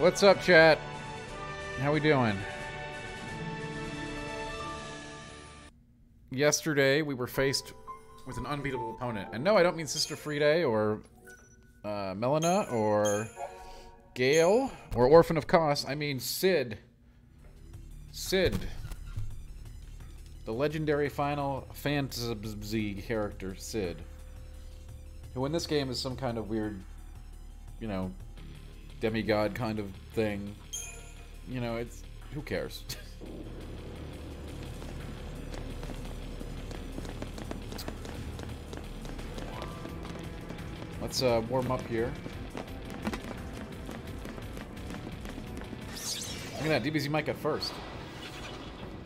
What's up, chat? How we doing? Yesterday, we were faced with an unbeatable opponent. And no, I don't mean Sister Friede or uh, Melina or Gael or Orphan of Kos. I mean Cid. Cid. The legendary Final Fantasy character, Cid. Who in this game is some kind of weird, you know, demigod kind of thing. You know, it's... Who cares? Let's uh, warm up here. Look at that, DBZ might get first.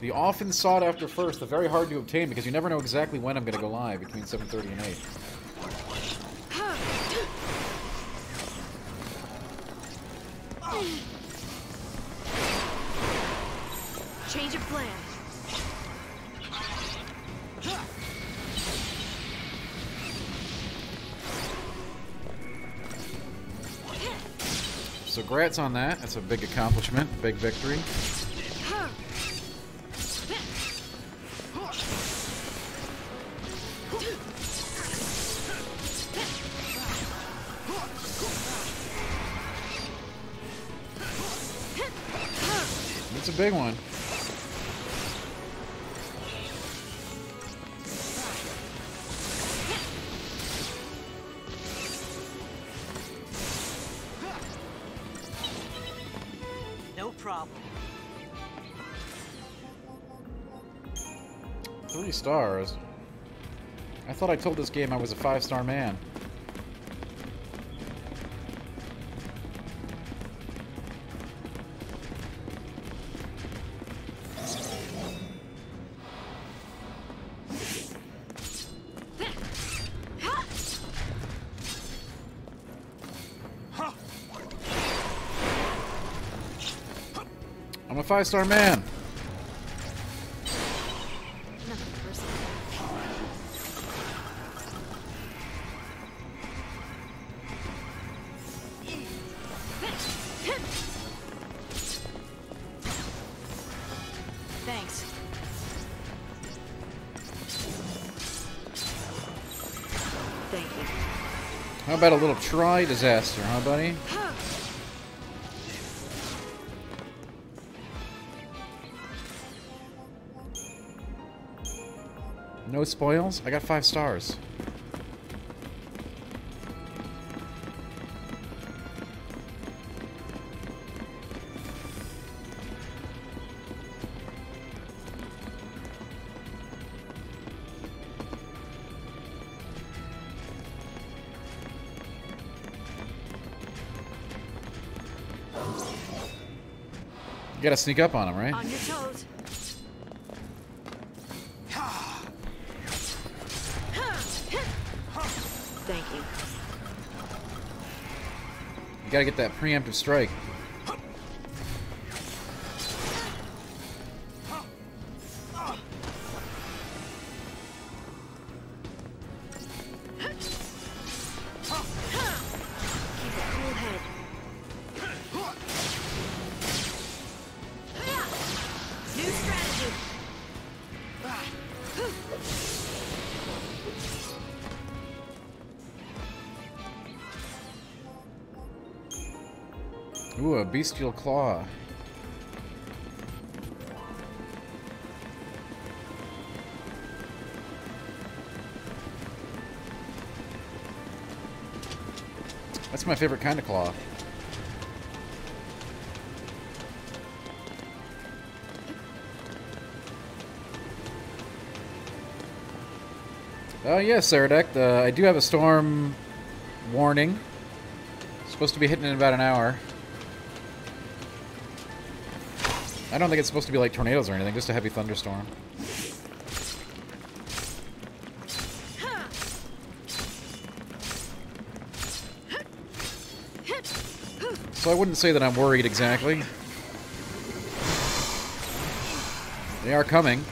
The often sought after first, the very hard to obtain because you never know exactly when I'm going to go live between 7.30 and 8. So grats on that. That's a big accomplishment, big victory. It's a big one. Thought I told this game I was a five-star man. I'm a five-star man. About a little try disaster, huh, buddy? No spoils? I got five stars. Gotta sneak up on him, right? On your toes. Thank you. You gotta get that preemptive strike. Bestial claw. That's my favorite kind of claw. Oh yes, Saradek. Uh, I do have a storm warning. Supposed to be hitting in about an hour. I don't think it's supposed to be like tornadoes or anything, just a heavy thunderstorm. So I wouldn't say that I'm worried exactly. They are coming.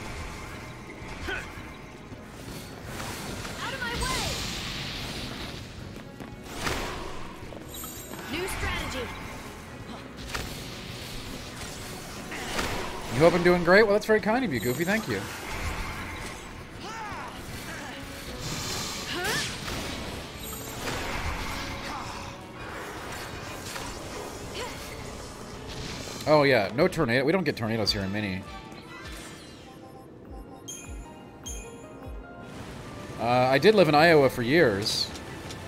Hope I'm doing great. Well, that's very kind of you, Goofy. Thank you. Oh yeah, no tornado. We don't get tornadoes here in Mini. Uh, I did live in Iowa for years,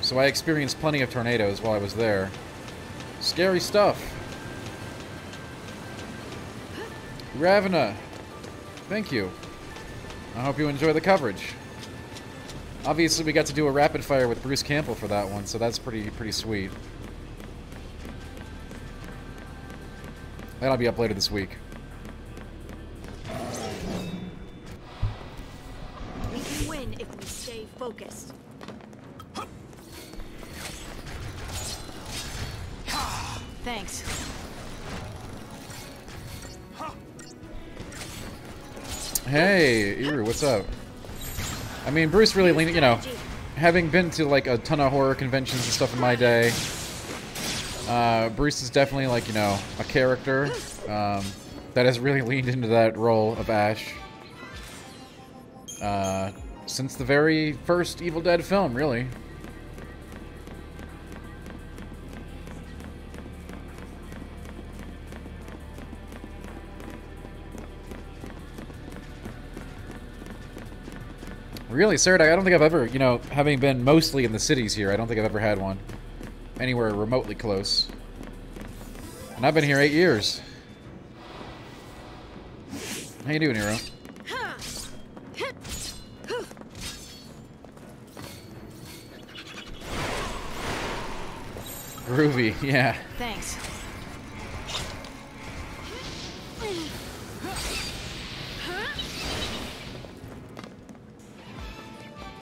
so I experienced plenty of tornadoes while I was there. Scary stuff. Ravena, thank you. I hope you enjoy the coverage. Obviously, we got to do a rapid fire with Bruce Campbell for that one, so that's pretty pretty sweet. That'll be up later this week. We can win if we stay focused. Thanks. Hey, Iru, what's up? I mean, Bruce really leaned, you know, having been to like a ton of horror conventions and stuff in my day, uh, Bruce is definitely like, you know, a character um, that has really leaned into that role of Ash. Uh, since the very first Evil Dead film, really. Really, Sarah, I don't think I've ever, you know, having been mostly in the cities here, I don't think I've ever had one anywhere remotely close. And I've been here eight years. How you doing, Hero? Groovy, yeah. Thanks.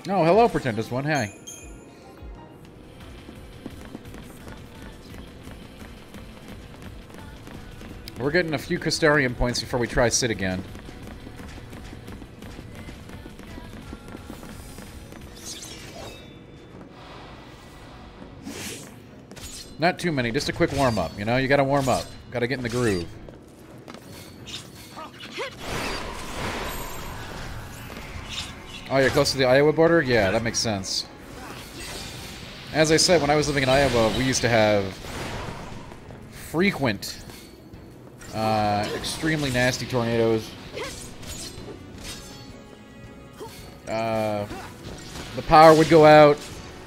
Oh, hello, Pretenders One. Hey. We're getting a few Crystarium points before we try Cid again. Not too many, just a quick warm-up, you know? You gotta warm up. Gotta get in the groove. Oh, you're close to the Iowa border? Yeah, that makes sense. As I said, when I was living in Iowa, we used to have frequent, uh, extremely nasty tornadoes. Uh, the power would go out.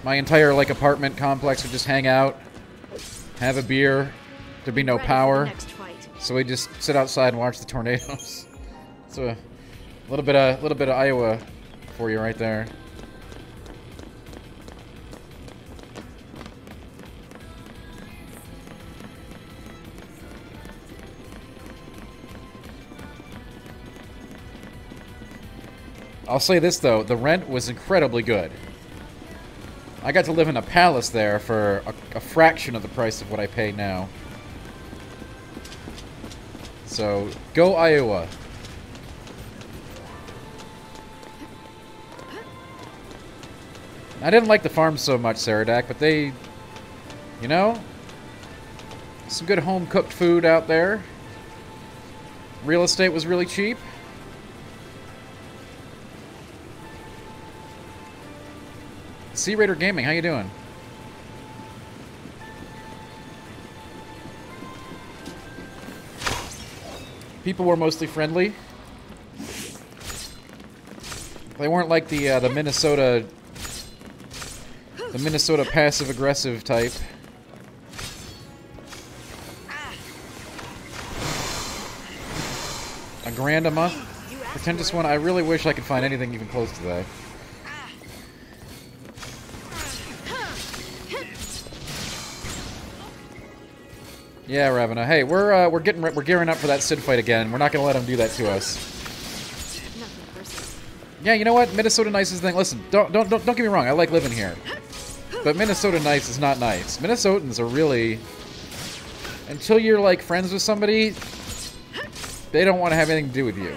My entire like apartment complex would just hang out, have a beer. There'd be no Ready for the power, so we'd just sit outside and watch the tornadoes. so a little bit of a little bit of Iowa for you right there. I'll say this though, the rent was incredibly good. I got to live in a palace there for a, a fraction of the price of what I pay now. So, go Iowa. I didn't like the farm so much, Saradak, but they, you know, some good home cooked food out there. Real estate was really cheap. Sea Raider Gaming, how you doing? People were mostly friendly. They weren't like the uh, the Minnesota the Minnesota passive aggressive type. A grand a month? Pretentious one? I really wish I could find anything even close to that. Yeah, Ravena. Hey, we're uh, we're getting we're gearing up for that Cid fight again. We're not gonna let him do that to us. Yeah, you know what? Minnesota nice is the thing. Listen, don't don't don't don't get me wrong. I like living here, but Minnesota nice is not nice. Minnesotans are really until you're like friends with somebody, they don't want to have anything to do with you.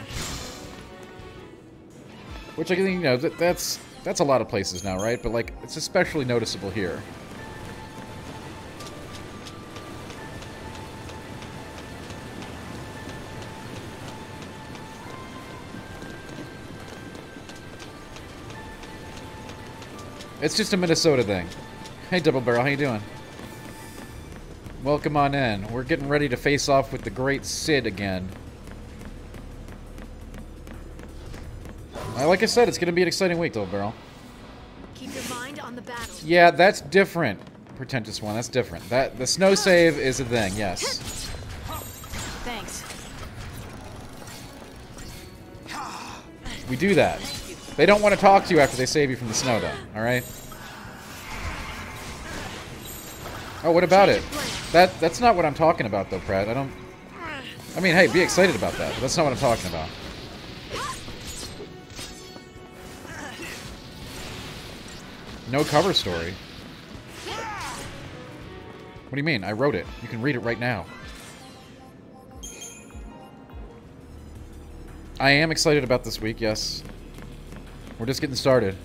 Which I think you know that, that's that's a lot of places now, right? But like it's especially noticeable here. It's just a Minnesota thing. Hey, Double Barrel, how you doing? Welcome on in. We're getting ready to face off with the great Cid again. Like I said, it's going to be an exciting week, Double Barrel. Keep your mind on the battle. Yeah, that's different. Pretentious one, that's different. That The snow save is a thing, yes. Thanks. We do that. They don't want to talk to you after they save you from the snow, though, alright? Oh, what about it? That That's not what I'm talking about, though, Pratt. I don't... I mean, hey, be excited about that, but that's not what I'm talking about. No cover story. What do you mean? I wrote it. You can read it right now. I am excited about this week, yes. We're just getting started.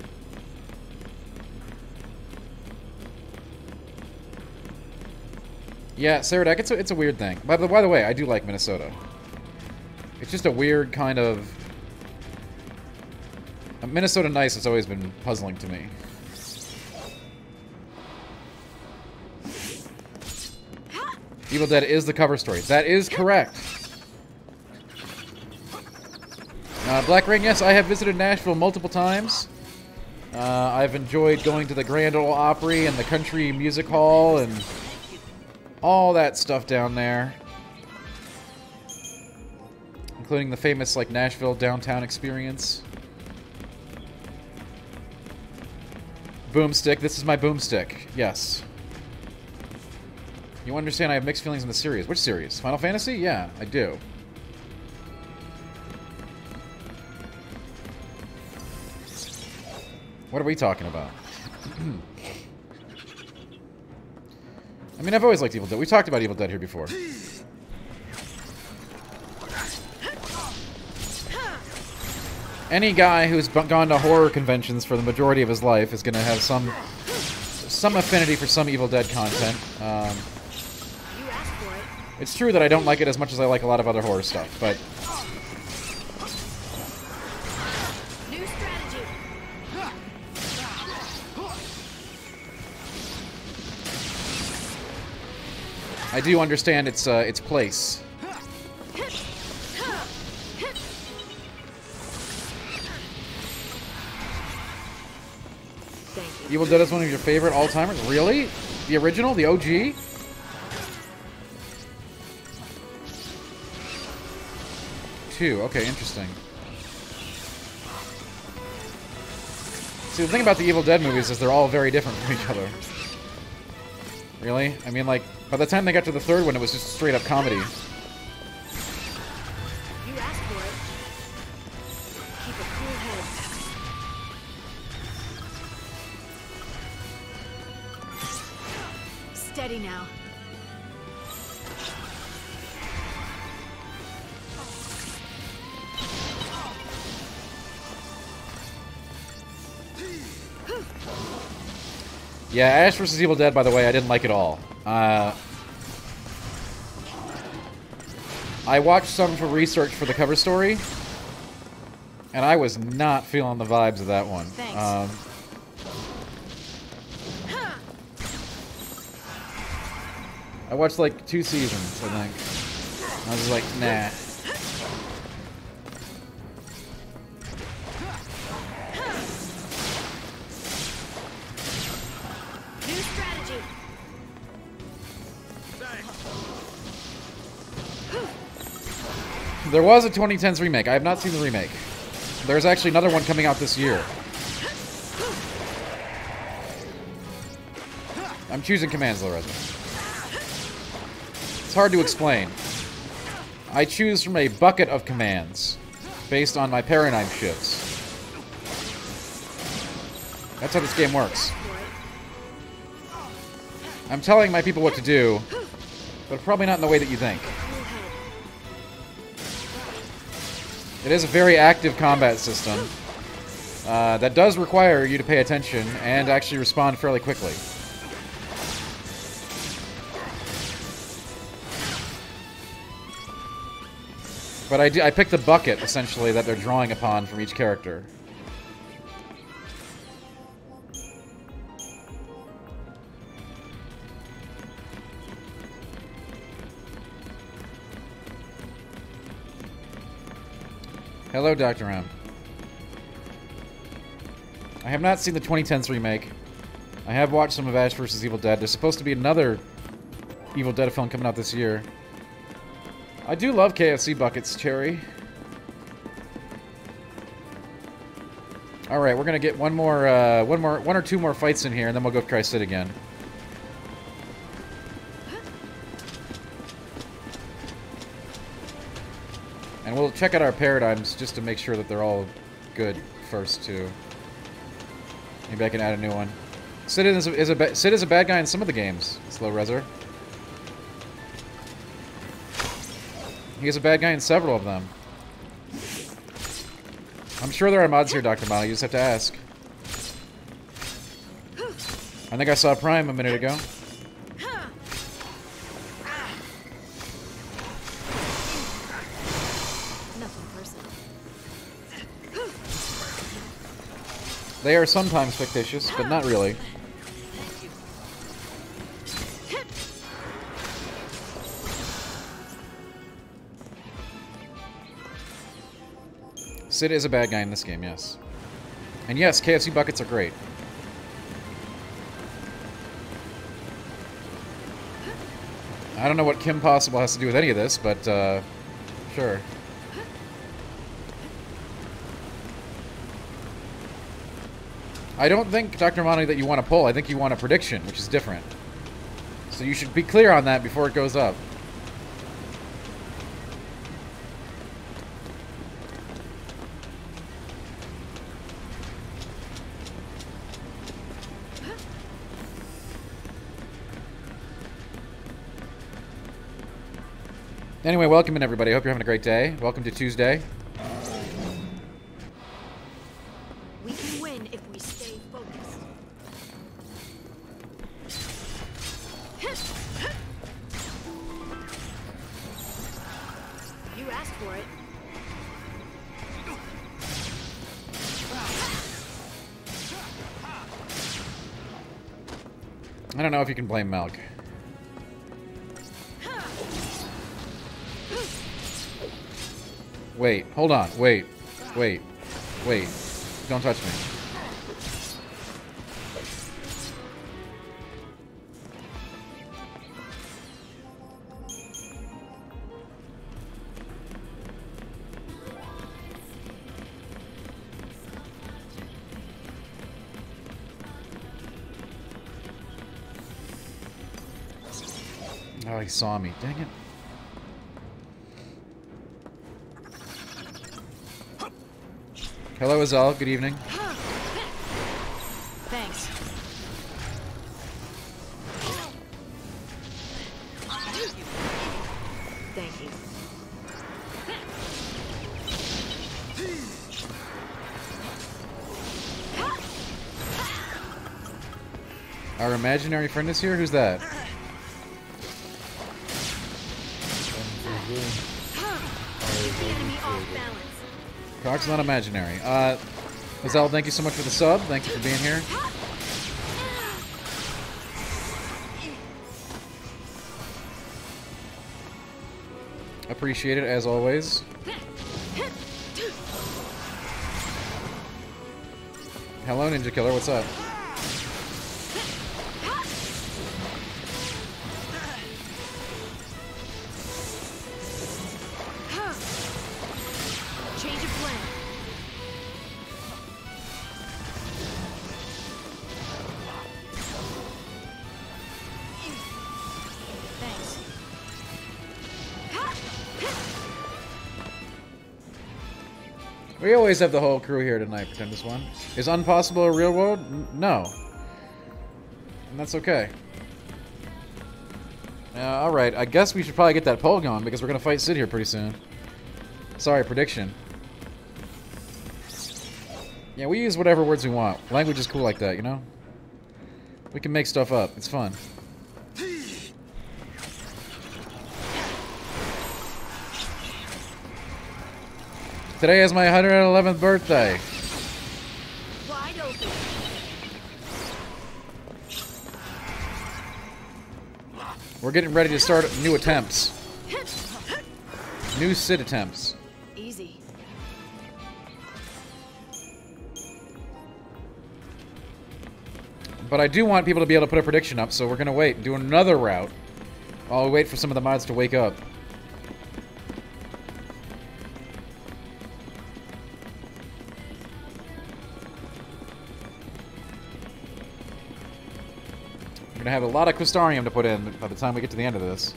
Yeah, Saradak, it's a, it's a weird thing. By the, by the way, I do like Minnesota. It's just a weird kind of... Minnesota nice has always been puzzling to me. Evil Dead is the cover story. That is correct. Uh, Black Rain, yes, I have visited Nashville multiple times. Uh, I've enjoyed going to the Grand Ole Opry and the Country Music Hall and all that stuff down there. Including the famous, like, Nashville downtown experience. Boomstick. This is my boomstick. Yes. You understand I have mixed feelings in the series. Which series? Final Fantasy? Yeah, I do. What are we talking about? I mean, I've always liked Evil Dead. We talked about Evil Dead here before. Any guy who's gone to horror conventions for the majority of his life is going to have some some affinity for some Evil Dead content. Um, You asked for it. it's true that I don't like it as much as I like a lot of other horror stuff, but I do understand its uh, its place. You. Evil Dead is one of your favorite all-timers? Really? The original? The OG? Two. Okay, interesting. See, the thing about the Evil Dead movies is they're all very different from each other. Really? I mean, like, by the time they got to the third one, it was just straight up comedy. Cool. Steady now. Yeah, Ash vs. Evil Dead, by the way, I didn't like it at all. Uh, I watched some for research for the cover story, and I was not feeling the vibes of that one. Thanks. Um, I watched like two seasons, I think. I was like, nah. There was a 2010s remake. I have not seen the remake. There's actually another one coming out this year. I'm choosing commands, Lorenzo. It's hard to explain. I choose from a bucket of commands based on my paradigm shifts. That's how this game works. I'm telling my people what to do, but probably not in the way that you think. It is a very active combat system uh, that does require you to pay attention and actually respond fairly quickly. But I, I picked the bucket, essentially, that they're drawing upon from each character. Hello, Dr. M. I have not seen the 2010s remake. I have watched some of Ash vs. Evil Dead. There's supposed to be another Evil Dead film coming out this year. I do love KFC buckets, Cherry. All right, we're gonna get one more, uh, one more, one or two more fights in here, and then we'll go try Cid again. Check out our paradigms just to make sure that they're all good first too. Maybe I can add a new one. Cid is a, is a Cid is a bad guy in some of the games. Slow Reser. He is a bad guy in several of them. I'm sure there are mods here, Dr. Molly. You just have to ask. I think I saw Prime a minute ago. They are sometimes fictitious, but not really. Cid is a bad guy in this game, yes. And yes, KFC buckets are great. I don't know what Kim Possible has to do with any of this, but, uh, sure. I don't think, Dr. Monty, that you want a poll. I think you want a prediction, which is different. So you should be clear on that before it goes up. Anyway, welcome in everybody. Hope you're having a great day. Welcome to Tuesday. You can blame Milk. Wait, hold on. Wait. Wait. Wait. Don't touch me. Saw me. Dang it. Hello, Azal. Good evening. Thanks. Thank you. Our imaginary friend is here? Who's that? Cock's not imaginary. Uh, thank you so much for the sub. Thank you for being here. Appreciate it as always. Hello, Ninja Killer. What's up? Always have the whole crew here tonight, pretend this one. Is Unpossible a real world? N no. And that's okay. Uh, alright, I guess we should probably get that poll going because we're going to fight Cid here pretty soon. Sorry, prediction. Yeah, we use whatever words we want. Language is cool like that, you know? We can make stuff up. It's fun. Today is my 111th birthday. We're getting ready to start new attempts. New Cid attempts. Easy. But I do want people to be able to put a prediction up, so we're going to wait do another route while we wait for some of the mods to wake up. We're gonna have a lot of Crystarium to put in by the time we get to the end of this.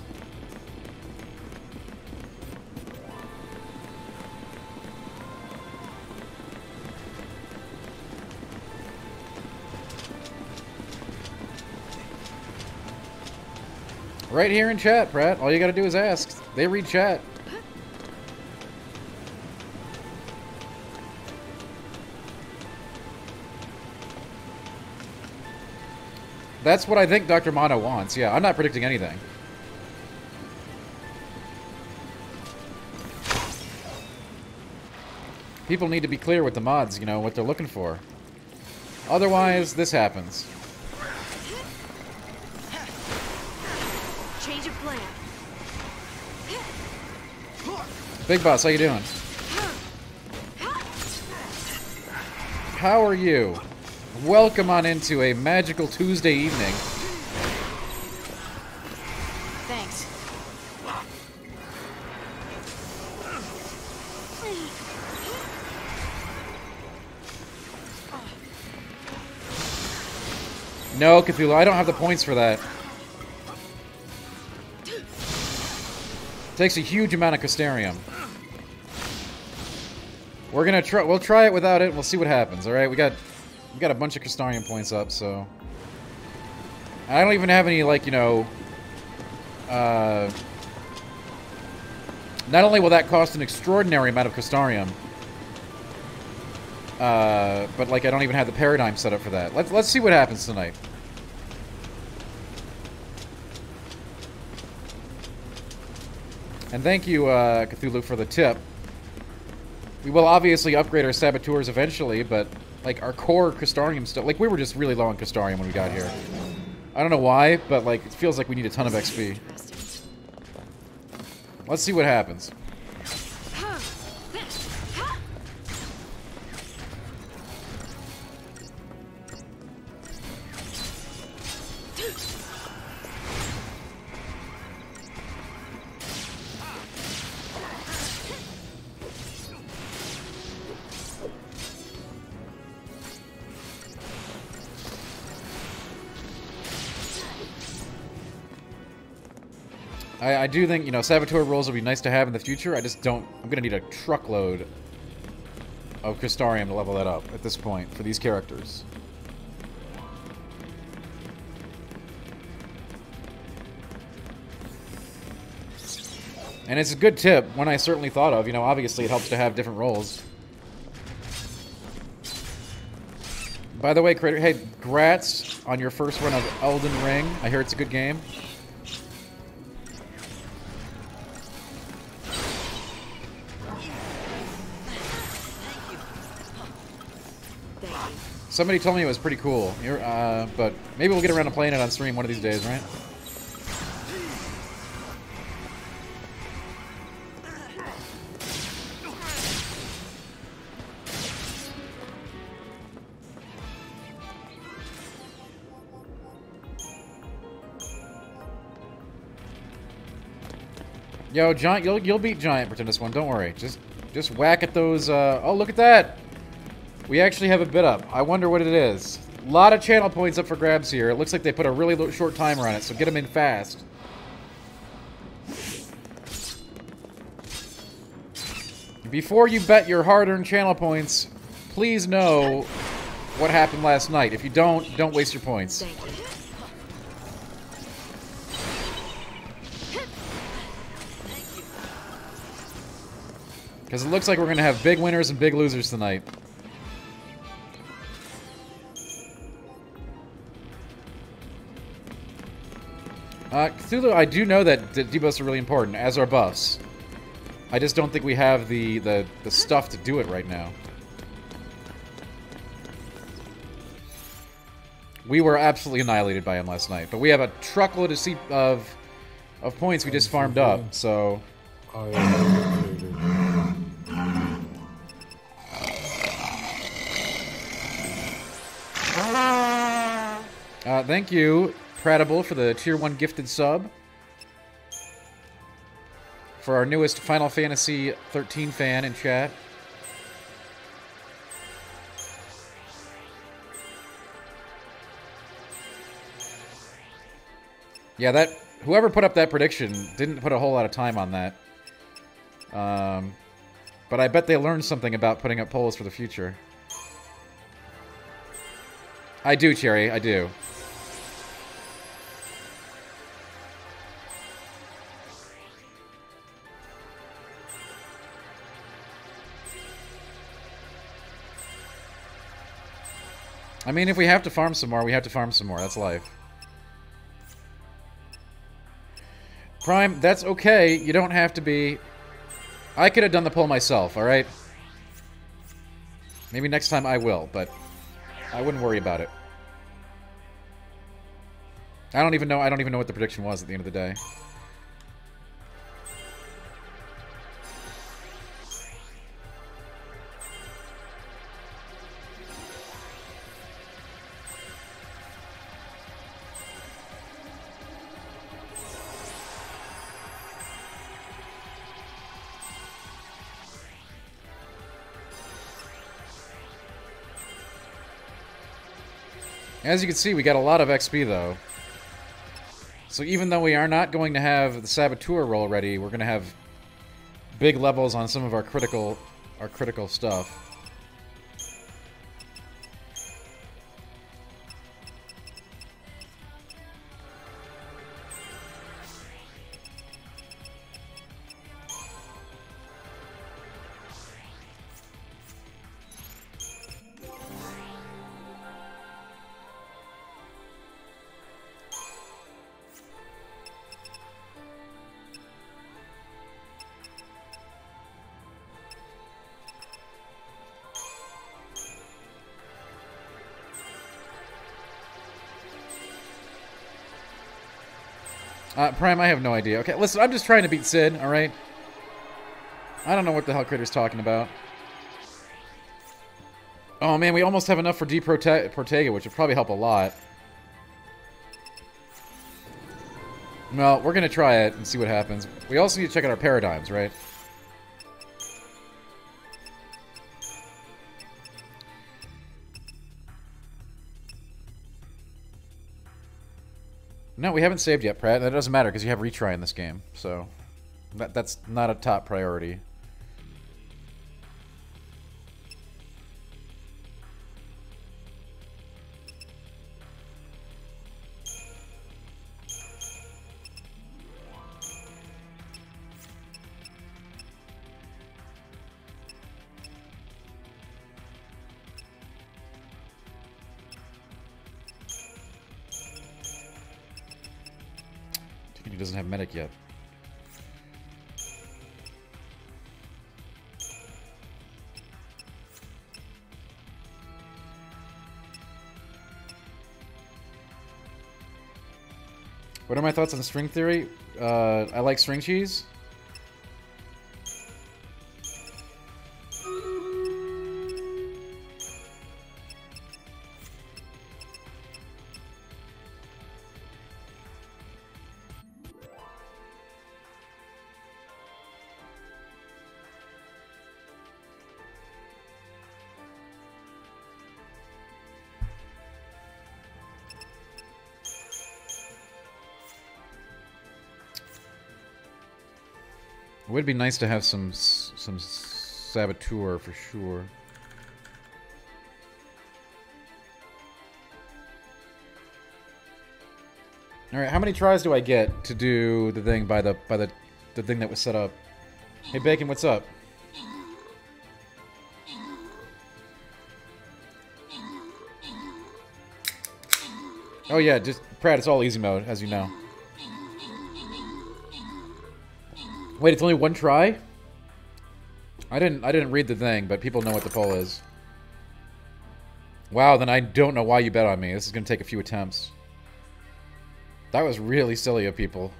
Right here in chat, Pratt. All you gotta do is ask. They read chat. That's what I think Dr. Mono wants. Yeah, I'm not predicting anything. People need to be clear with the mods, you know, what they're looking for. Otherwise, this happens. Change of plan. Big Boss, how you doing? How are you? Welcome on into a magical Tuesday evening. Thanks. No, Cthulhu, I don't have the points for that. Takes a huge amount of Crystarium. We're gonna try. We'll try it without it. And We'll see what happens. All right, we got we got a bunch of Crystarium points up, so I don't even have any like you know. Uh, not only will that cost an extraordinary amount of Crystarium, uh, but like I don't even have the paradigm set up for that. Let's let's see what happens tonight. And thank you, uh, Cthulhu, for the tip. We will obviously upgrade our saboteurs eventually, but like our core Crystarium stuff, like we were just really low on Crystarium when we got here. I don't know why, but like it feels like we need a ton of XP. Let's see what happens. I, do think, you know, Saboteur roles will be nice to have in the future. I just don't... I'm going to need a truckload of Crystarium to level that up at this point for these characters. And it's a good tip, one I certainly thought of. You know, obviously it helps to have different roles. By the way, Crater, hey, grats on your first run of Elden Ring. I hear it's a good game. Somebody told me it was pretty cool. Uh, but maybe we'll get around to playing it on stream one of these days, right? Yo, Giant, you'll you'll beat Giant pretend this one. Don't worry. Just just whack at those. Uh, oh, look at that! We actually have a bid up. I wonder what it is. A lot of channel points up for grabs here. It looks like they put a really short timer on it, so get them in fast. Before you bet your hard-earned channel points, please know what happened last night. If you don't, don't waste your points. Because it looks like we're going to have big winners and big losers tonight. Uh, Cthulhu, I do know that d- debuffs are really important, as are buffs. I just don't think we have the, the, the stuff to do it right now. We were absolutely annihilated by him last night, but we have a truckload of, of, of points we just farmed up, so... I am. Uh, thank you, Pratable, for the tier one gifted sub. For our newest Final Fantasy 13 fan in chat. Yeah, that whoever put up that prediction didn't put a whole lot of time on that. Um, but I bet they learned something about putting up polls for the future. I do, Cherry. I do. I mean, if we have to farm some more, we have to farm some more. That's life. Prime, that's okay. You don't have to be... I could have done the poll myself, alright? Maybe next time I will, but I wouldn't worry about it. I don't even know I don't even know what the prediction was at the end of the day. As you can see, we got a lot of XP, though. So even though we are not going to have the Saboteur role ready, we're going to have big levels on some of our critical, our critical stuff. Prime, I have no idea. Okay, listen, I'm just trying to beat Cid, alright? I don't know what the hell Critter's talking about. Oh man, we almost have enough for D Prote Protega, which would probably help a lot. Well, we're gonna try it and see what happens. We also need to check out our paradigms, right? No, we haven't saved yet, Pratt. That doesn't matter because you have retry in this game, so that that's not a top priority. Thoughts on string theory? Uh, I like string cheese. Be nice to have some some saboteur for sure. All right, how many tries do I get to do the thing by the by the the thing that was set up? Hey Bacon, what's up? Oh yeah, just Pratt, it's all easy mode, as you know. Wait, it's only one try? I didn't I didn't read the thing, but people know what the poll is. Wow, then I don't know why you bet on me. This is going to take a few attempts. That was really silly of people.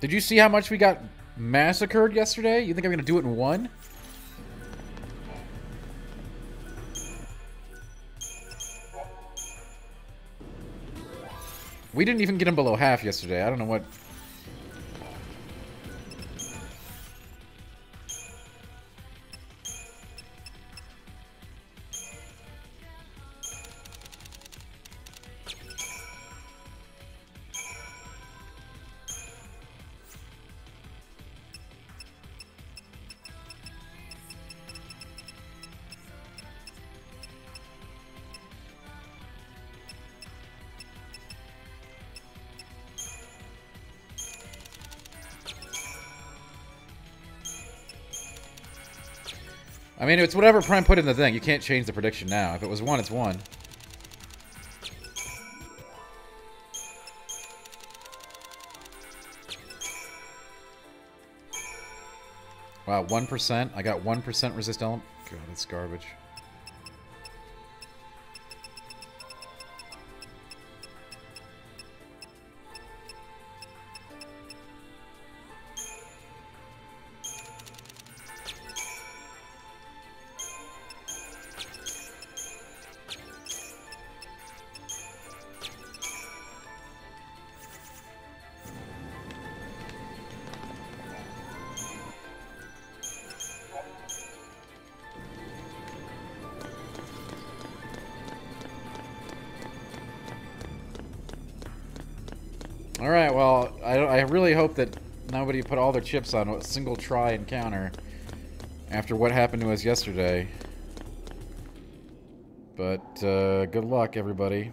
Did you see how much we got massacred yesterday? You think I'm going to do it in one? We didn't even get him below half yesterday. I don't know what. I mean, it's whatever Prime put in the thing. You can't change the prediction now. If it was one, it's one. Wow, 1%? I got 1% resist element? God, that's garbage. Hope that nobody put all their chips on a single try encounter after what happened to us yesterday. But, uh, good luck, everybody.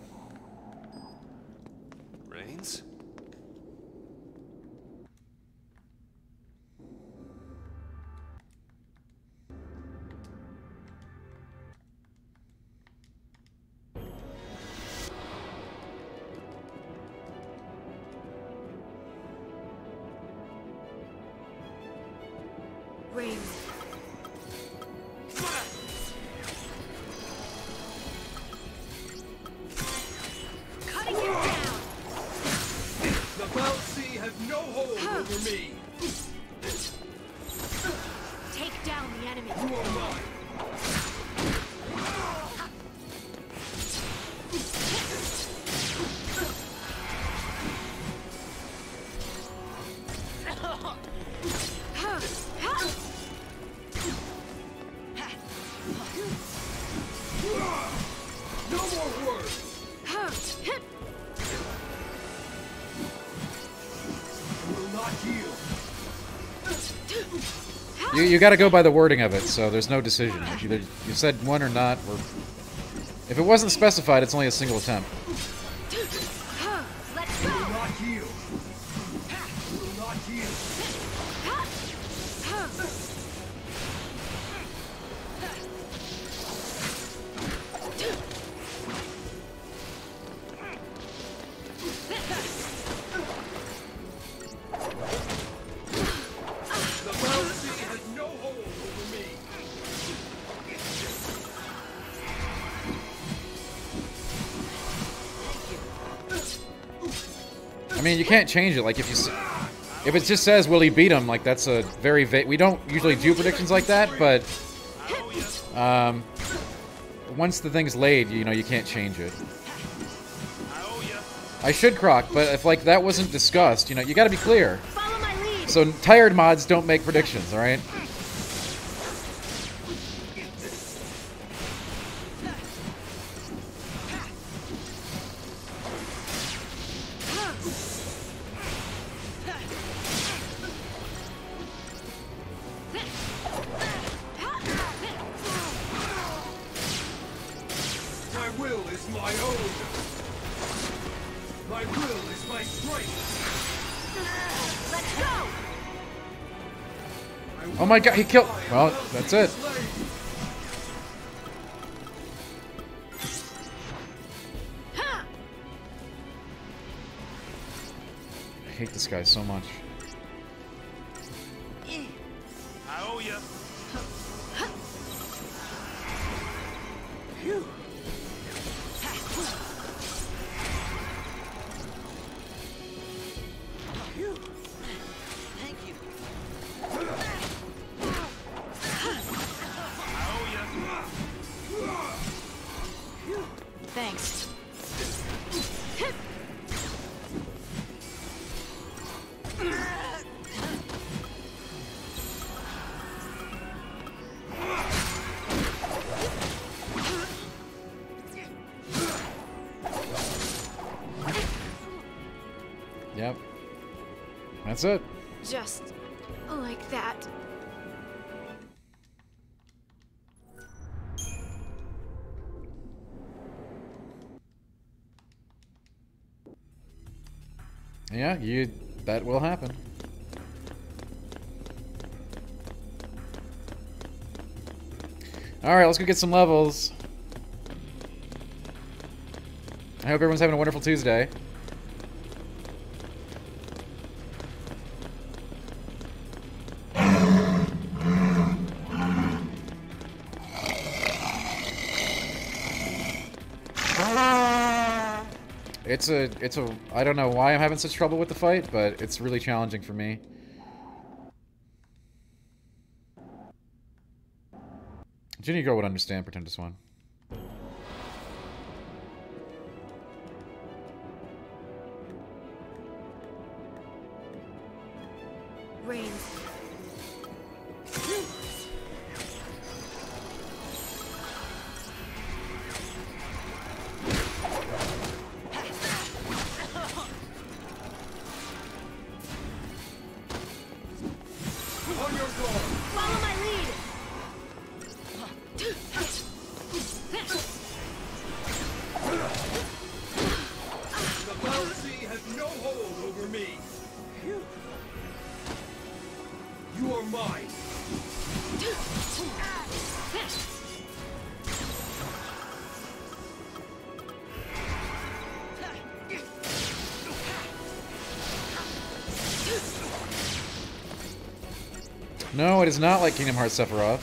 You, you gotta go by the wording of it, so there's no decision. Either you said one or not, or... If it wasn't specified, it's only a single attempt. Can't change it. Like, if you... If it just says, will he beat him, like, that's a very We don't usually do predictions like that, but... Um... Once the thing's laid, you know, you can't change it. I should croc, but if, like, that wasn't discussed, you know, you gotta be clear. Follow my lead. So, tired mods don't make predictions, alright? My god, he killed... Well, that's it. I hate this guy so much. That's it. Just like that. Yeah, you. That will happen. All right, let's go get some levels. I hope everyone's having a wonderful Tuesday. It's a, it's a, I don't know why I'm having such trouble with the fight, but it's really challenging for me. Ginny Girl would understand Pretend to Swan. Is not like Kingdom Hearts Sephiroth.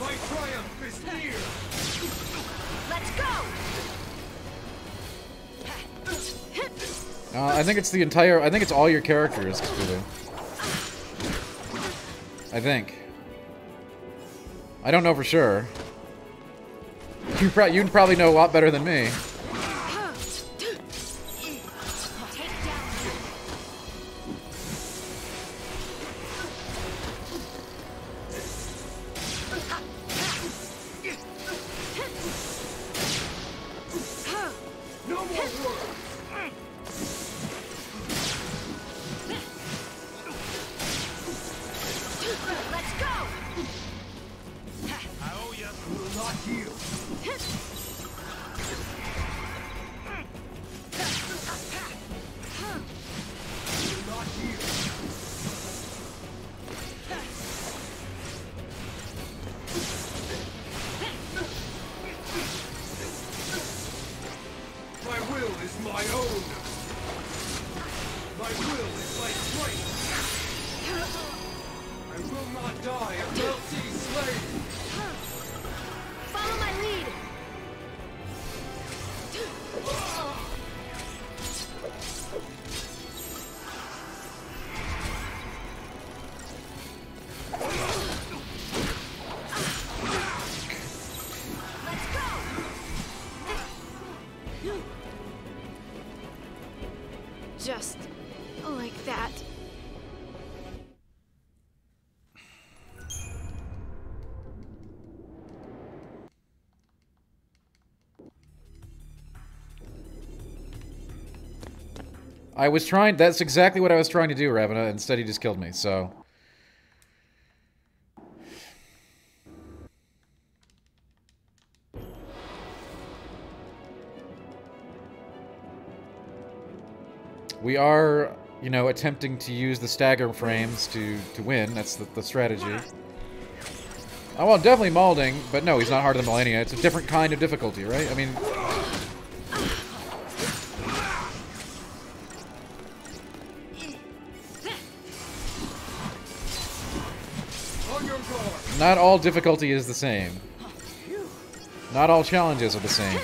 My triumph is near! Let's go. Uh, I think it's the entire. I think it's all your characters, Cthulhu. I think. I don't know for sure. You pro you'd probably know a lot better than me. I was trying. That's exactly what I was trying to do, Ravena. Instead, he just killed me. So. We are, you know, attempting to use the stagger frames to to win. That's the, the strategy. Oh well, definitely Malding, but no, he's not harder than Millennia. It's a different kind of difficulty, right? I mean, not all difficulty is the same. Not all challenges are the same.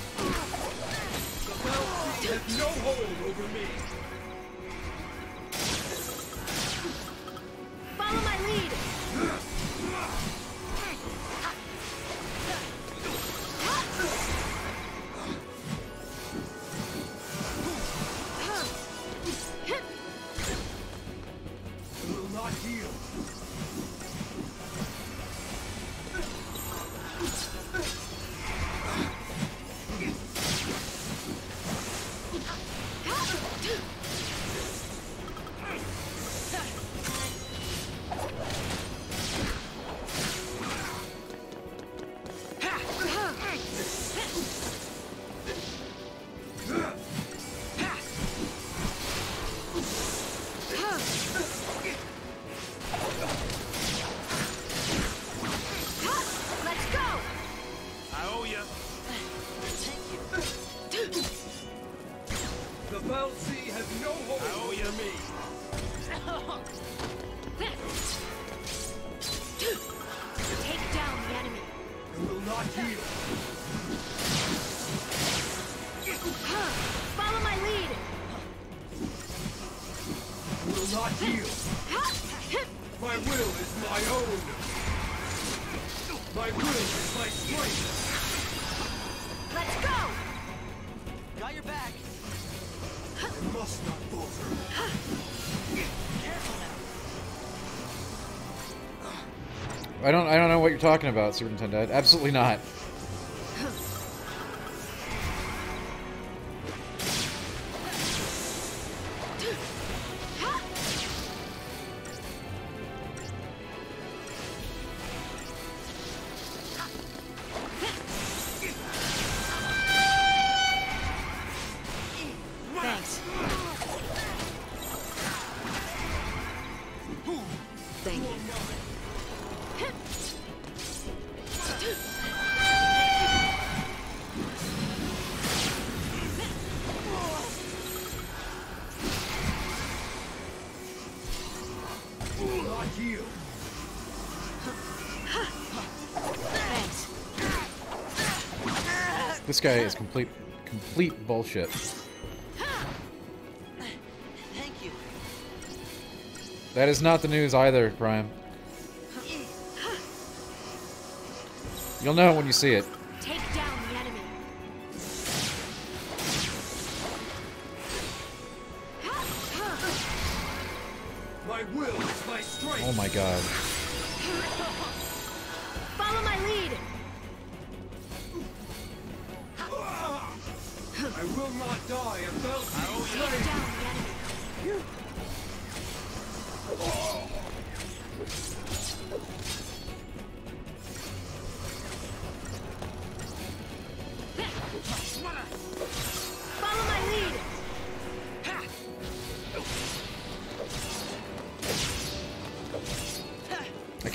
I don't I don't know what you're talking about, Super Nintendo. Absolutely not. Guy is complete complete bullshit. Thank you. That is not the news either, Prime. You'll know when you see it.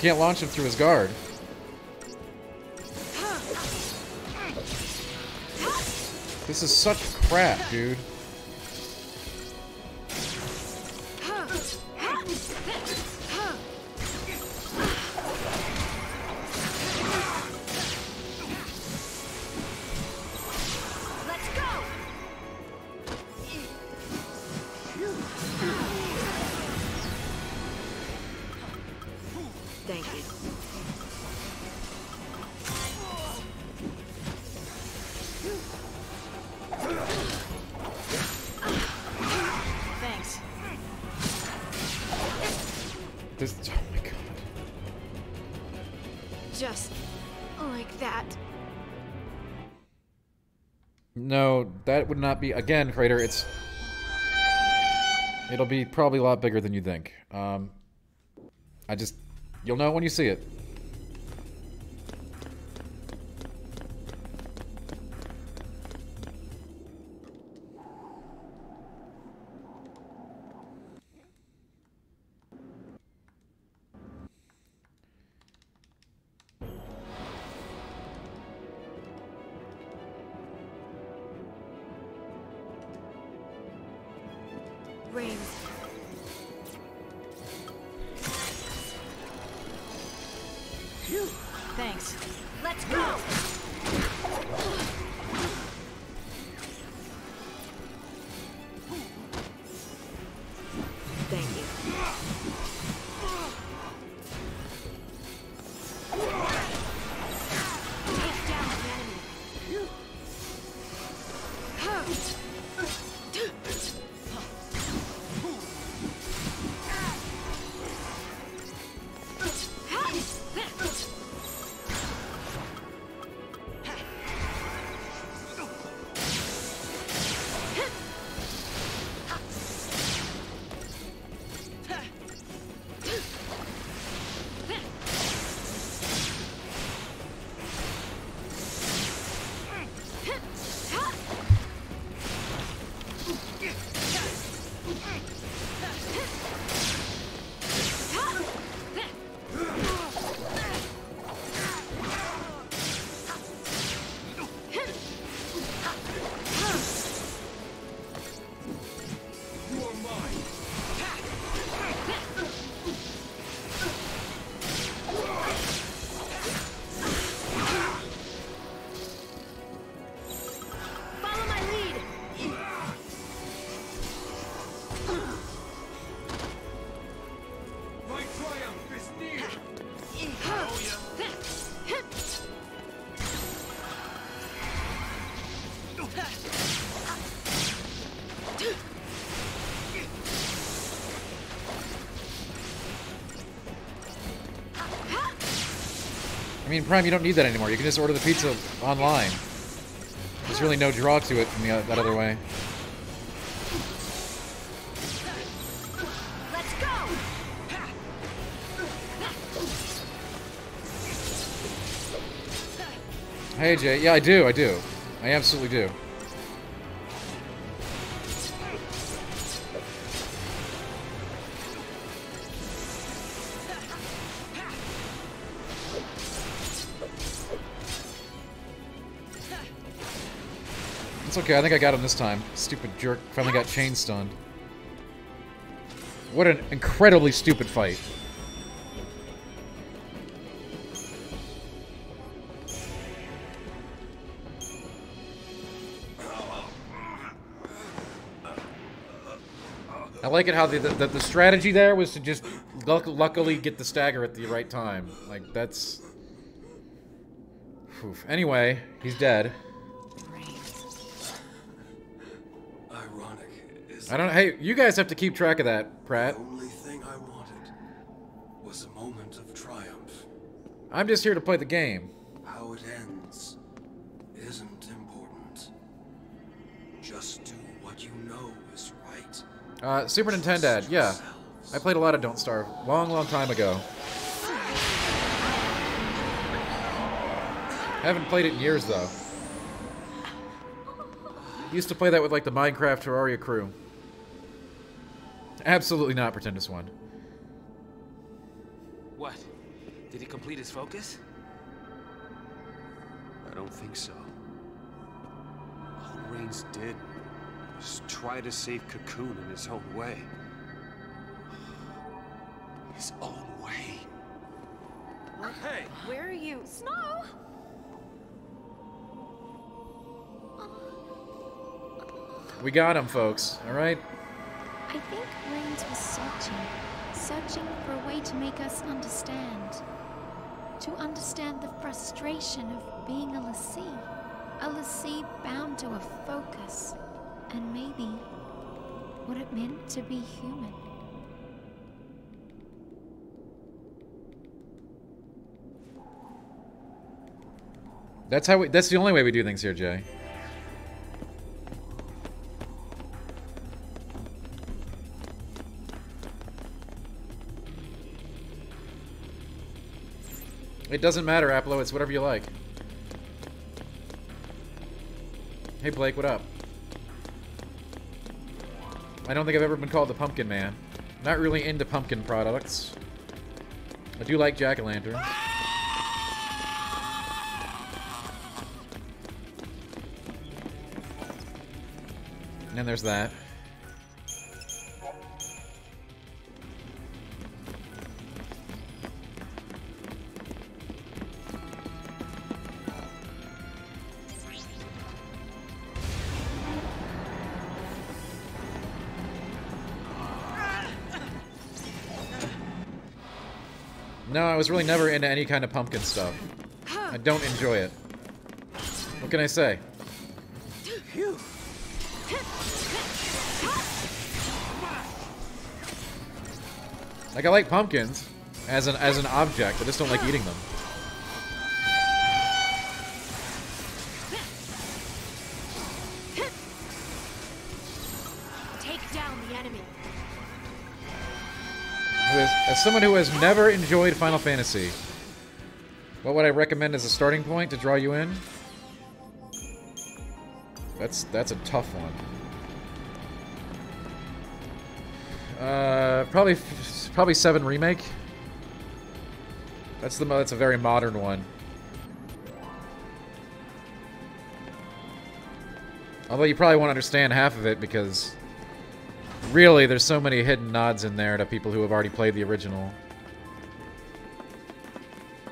Can't launch him through his guard. This is such crap, dude. Not be again, Crater, it's It'll be probably a lot bigger than you think. Um I just you'll know when you see it. I mean, Prime, you don't need that anymore. You can just order the pizza online. There's really no draw to it from the, that other way. Hey, Jay. Yeah, I do. I do. I absolutely do. Okay. I think I got him this time. Stupid jerk finally got chain stunned. What an incredibly stupid fight. I like it how the, the, the strategy there was to just luck, luckily get the stagger at the right time. Like, that's... Oof. Anyway, he's dead. I don't Hey, you guys have to keep track of that, Pratt. the only thing I wanted was a moment of triumph. I'm just here to play the game. How it ends isn't important. Just do what you know is right. Uh, Super Nintendo, yeah. I played a lot of Don't Starve. Long, long time ago. Haven't played it in years, though. Used to play that with, like, the Minecraft Terraria crew. Absolutely not Pretendus 1. What? Did he complete his focus? I don't think so. All Raines did was try to save Cocoon in his own way. His own way. Hey! Where are you? Snow! We got him, folks. Alright? I think Raines was searching, searching for a way to make us understand. To understand the frustration of being a l'Cie. A l'Cie bound to a focus. And maybe what it meant to be human. That's how we, that's the only way we do things here, Jay. It doesn't matter, Apollo. It's whatever you like. Hey, Blake, what up? I don't think I've ever been called the Pumpkin Man. Not really into pumpkin products. I do like jack-o'-lanterns. And there's that. No, I was really never into any kind of pumpkin stuff. I don't enjoy it. What can I say? Like I like pumpkins as an as an object. I just don't like eating them. As someone who has never enjoyed Final Fantasy, what would I recommend as a starting point to draw you in? That's that's a tough one. Uh, probably probably seven remake. That's the that's a very modern one. Although you probably won't understand half of it because really there's so many hidden nods in there to people who have already played the original.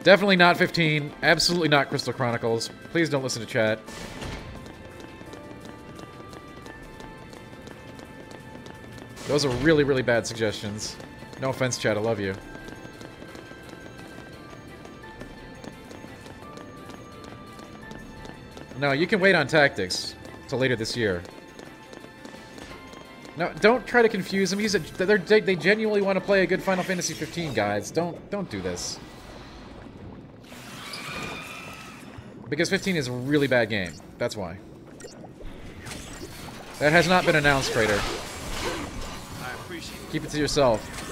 Definitely not 15. Absolutely not Crystal Chronicles. Please don't listen to chat. Those are really, really bad suggestions. No offense, chat. I love you. No, you can wait on tactics till later this year. No, don't try to confuse them. He's a, they're, they they genuinely want to play a good Final Fantasy 15, guys. Don't don't do this. Because 15 is a really bad game. That's why. That has not been announced, Crater. I appreciate Keep it to yourself.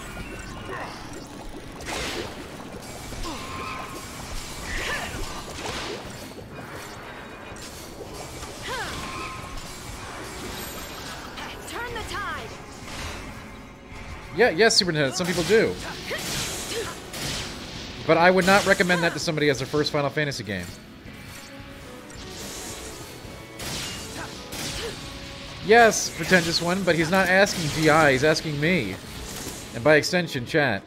Yeah, yes, Superintendent. Some people do. But I would not recommend that to somebody as their first Final Fantasy game. Yes, pretentious one, but he's not asking GI, he's asking me. And by extension, chat.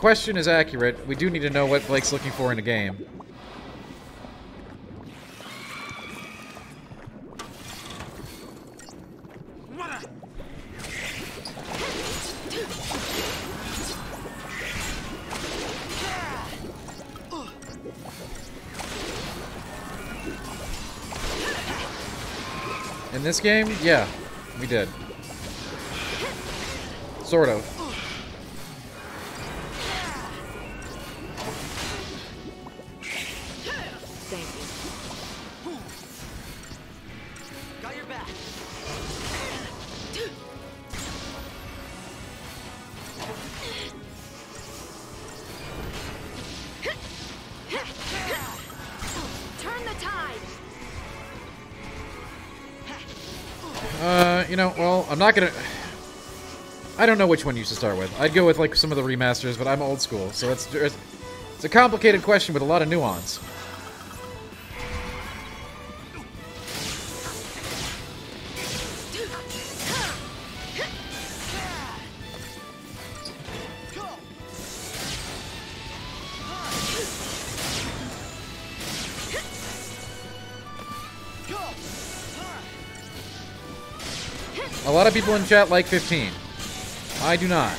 Question is accurate. We do need to know what Blake's looking for in a game. In this game, yeah, we did. Sort of. I'm not gonna. I don't know which one you should start with. I'd go with like some of the remasters, but I'm old school, so it's it's it's a complicated question with a lot of nuance. lot of people in chat like 15. I do not.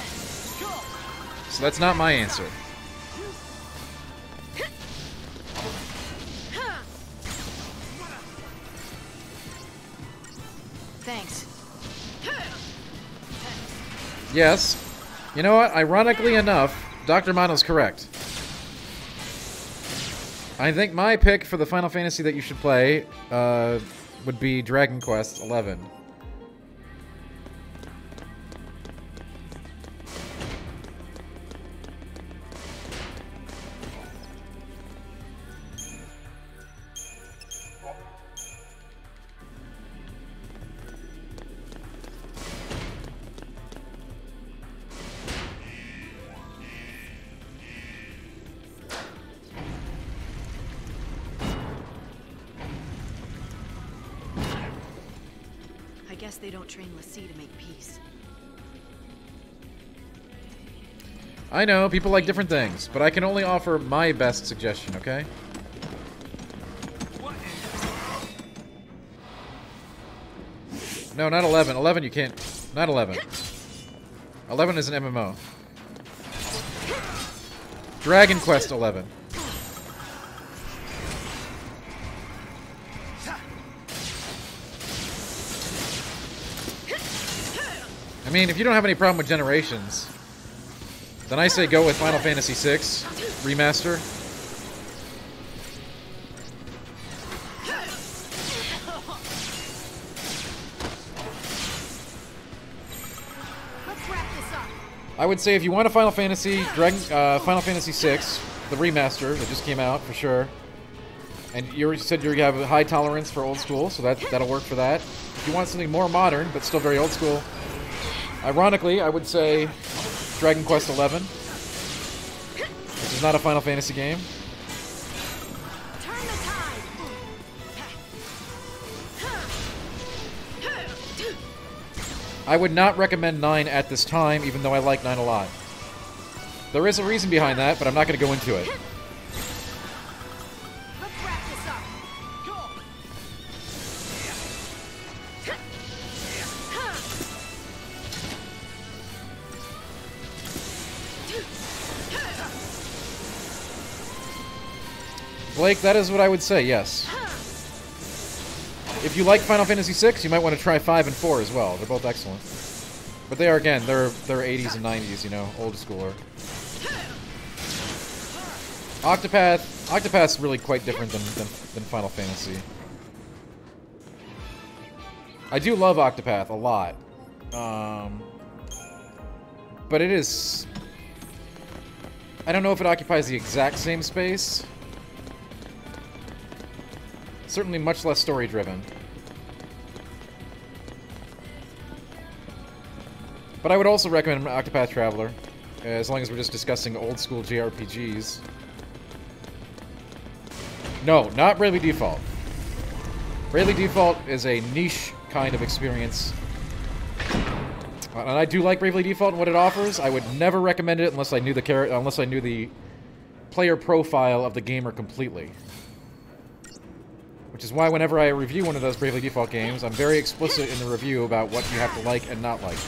So that's not my answer. Thanks. Yes. You know what? Ironically enough, Dr. Mono's correct. I think my pick for the Final Fantasy that you should play uh, would be Dragon Quest 11. I know, people like different things, but I can only offer my best suggestion, okay? No, not 11. 11 you can't. Not 11. 11 is an MMO. Dragon Quest 11. I mean, if you don't have any problem with generations, then I say go with Final Fantasy VI Remaster. Let's wrap this up. I would say if you want a Final Fantasy, Dragon, uh, Final Fantasy VI, the remaster that just came out for sure, and you said you have a high tolerance for old school, so that that'll work for that. If you want something more modern but still very old school, ironically, I would say Dragon Quest XI, which is not a Final Fantasy game. Turn the tide. I would not recommend 9 at this time, even though I like 9 a lot. There is a reason behind that, but I'm not going to go into it. Blake, that is what I would say, yes. If you like Final Fantasy VI, you might want to try 5 and 4 as well. They're both excellent. But they are, again, they're, they're 80s and 90s, you know, old schooler. Octopath, Octopath's really quite different than, than, than Final Fantasy. I do love Octopath a lot. Um, but it is... I don't know if it occupies the exact same space. Certainly much less story-driven. But I would also recommend Octopath Traveler, as long as we're just discussing old-school JRPGs. No, not Bravely Default. Bravely Default is a niche kind of experience. And I do like Bravely Default and what it offers. I would never recommend it unless I knew the char unless I knew the player profile of the gamer completely. Which is why whenever I review one of those Bravely Default games, I'm very explicit in the review about what you have to like and not like.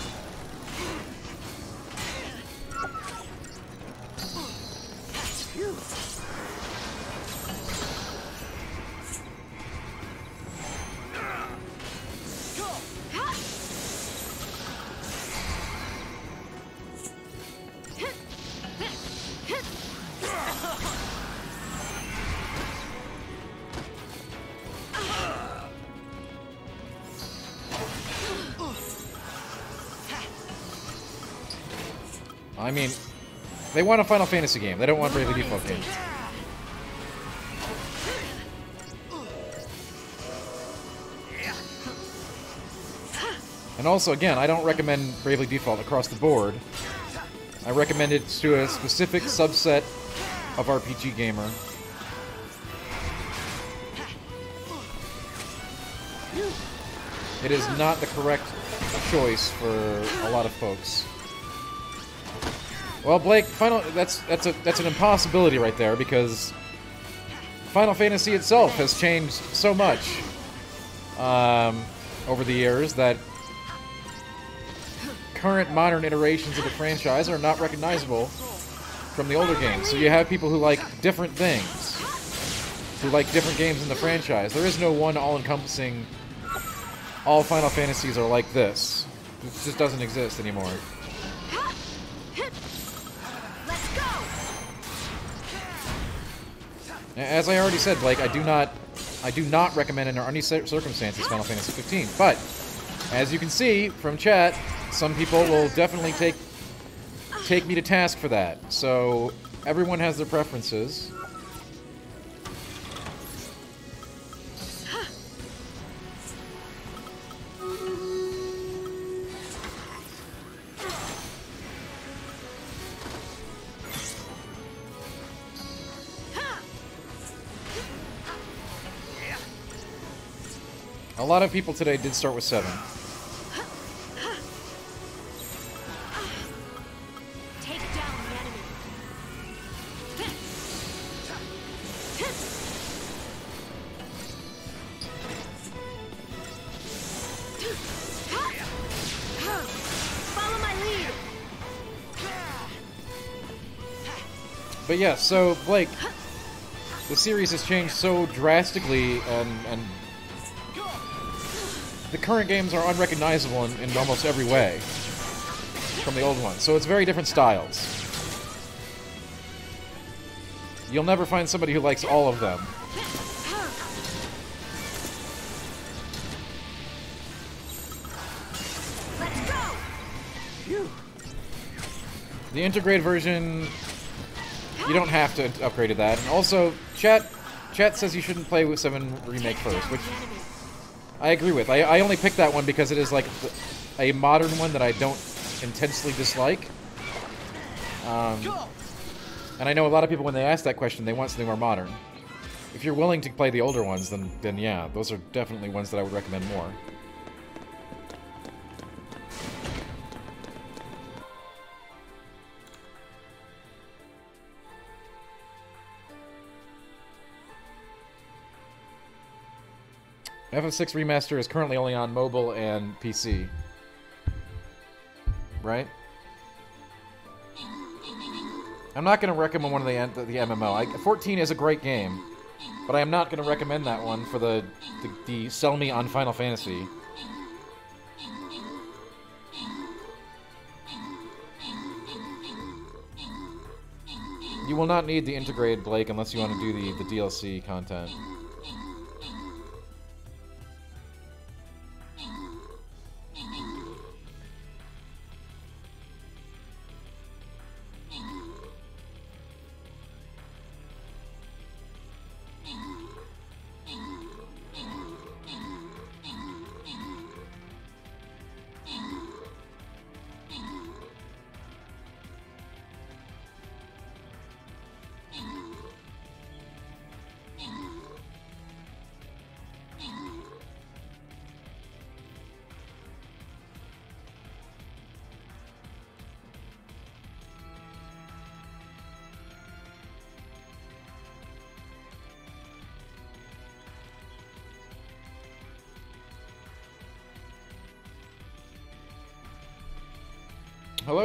They want a Final Fantasy game. They don't want Bravely Default game. And also, again, I don't recommend Bravely Default across the board. I recommend it to a specific subset of RPG gamer. It is not the correct choice for a lot of folks. Well, Blake, final that's that's a that's an impossibility right there because Final Fantasy itself has changed so much um, over the years that current modern iterations of the franchise are not recognizable from the older games. So you have people who like different things, who like different games in the franchise. There is no one all-encompassing. All Final Fantasies are like this. It just doesn't exist anymore. As I already said, Blake, I do not, I do not recommend under any circumstances Final Fantasy 15. But as you can see from chat, some people will definitely take take me to task for that. So everyone has their preferences. A lot of people today did start with 7. Take down the enemy. Follow my lead. But yeah, so Blake, the series has changed so drastically, and and the current games are unrecognizable in, in almost every way from the old ones. So it's very different styles. You'll never find somebody who likes all of them. The integrated version, you don't have to upgrade to that. And also, chat, chat says you shouldn't play with 7 Remake first, which I agree with. I, I only picked that one because it is like a modern one that I don't intensely dislike. Um, and I know a lot of people, when they ask that question, they want something more modern. If you're willing to play the older ones, then, then yeah, those are definitely ones that I would recommend more. FF6 Remaster is currently only on mobile and PC. Right? I'm not going to recommend one of the, the MMO. I, 14 is a great game. But I am not going to recommend that one for the, the, the sell me on Final Fantasy. You will not need the integrated Blake unless you want to do the, the DLC content.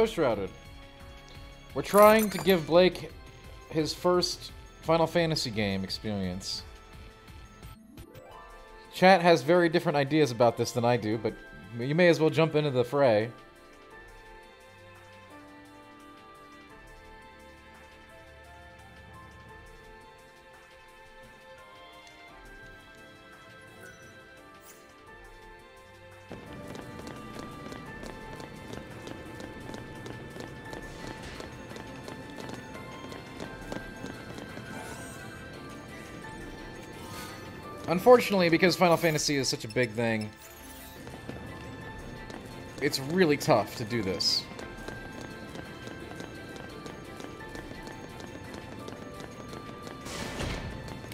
Shrouded. We're trying to give Blake his first Final Fantasy game experience. Chat has very different ideas about this than I do, but you may as well jump into the fray. Unfortunately, because Final Fantasy is such a big thing, it's really tough to do this.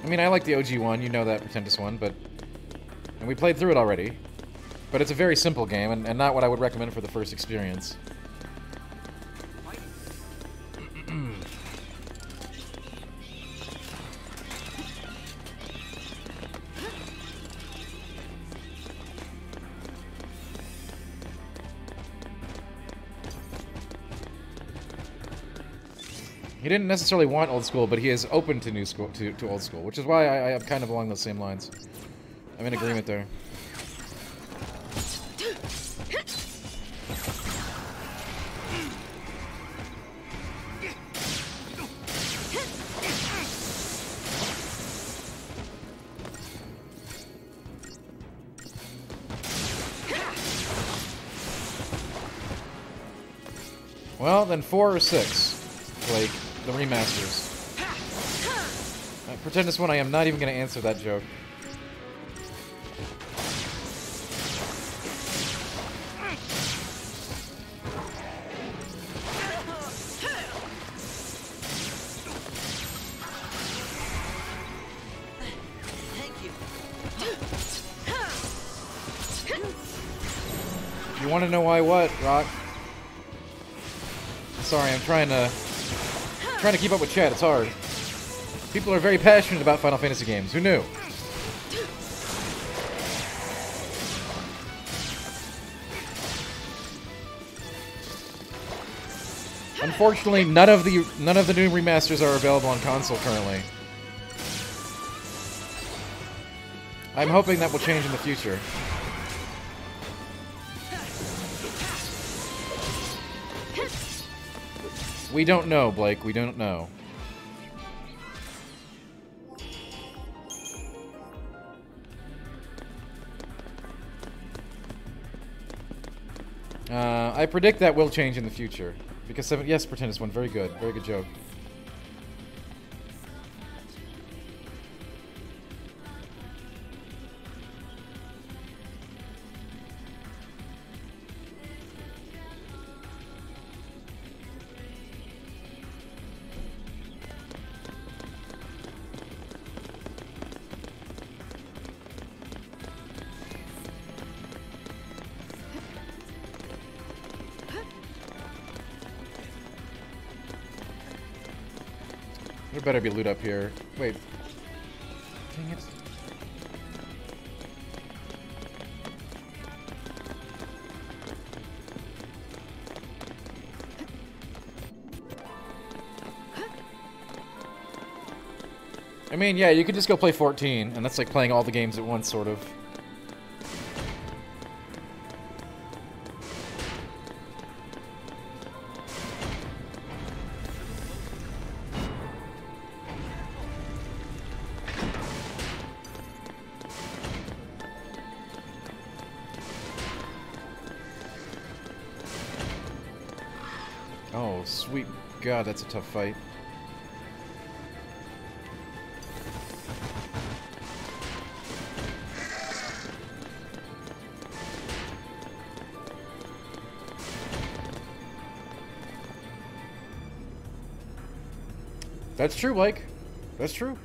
I mean, I like the OG one, you know that Pretendus one, but... And we played through it already. But it's a very simple game, and, and not what I would recommend for the first experience. Didn't necessarily want old school, but he is open to new school to, to old school, which is why I, I am kind of along those same lines. I'm in agreement there. Well, then four or six, the remasters. Pretend this one, I am not even going to answer that joke. You. You want to know why what, Rock? Sorry, I'm trying to trying to keep up with chat. It's hard. People are very passionate about Final Fantasy games. Who knew? Unfortunately, none of the none of the new remasters are available on console currently. I'm hoping that will change in the future. We don't know, Blake. We don't know. Uh, I predict that will change in the future. Because seven, yes, Pretendus one, very good, very good joke. There better be loot up here. Wait. Dang it. I mean, yeah, you could just go play 14, and that's like playing all the games at once, sort of. That's a tough fight. That's true, Blake. That's true.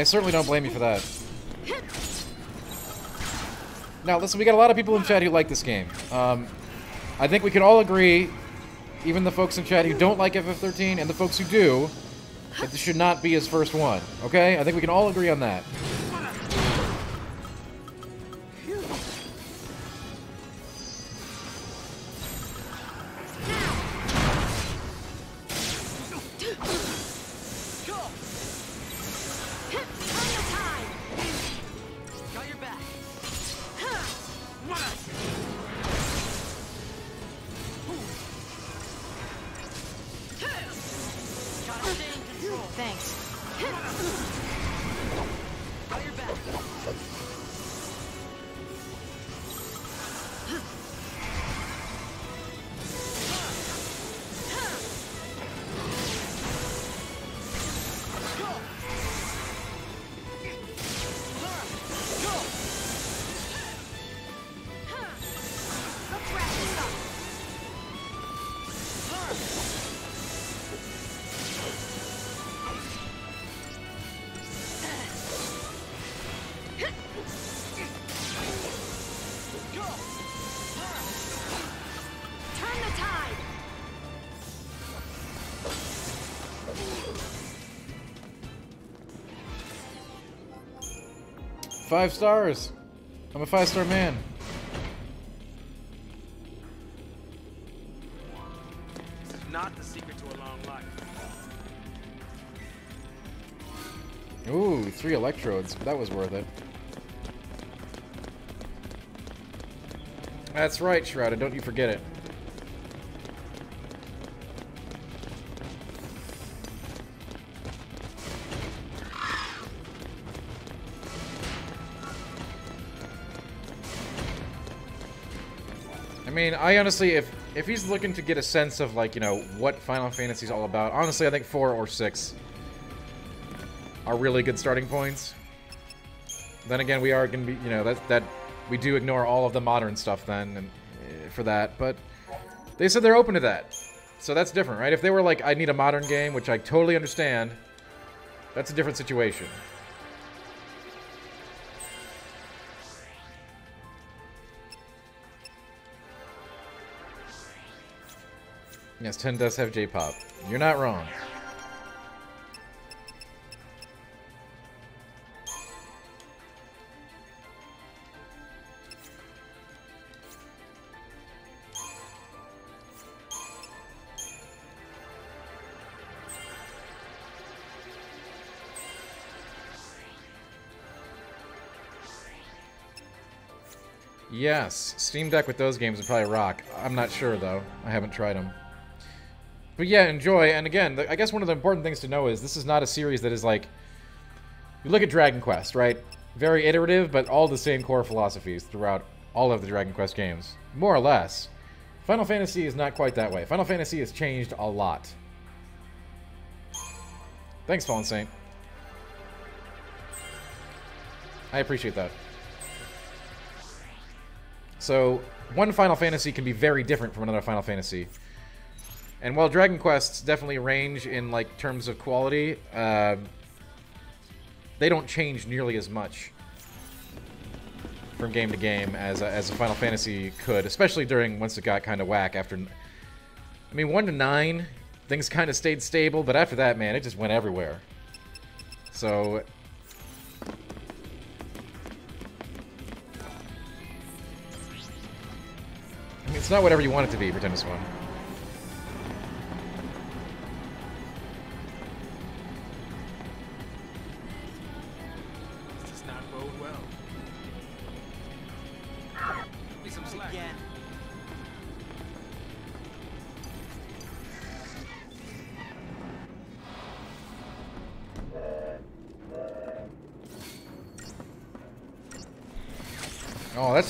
I certainly don't blame you for that. Now, listen, we got a lot of people in chat who like this game. Um, I think we can all agree, even the folks in chat who don't like FF13 and the folks who do, that this should not be his first one. Okay? I think we can all agree on that. Five stars. I'm a five star man. This is not the secret to a long life. Ooh, three electrodes. That was worth it. That's right, Shrouded. Don't you forget it. Mean, I honestly, if if he's looking to get a sense of like, you know, what Final Fantasy's all about, honestly, I think four or six are really good starting points. Then again, we are to be, you know, that that we do ignore all of the modern stuff then and uh, for that, but they said they're open to that. So that's different, right? If they were like I need a modern game, which I totally understand, that's a different situation. Yes, 10 does have J-pop. You're not wrong. Yes, Steam Deck with those games would probably rock. I'm not sure though. I haven't tried them. But yeah, enjoy. And again, I guess one of the important things to know is this is not a series that is like. You look at Dragon Quest, right? Very iterative, but all the same core philosophies throughout all of the Dragon Quest games, more or less. Final Fantasy is not quite that way. Final Fantasy has changed a lot. Thanks, Fallen Saint. I appreciate that. So, one Final Fantasy can be very different from another Final Fantasy. And while Dragon Quests definitely range in like terms of quality, uh, they don't change nearly as much from game to game as a, as a Final Fantasy could, especially during once it got kind of whack after. I mean, one to nine, things kind of stayed stable, but after that, man, it just went everywhere. So. I mean, it's not whatever you want it to be for Tennis 1.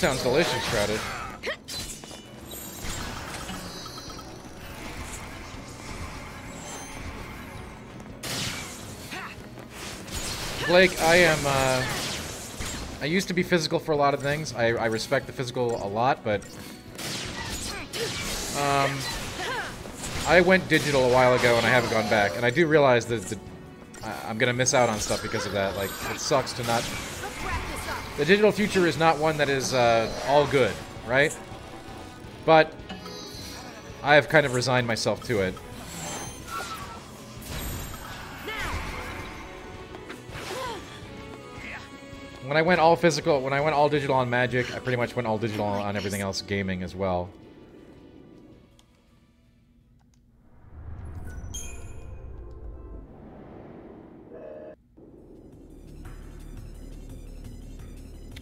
Sounds delicious, Shrouded. Blake, I am, uh... I used to be physical for a lot of things. I, I respect the physical a lot, but... Um... I went digital a while ago and I haven't gone back. And I do realize that the, I'm gonna miss out on stuff because of that. Like, it sucks to not the digital future is not one that is uh, all good, right? But I have kind of resigned myself to it. When I went all physical, when I went all digital on Magic, I pretty much went all digital on everything else gaming as well.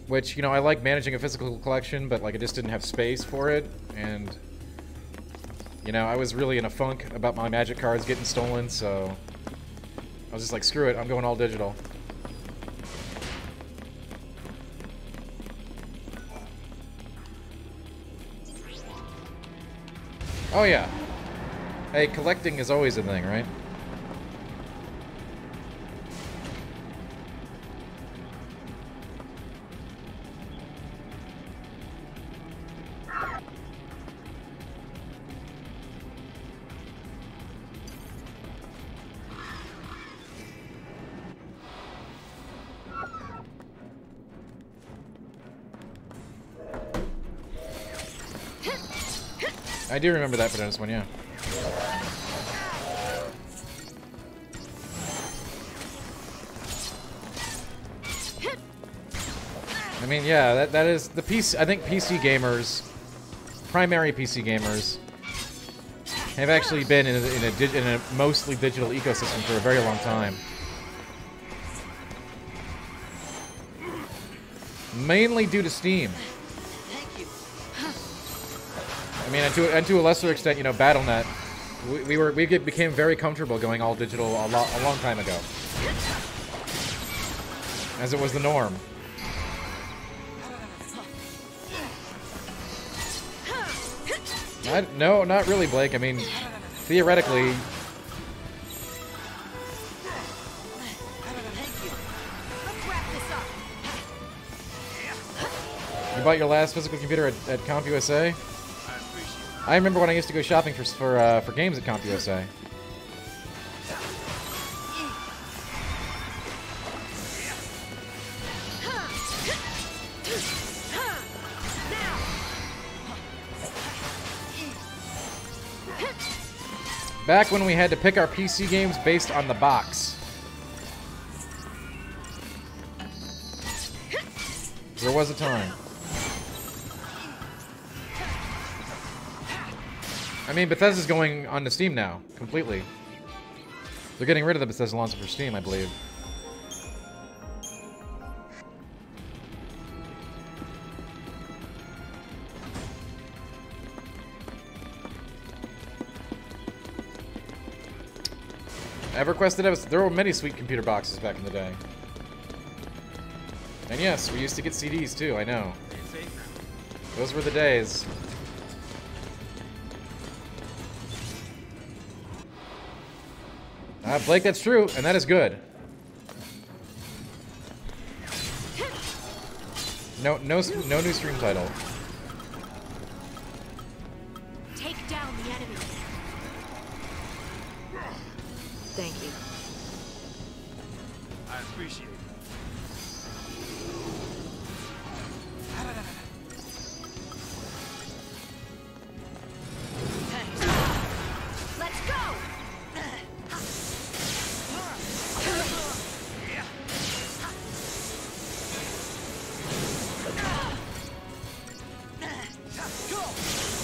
Which, you know, I like managing a physical collection, but, like, I just didn't have space for it, and... You know, I was really in a funk about my magic cards getting stolen, so... I was just like, screw it, I'm going all digital. Oh yeah. Hey, collecting is always a thing, right? I do remember that for this one, yeah. I mean, yeah, that, that is the PC. I think PC gamers, primary PC gamers, have actually been in a, in a, in a mostly digital ecosystem for a very long time. Mainly due to Steam. I mean, and to, and to a lesser extent, you know, BattleNet. We, we were we get, became very comfortable going all digital a, lo a long time ago, as it was the norm. No, not really, Blake. I mean, theoretically, you bought your last physical computer at, at CompUSA. I remember when I used to go shopping for for uh, for games at CompUSA. Back when we had to pick our PC games based on the box. There was a time. I mean, Bethesda's going onto Steam now, completely. They're getting rid of the Bethesda launcher for Steam, I believe. EverQuest there were many sweet computer boxes back in the day. And yes, we used to get CDs too, I know. Those were the days. Uh, Blake, that's true, and that is good. No, no, no new stream title.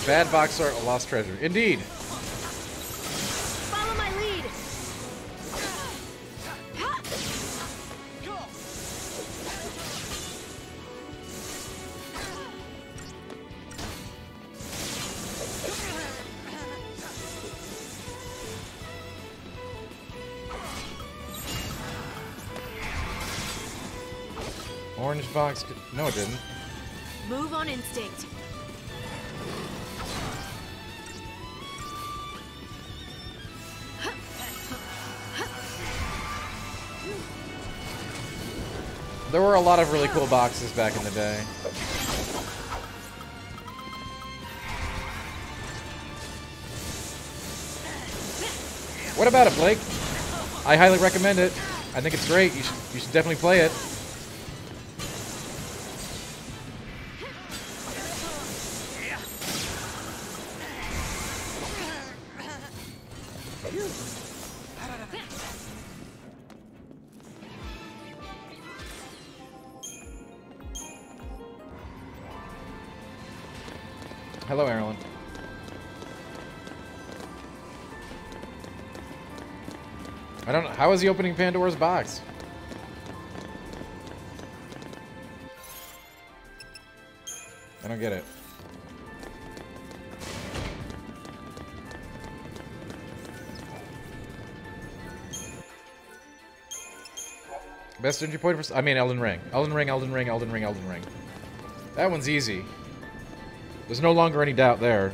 Bad box art, a lost treasure. Indeed. Follow my lead. Orange box. No, it didn't. Move on instinct. There were a lot of really cool boxes back in the day. What about it, Blake? I highly recommend it. I think it's great. You should, you should definitely play it. Is he opening Pandora's box? I don't get it. Best entry point for... I mean, Elden Ring. Elden Ring, Elden Ring, Elden Ring, Elden Ring. That one's easy. There's no longer any doubt there.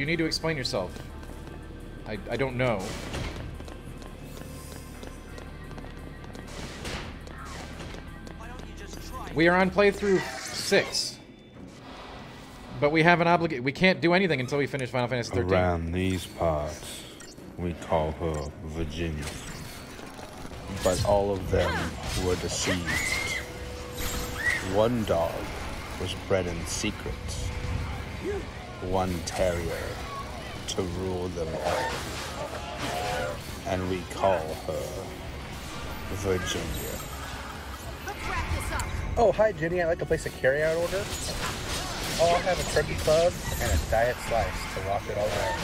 You need to explain yourself? I, I don't know. We are on playthrough six, but we have an obligation. We can't do anything until we finish Final Fantasy 13. Around these parts, we call her Virginia. But all of them were deceived. One dog was bred in secret. One terrier to rule them all. And we call her Virginia. Let's wrap this up. Oh, hi, Jenny. I'd like to place a carryout order. Oh, I'll have a turkey club and a diet slice to wash it all down.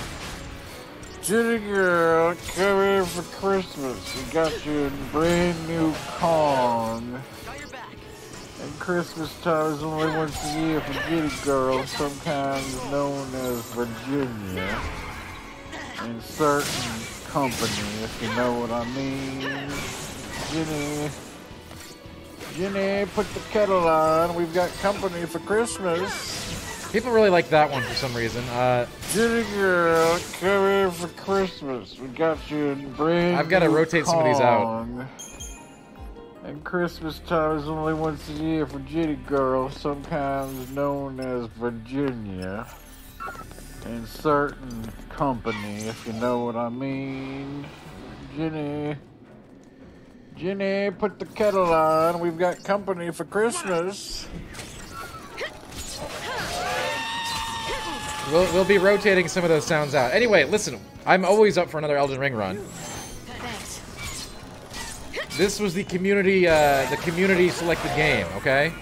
Jenny girl, come here for Christmas. We got you a brand new Kong. Christmas time is only once a year for Jenny girl, sometimes known as Virginia. In certain company, if you know what I mean. Jenny. Jenny, put the kettle on. We've got company for Christmas. People really like that one for some reason. Uh, Jenny girl, come here for Christmas. We got you a brand I've gotta new rotate some of these out. And Christmas time is only once a year for Jenny girl, sometimes known as Virginia. In certain company, if you know what I mean. Jenny. Jenny, put the kettle on. We've got company for Christmas. we'll, we'll be rotating some of those sounds out. Anyway, listen, I'm always up for another Elden Ring run. This was the community, uh, the community selected game, okay?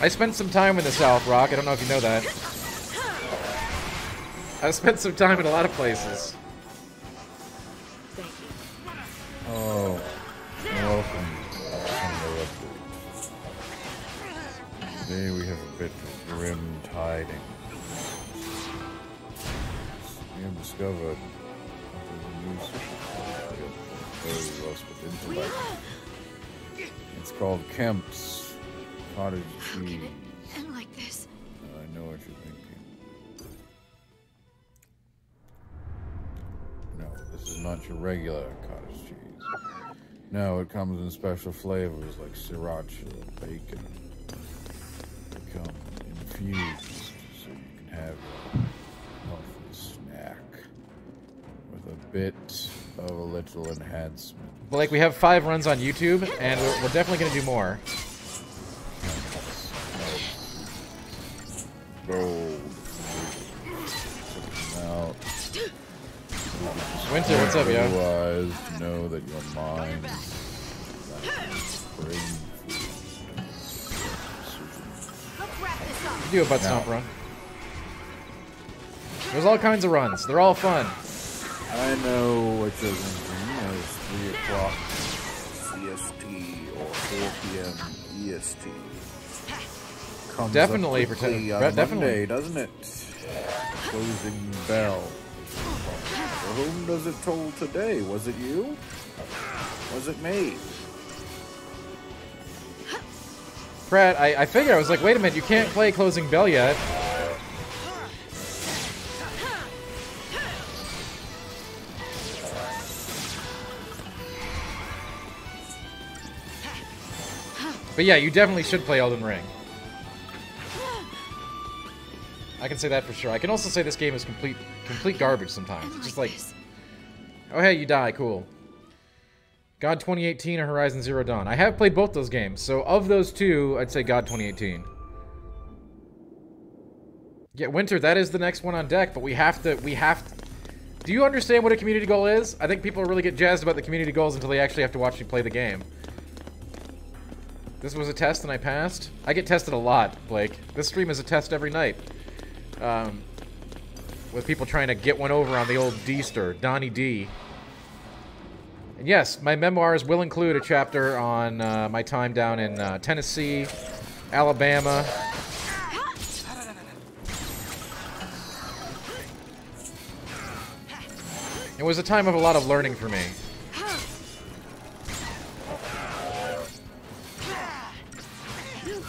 I spent some time in the South, Rock. I don't know if you know that. I spent some time in a lot of places. Oh, welcome, Today we have a bit of grim tidings. We have discovered very well with intellect. It's called Kemp's Cottage Cheese. And like this. Uh, I know what you're thinking. No, this is not your regular cottage cheese. No, it comes in special flavors like sriracha, bacon. They come infused so you can have a healthy snack with a bit of a little enhancement. But like we have five runs on YouTube, and we're, we're definitely gonna do more. Gold. Out. Winter, what's up, yo? Otherwise, know that your mind. Brain Let's wrap this up. Do a butt stomp run. There's all kinds of runs. They're all fun. I know what you're thinking. It's 3 o'clock CST or 4 p.m. EST. Comes Definitely for quickly te- on re- Monday, definitely. doesn't it? Closing bell. For whom does it toll today? Was it you? Was it me? Pratt, I, I figured, I was like, wait a minute, you can't play Closing Bell yet. But yeah, you definitely should play Elden Ring. I can say that for sure. I can also say this game is complete complete garbage sometimes. It's just like, oh hey, you die, cool. God 2018 or Horizon Zero Dawn. I have played both those games, so of those two, I'd say God 2018. Yeah, Winter, that is the next one on deck, but we have to, we have to... Do you understand what a community goal is? I think people really get jazzed about the community goals until they actually have to watch me play the game. This was a test and I passed? I get tested a lot, Blake. This stream is a test every night. Um, with people trying to get one over on the old D-ster, Donnie D. And yes, my memoirs will include a chapter on uh, my time down in uh, Tennessee, Alabama. It was a time of a lot of learning for me.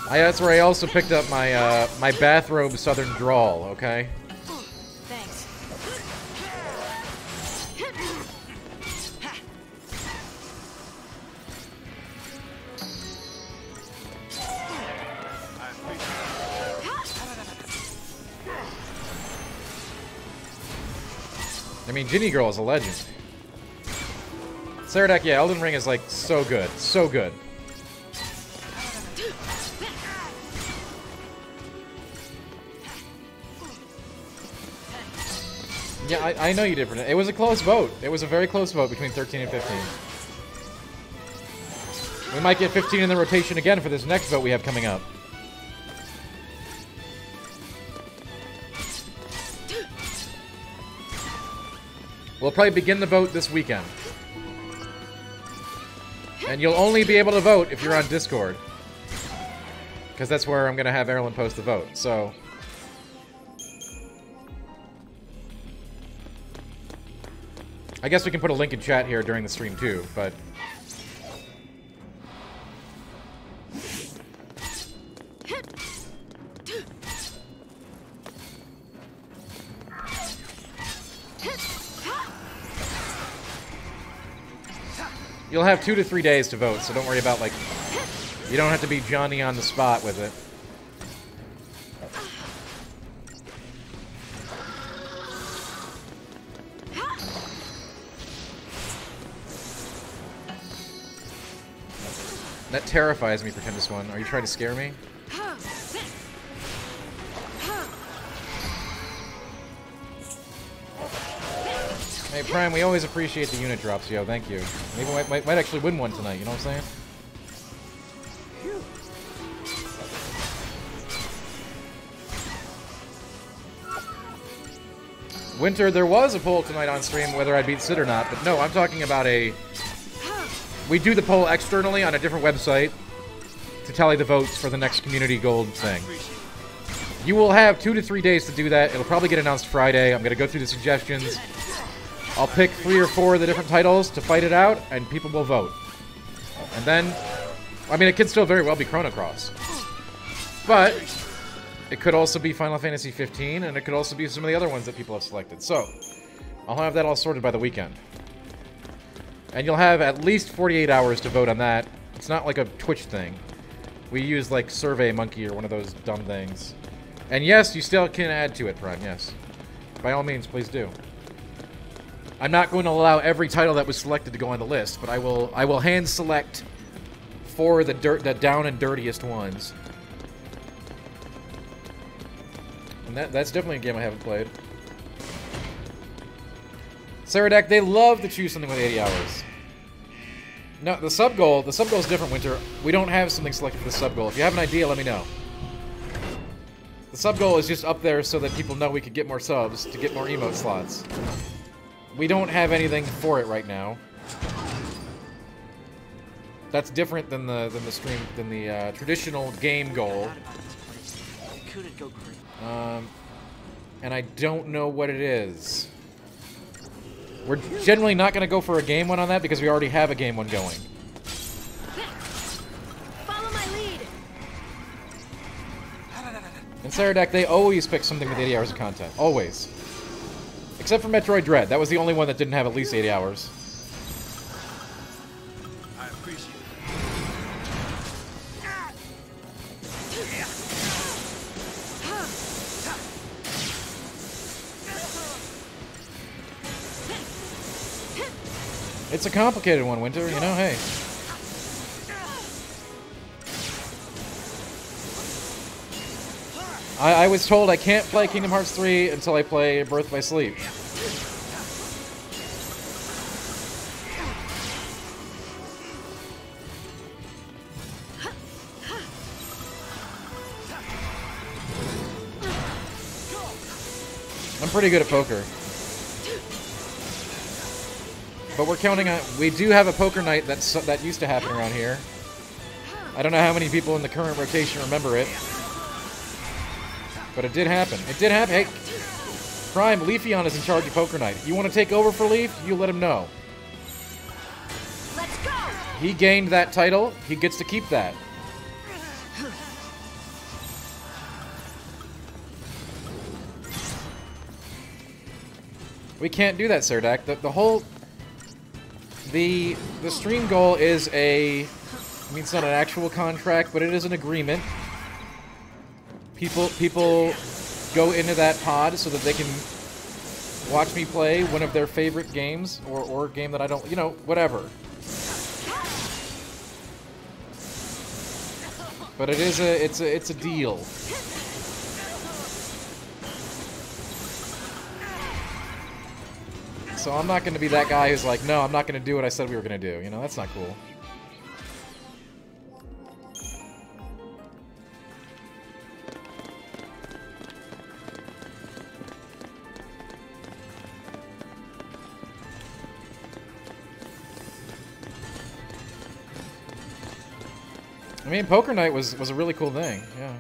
I, that's where I also picked up my uh, my bathrobe southern drawl. Okay. Thanks. I mean, Ginny Girl is a legend. Saradak, yeah, Elden Ring is like so good, so good. Yeah, I, I know you did. Brendan. It was a close vote. It was a very close vote between 13 and 15. We might get 15 in the rotation again for this next vote we have coming up. We'll probably begin the vote this weekend. And you'll only be able to vote if you're on Discord. Because that's where I'm going to have Erlen post the vote. So. I guess we can put a link in chat here during the stream too, but. You'll have two to three days to vote, so don't worry about, like... You don't have to be Johnny on the spot with it. That terrifies me, Pretendus One. Are you trying to scare me? Hey, Prime, we always appreciate the unit drops, yo. Thank you. Maybe might, might, might actually win one tonight, you know what I'm saying? Winter, there was a poll tonight on stream whether I beat Cid or not, but no, I'm talking about a... We do the poll externally on a different website to tally the votes for the next community gold thing. You will have two to three days to do that. It'll probably get announced Friday. I'm going to go through the suggestions. I'll pick three or four of the different titles to fight it out, and people will vote. And then, I mean, it could still very well be Chrono Cross. But, it could also be Final Fantasy 15, and it could also be some of the other ones that people have selected. So, I'll have that all sorted by the weekend. And you'll have at least 48 hours to vote on that. It's not like a Twitch thing. We use, like, Survey Monkey or one of those dumb things. And yes, you still can add to it, Prime, yes. By all means, please do. I'm not going to allow every title that was selected to go on the list, but I will I will hand select for the dirt the down and dirtiest ones. And that that's definitely a game I haven't played. Saradak, they love to choose something with 80 hours. No, the sub goal, the sub goal is different, Winter. We don't have something selected for the sub goal. If you have an idea, let me know. The sub goal is just up there so that people know we could get more subs to get more emote slots. We don't have anything for it right now. That's different than the than the stream than the uh, traditional game goal. Um, and I don't know what it is. We're generally not going to go for a game one on that because we already have a game one going. Follow my lead. In Saradak, they always pick something with 80 hours of content. Always. Except for Metroid Dread. That was the only one that didn't have at least 80 hours. It's a complicated one, Winter. You know, hey. I, I was told I can't play Kingdom Hearts 3 until I play Birth by Sleep. I'm pretty good at poker. But we're counting on. We do have a poker night that's that used to happen around here. I don't know how many people in the current rotation remember it, but it did happen. It did happen. Hey, Prime Leafeon is in charge of poker night. You want to take over for Leaf? You let him know. Let's go. He gained that title. He gets to keep that. We can't do that, Sirdak. The, the whole the the stream goal is a I mean it's not an actual contract, but it is an agreement. People people go into that pod so that they can watch me play one of their favorite games or or a game that I don't, you know, whatever. But it is a it's a it's a deal. So I'm not going to be that guy who's like, no, I'm not going to do what I said we were going to do. You know, that's not cool. I mean, poker night was was a really cool thing. Yeah.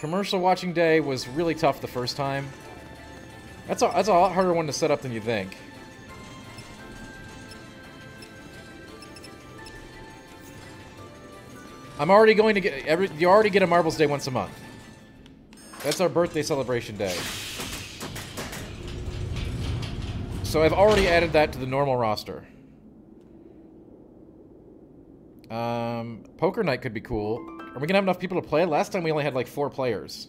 Commercial watching day was really tough the first time. That's a, that's a lot harder one to set up than you think. I'm already going to get every. You already get a Marbles Day once a month. That's our birthday celebration day. So I've already added that to the normal roster. Um, poker night could be cool. Are we gonna have enough people to play? Last time we only had like four players.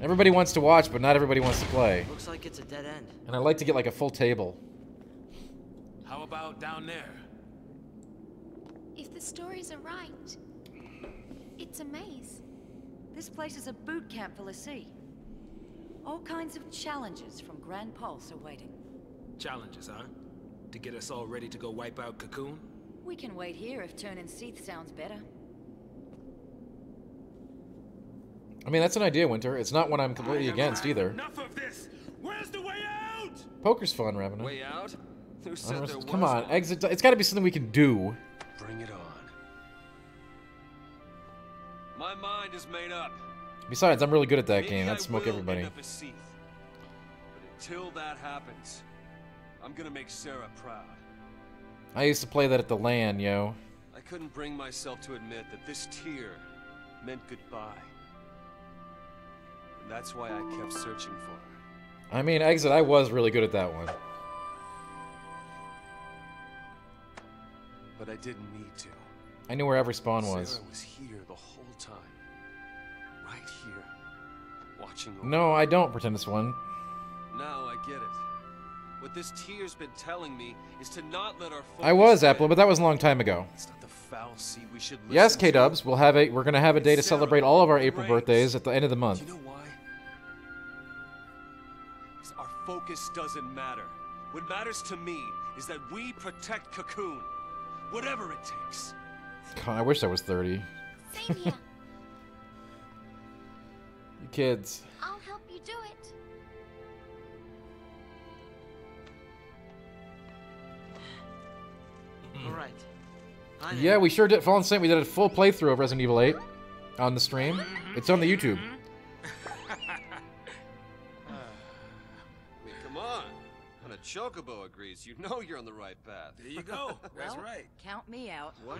Everybody wants to watch, but not everybody wants to play. Looks like it's a dead end. And I like to get like a full table. How about down there? If the stories are right, it's a maze. This place is a boot camp for l'Cie. All kinds of challenges from Gran Pulse are waiting. Challenges, huh? To get us all ready to go wipe out Cocoon? We can wait here if turning Cie'th sounds better. I mean, that's an idea, Winter. It's not one I'm completely against either. Enough of this! Where's the way out? Poker's fun, Revenant. Way out? Who said there was Come on, one? exit. It's got to be something we can do. Bring it on. My mind is made up. Besides, I'm really good at that Maybe game. I I'd smoke everybody. end up a Cie'th. But until that happens, I'm gonna make Serah proud. I used to play that at the LAN, yo. I couldn't bring myself to admit that this tear meant goodbye. That's why I kept searching for her. I mean, exit. I was really good at that one. But I didn't need to. I knew where every spawn was. Serah was here the whole time. right here, watching over No, I don't pretend it's one. Now I get it. What this tear's been telling me is to not let our I was Apple, but that was a long time ago. It's not the fallacy we should listen Yes. K Dubs, we'll have a we're gonna have a day to celebrate all of our April birthdays at the end of the month. You know focus doesn't matter. What matters to me is that we protect Cocoon. Whatever it takes. God, I wish I was 30. Same here. You kids. I'll help you do it. Mm-hmm. All right. Yeah, we sure did. Fallen Saint, we did a full playthrough of Resident Evil 8 on the stream. Mm-hmm. It's on the YouTube. Mm-hmm. When chocobo agrees, you know you're on the right path. There you go. That's Well, right. Count me out. What?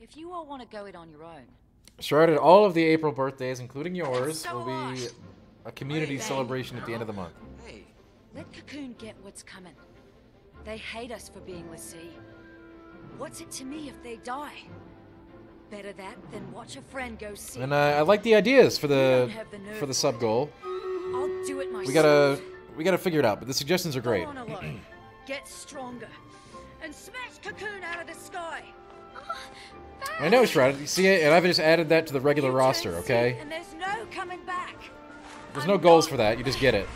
If you all want to go it on your own, Shrouded all of the April birthdays, including yours, So will be a community Hey, celebration at the end of the month. Hey, let Cocoon get what's coming. They hate us for being with C. What's it to me if they die? Better that than watch a friend go see. And uh, I like the ideas for the don't the for the sub goal. I'll do it myself. We gotta we gotta figure it out, but the suggestions are great. Go on alone. Get stronger. And smash Cocoon out of the sky. I know, Shrouded. You see it, and I've just added that to the regular roster. Okay. And there's no coming back. There's no goals for that. You just get it.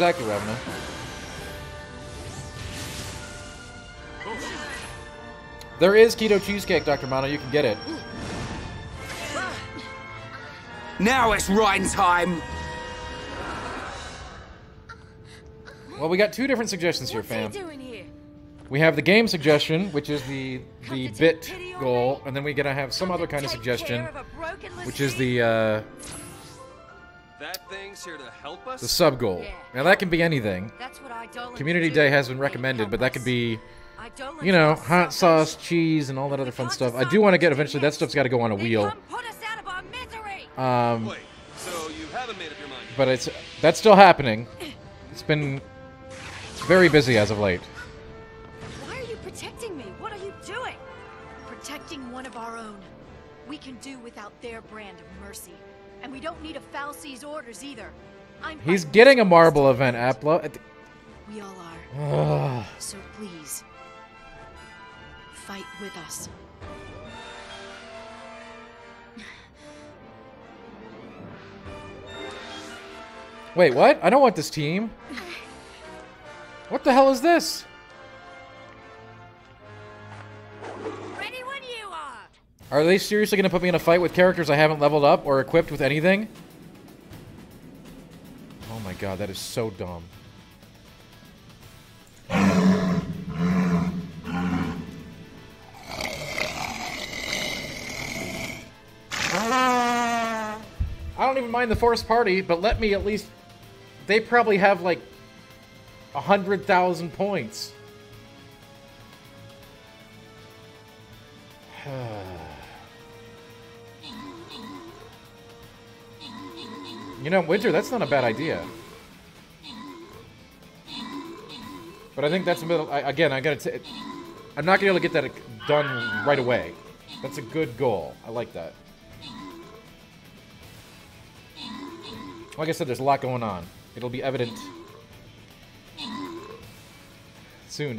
Exactly, Ravna. There is keto cheesecake, Dr. Mono. You can get it. Now it's riding time. Well, we got two different suggestions here, What's he fam. doing here? We have the game suggestion, which is the the bit goal, and then we're gonna have some other kind of suggestion, of which is the uh, That thing's here to help us? the sub goal. Now that can be anything. That's what Community do. Day has been recommended, but that could be, you know, hot selfish. sauce, cheese, and all that other fun stuff. I do want to get eventually. That stuff's got to go on a wheel. Put us out of our. Um, Wait, so you haven't made up your mind? but it's that's still happening. It's been very busy as of late. Why are you protecting me? What are you doing? Protecting one of our own. We can do without their brand of mercy. We don't need a fal'Cie's orders either. I'm He's getting a marble event, the- We all are. Ugh. So please, fight with us. Wait, what? I don't want this team. What the hell is this? Are. They seriously going to put me in a fight with characters I haven't leveled up or equipped with anything? Oh my god, that is so dumb. I don't even mind the forced party, but let me at least. They probably have like a hundred thousand points. You know, Winter, that's not a bad idea. But I think that's a middle. I, again, I gotta. I'm not gonna be able to get that uh, done right away. That's a good goal. I like that. Like I said, there's a lot going on. It'll be evident soon.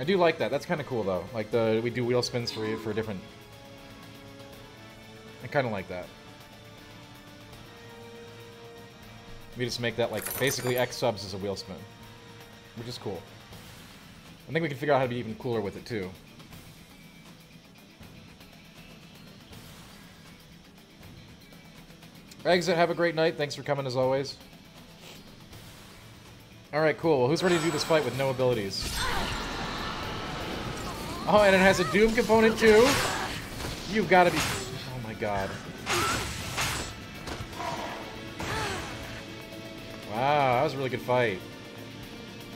I do like that. That's kind of cool, though. Like the we do wheel spins for for different. I kind of like that. We just make that like basically X subs as a wheel spin, which is cool. I think we can figure out how to be even cooler with it too. Exit, have a great night. Thanks for coming as always. Alright, cool. Well, who's ready to do this fight with no abilities? Oh, and it has a Doom component too? You've got to be... Oh my god. Wow, that was a really good fight.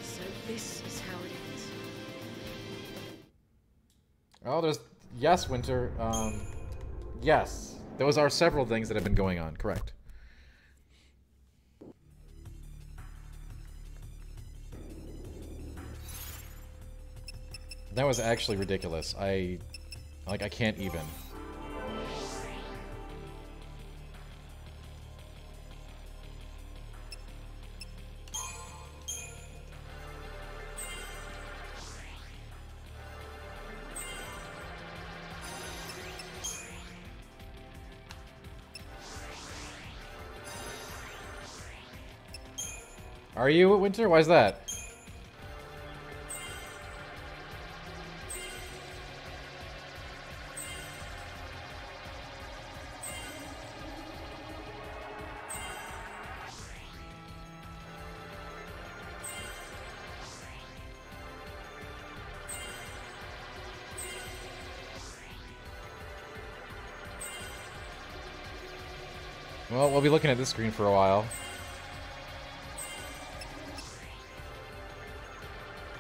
So this is how it ends. Oh, there's... Yes, Winter. Um, yes. Those are several things that have been going on, correct. That was actually ridiculous. I... Like, I can't even. Are you, Winter? Why is that? Be looking at this screen for a while.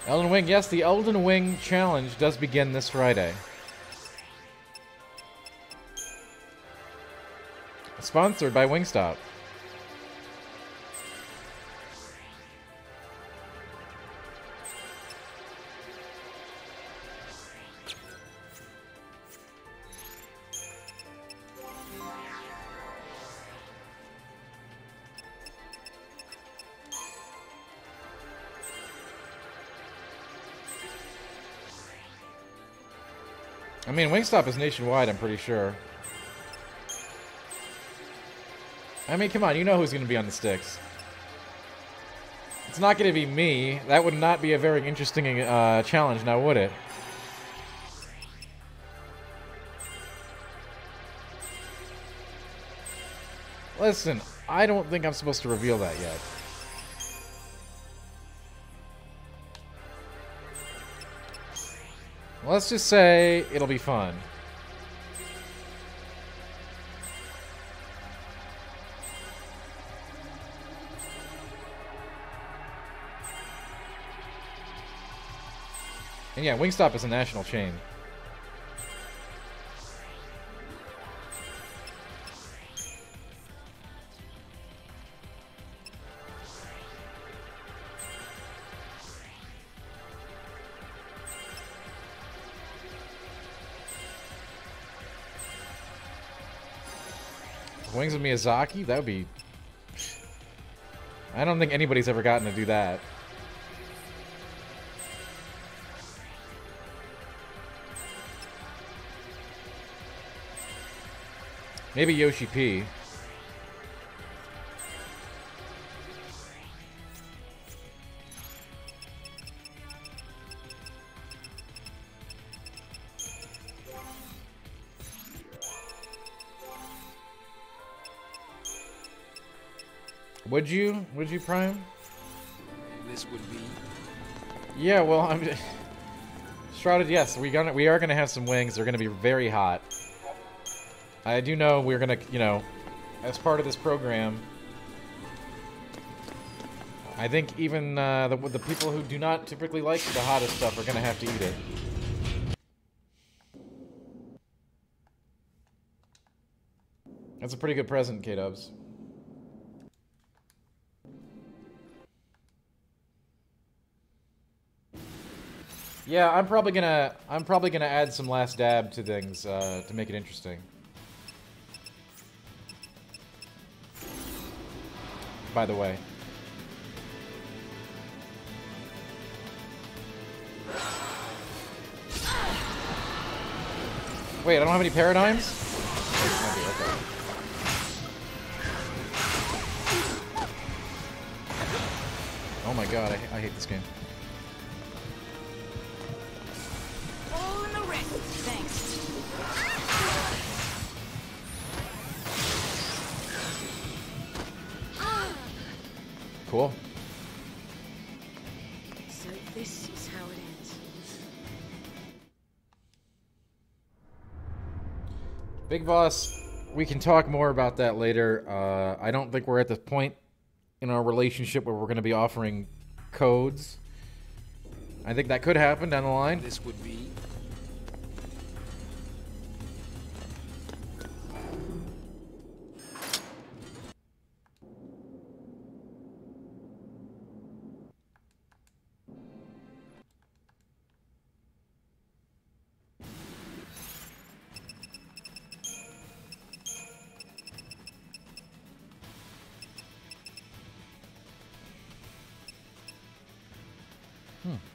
Elden Wing, yes, the Elden Wing challenge does begin this Friday. Sponsored by Wingstop. Wingstop is nationwide, I'm pretty sure. I mean, come on, you know who's going to be on the sticks. It's not going to be me. That would not be a very interesting uh, challenge, now would it? Listen, I don't think I'm supposed to reveal that yet. Let's just say it'll be fun. And yeah, Wingstop is a national chain. Wings of Miyazaki? That would be... I don't think anybody's ever gotten to do that. Maybe Yoshi P. Would you? Would you, Prime? This would be. Yeah, well, I'm shrouded. Yes, we gonna we are gonna have some wings. They're gonna be very hot. I do know we're gonna, you know, as part of this program. I think even uh, the the people who do not typically like the hottest stuff are gonna have to eat it. That's a pretty good present, K-Dubs. Yeah, I'm probably gonna I'm probably gonna add some last dab to things uh, to make it interesting. By the way. Wait, I don't have any paradigms? Oh my god, I, I hate this game. Big Boss, we can talk more about that later. Uh, I don't think we're at the point in our relationship where we're going to be offering codes. I think that could happen down the line. This would be Hmm.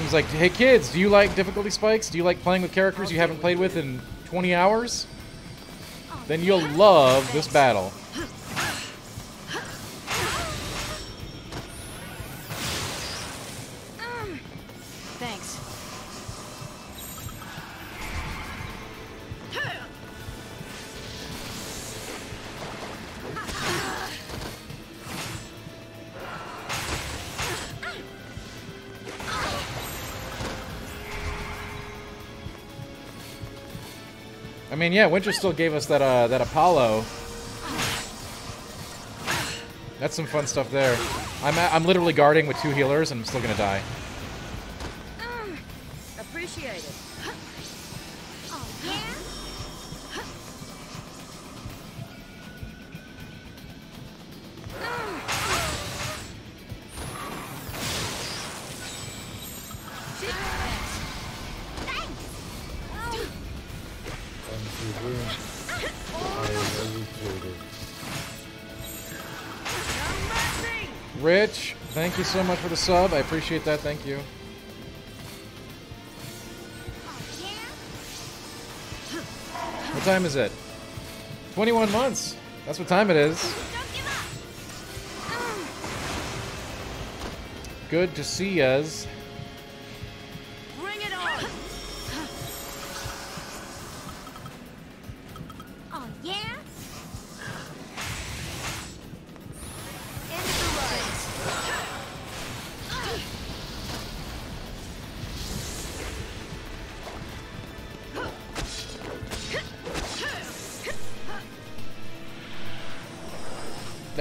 Game's like, hey kids, do you like difficulty spikes? Do you like playing with characters you haven't played with in 20 hours? Then you'll love this battle. Mean, yeah, Winter still gave us that uh, that Apollo. That's some fun stuff there. I'm I'm literally guarding with two healers, and I'm still gonna die. So much for the sub. I appreciate that. Thank you. What time is it? 21 months. That's what time it is. Good to see us.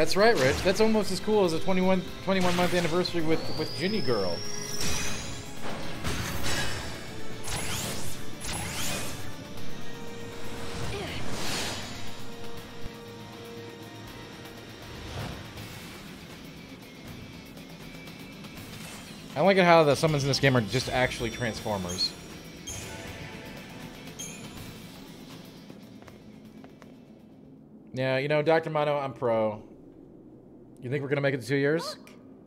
That's right, Rich. That's almost as cool as a 21, 21 month anniversary with with Ginny Girl. I like it how the summons in this game are just actually Transformers. Yeah, you know, Dr. Mono, I'm pro. You think we're gonna make it to two years?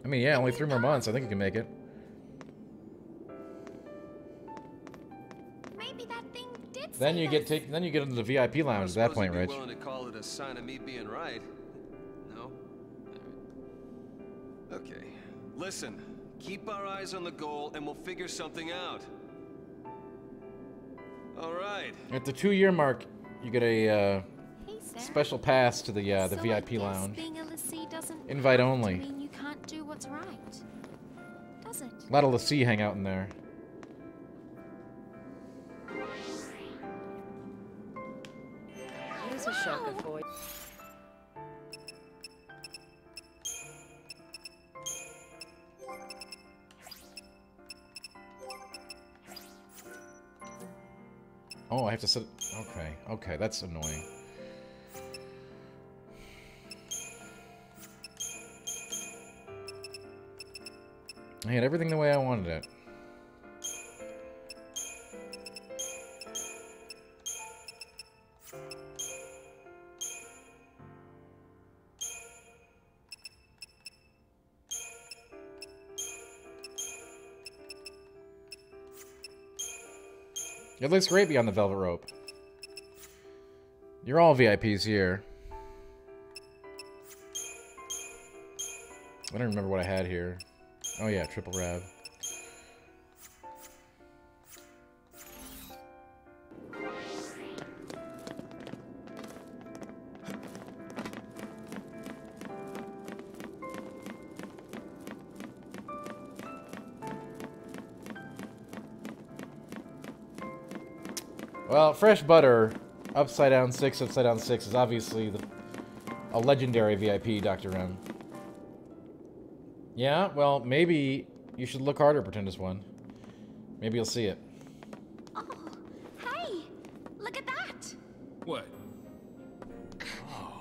I mean, yeah, only three more months. I think you can make it. Maybe that thing did Then you save get take. Then you get into the VIP lounge at that point, you'd Rich. willing to call it a sign of me being right. No? Okay. Listen, keep our eyes on the goal and we'll figure something out. All right. At the two-year mark, you get a uh, Hey, special pass to the uh, the So VIP guess lounge. Being a Invite only. mean you can't do what's right, does it? A lot of l'Cie hang out in there. Here's a shocker for you. Oh, I have to set. Okay, okay, that's annoying. I had everything the way I wanted it. It looks great beyond the velvet rope. You're all VIPs here. I don't remember what I had here. Oh yeah, triple rev. Well, fresh butter, upside down six, upside down six is obviously the, a legendary VIP, Dr. Ren. Yeah, well, maybe you should look harder, Pretendus One. Maybe you'll see it. Oh, Hey, look at that. What? Oh.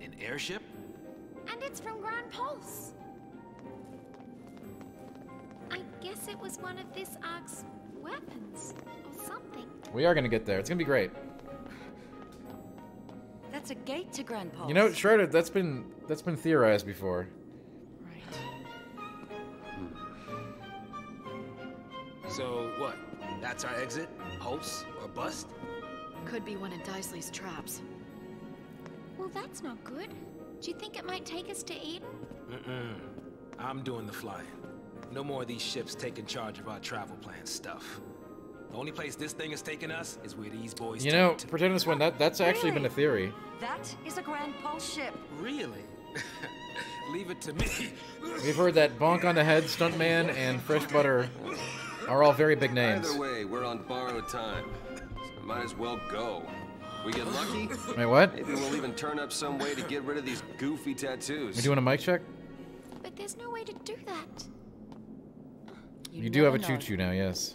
An airship? And it's from Gran Pulse. I guess it was one of this Ark's weapons or something. We are gonna get there. It's gonna be great. That's a gate to Gran Pulse. You know, Shredder, that's been that's been theorized before. That's our exit? Pulse or bust? Could be one of Dysley's traps. Well, that's not good. Do you think it might take us to Eden? Mm-mm. I'm doing the flying. No more of these ships taking charge of our travel plan stuff. The only place this thing is taking us is where these boys You know, it to. Pretendus One, that that's actually been a theory. That is a Gran Pulse ship. Really? Leave it to me. We've heard that Bonk on the Head, Stuntman, and Fresh Butter are all very big names. Either way, we're on borrowed time. So might as well go. We get lucky. Wait, what? Maybe we'll even turn up some way to get rid of these goofy tattoos. We doing a mic check? But there's no way to do that. You, do have a choo-choo now, yes.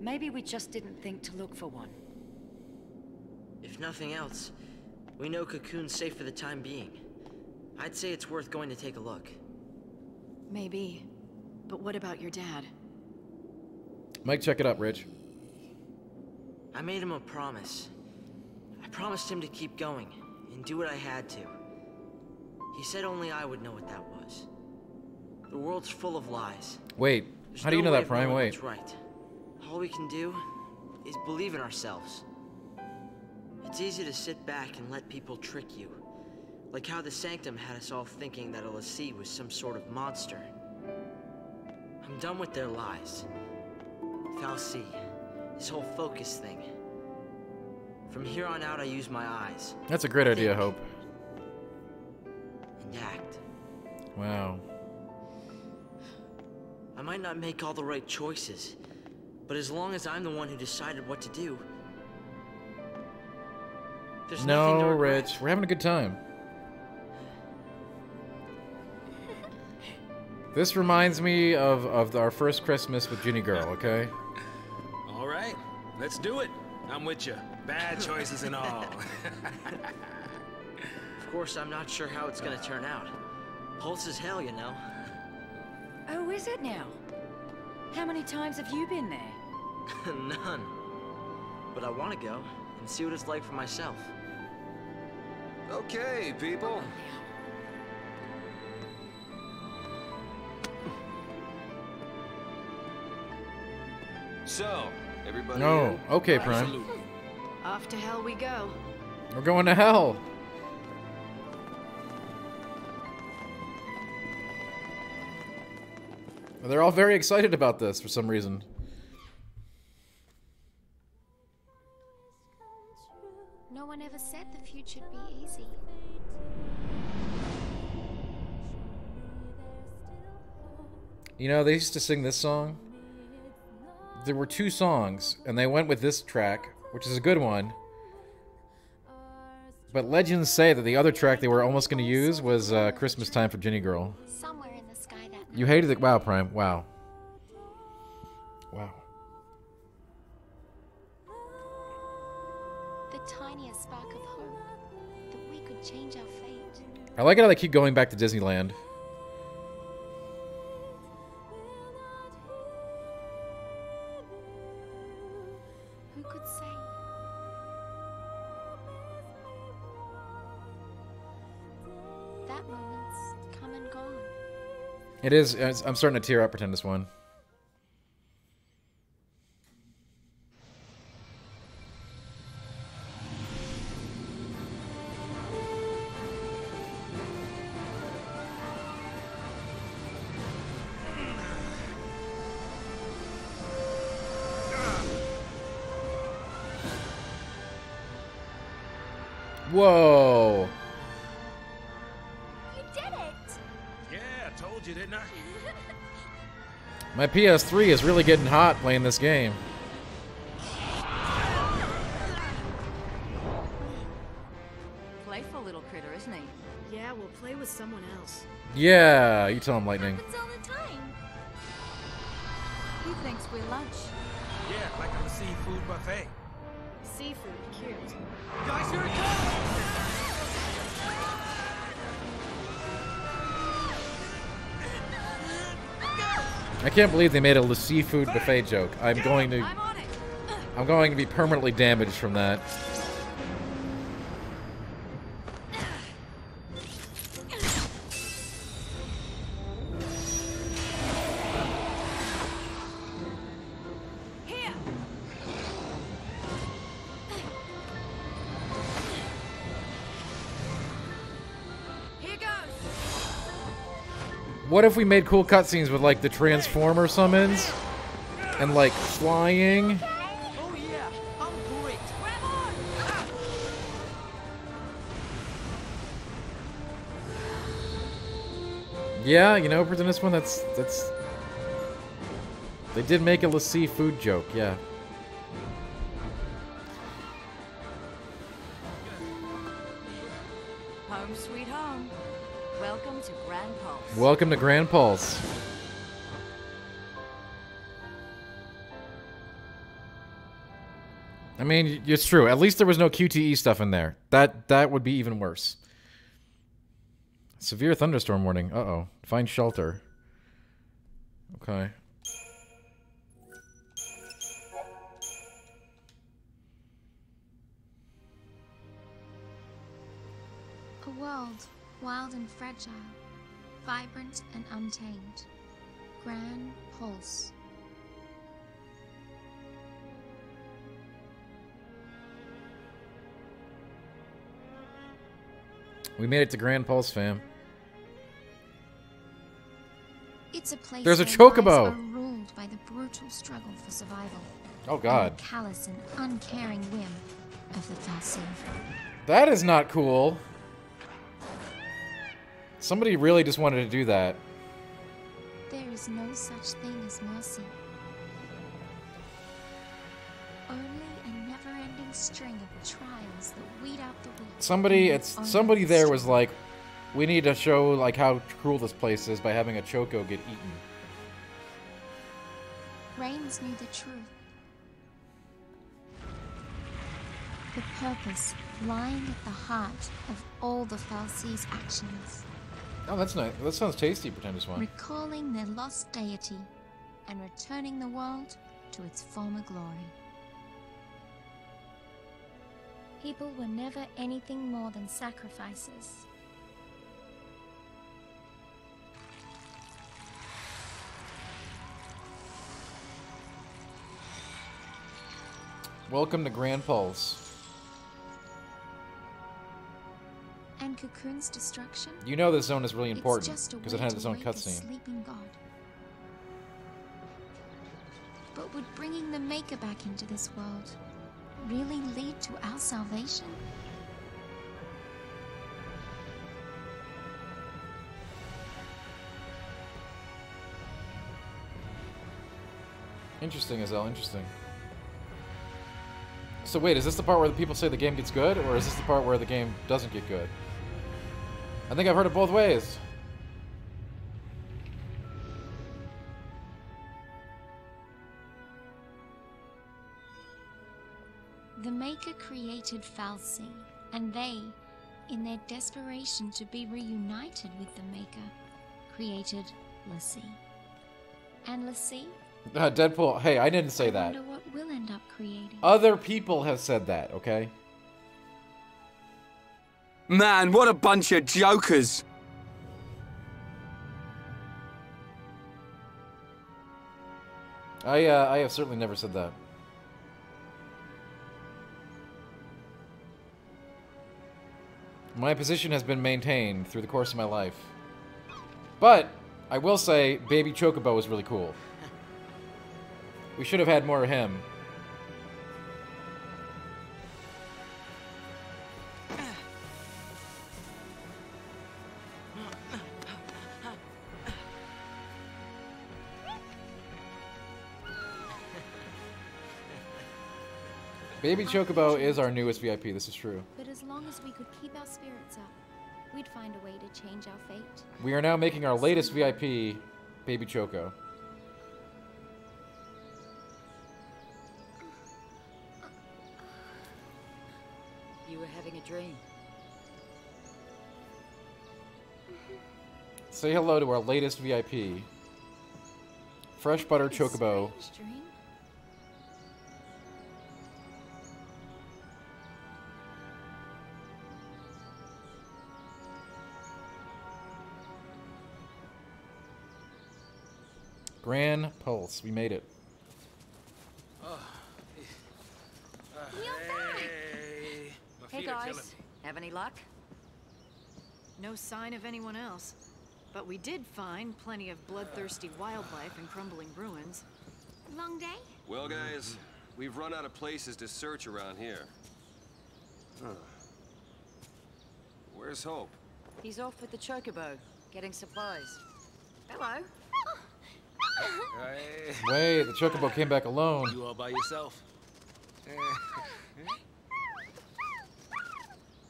Maybe we just didn't think to look for one. If nothing else, we know Cocoon's safe for the time being. I'd say it's worth going to take a look. Maybe. But what about your dad? Mike, check it up, Rich. I made him a promise. I promised him to keep going and do what I had to. He said only I would know what that was. The world's full of lies. Wait, There's how do you no know that, Prime? Wait. right. All we can do is believe in ourselves. It's easy to sit back and let people trick you. Like how the Sanctum had us all thinking that a was some sort of monster. I'm done with their lies. Fal'Cie, this whole focus thing. From here on out, I use my eyes That's a great idea, Hope. and act. Wow. I might not make all the right choices, but as long as I'm the one who decided what to do, there's nothing to No, regret. Rich. We're having a good time. This reminds me of, of our first Christmas with Ginny Girl, okay? All right, let's do it. I'm with you. Bad choices and all. Of course, I'm not sure how it's gonna turn out. Pulse is hell, you know. Oh, is it now? How many times have you been there? None. But I want to go and see what it's like for myself. Okay, people. So, everybody. No. in? Okay, Prime. Off to hell we go. We're going to hell. They're all very excited about this for some reason. No one ever said the future'd be easy. You know, they used to sing this song. There were two songs, and they went with this track, which is a good one. But legends say that the other track they were almost going to use was uh, Christmas Time for Ginny Girl. Somewhere in the sky that You hated it. Wow, Prime. Wow. Wow. the tiniest spark of hope that we could change our fate. I like it how they keep going back to Disneyland. It is. I'm starting to tear up pretend this one. Whoa. My PS3 is really getting hot playing this game. Playful little critter, isn't he? Yeah, we'll play with someone else. Yeah, you tell him, Lightning. I can't believe they made a seafood buffet joke. I'm going to I'm. I'm going to be permanently damaged from that. What if we made cool cutscenes with like the Transformer summons and like flying? Yeah. Yeah, you know, for this one, that's that's. They did make a lassie food joke, yeah. Welcome to Gran Pulse. I mean, it's true. At least there was no QTE stuff in there. That that would be even worse. Severe thunderstorm warning. Uh-oh. Find shelter. Okay. A world wild and fragile, vibrant and untamed. Gran Pulse. We made it to Gran Pulse, fam. It's a place There's a chocobo. ruled by the brutal struggle for survival. Oh, God. the callous and uncaring whim of the fal'Cie. That is not cool. Somebody really just wanted to do that. There is no such thing as mercy. Only a never-ending string of trials that weed out the weak. Somebody, it's somebody there was like, we need to show like how cruel this place is by having a choco get eaten. Raines knew the truth. The purpose lying at the heart of all the fal'Cie's actions, Oh, that's nice. That sounds tasty, Pretenders one. recalling their lost deity and returning the world to its former glory. People were never anything more than sacrifices. Welcome to Gran Pulse. Cocoon's destruction? You know this zone is really important because it has its own cutscene. But would bringing the Maker back into this world really lead to our salvation? Interesting, Azelle. Interesting. So wait, is this the part where the people say the game gets good, or is this the part where the game doesn't get good? I think I've heard it both ways. The Maker created fal'Cie, and they, in their desperation to be reunited with the Maker, created l'Cie. And l'Cie, Uh, Deadpool. Hey, I didn't say I that. wonder what we'll end up creating. Other people have said that. Okay. Man, what a bunch of jokers. I uh, I have certainly never said that. My position has been maintained through the course of my life. But I will say, Baby Chocobo was really cool. We should have had more of him. Baby Chocobo is our newest VIP. This is true. But as long as we could keep our spirits up, we'd find a way to change our fate. We are now making our latest VIP, Baby Choco. You were having a dream. Say hello to our latest VIP, Fresh Butter Chocobo. Strange dream. Gran Pulse. We made it. Hey. Hey feet are killing guys, have any luck? No sign of anyone else. But we did find plenty of bloodthirsty wildlife and crumbling ruins. Long day? Well, guys, we've run out of places to search around here. Huh. Where's Hope? He's off with the chocobo, getting supplies. Hello. Hey. Wait, the Chocobo came back alone. You all by yourself?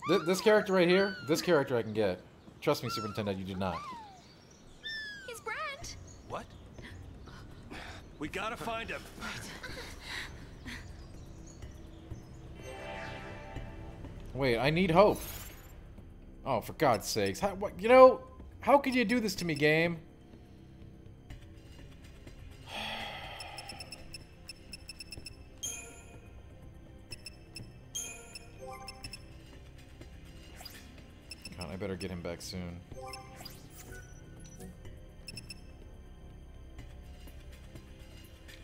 Th- this character right here, this character I can get. Trust me, Superintendent, you do not. It's Brand. What? We gotta find him. Wait, I need hope. Oh, for God's sakes. How, what, you know, how could you do this to me, game? Get him back soon.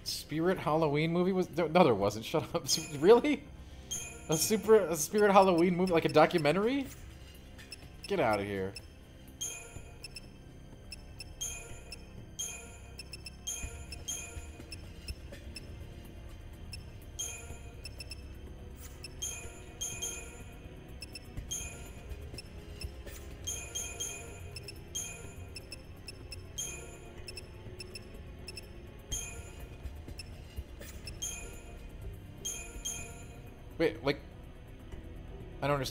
Spirit Halloween movie was no, there wasn't. Shut up. Really? A super a Spirit Halloween movie like a documentary? Get out of here.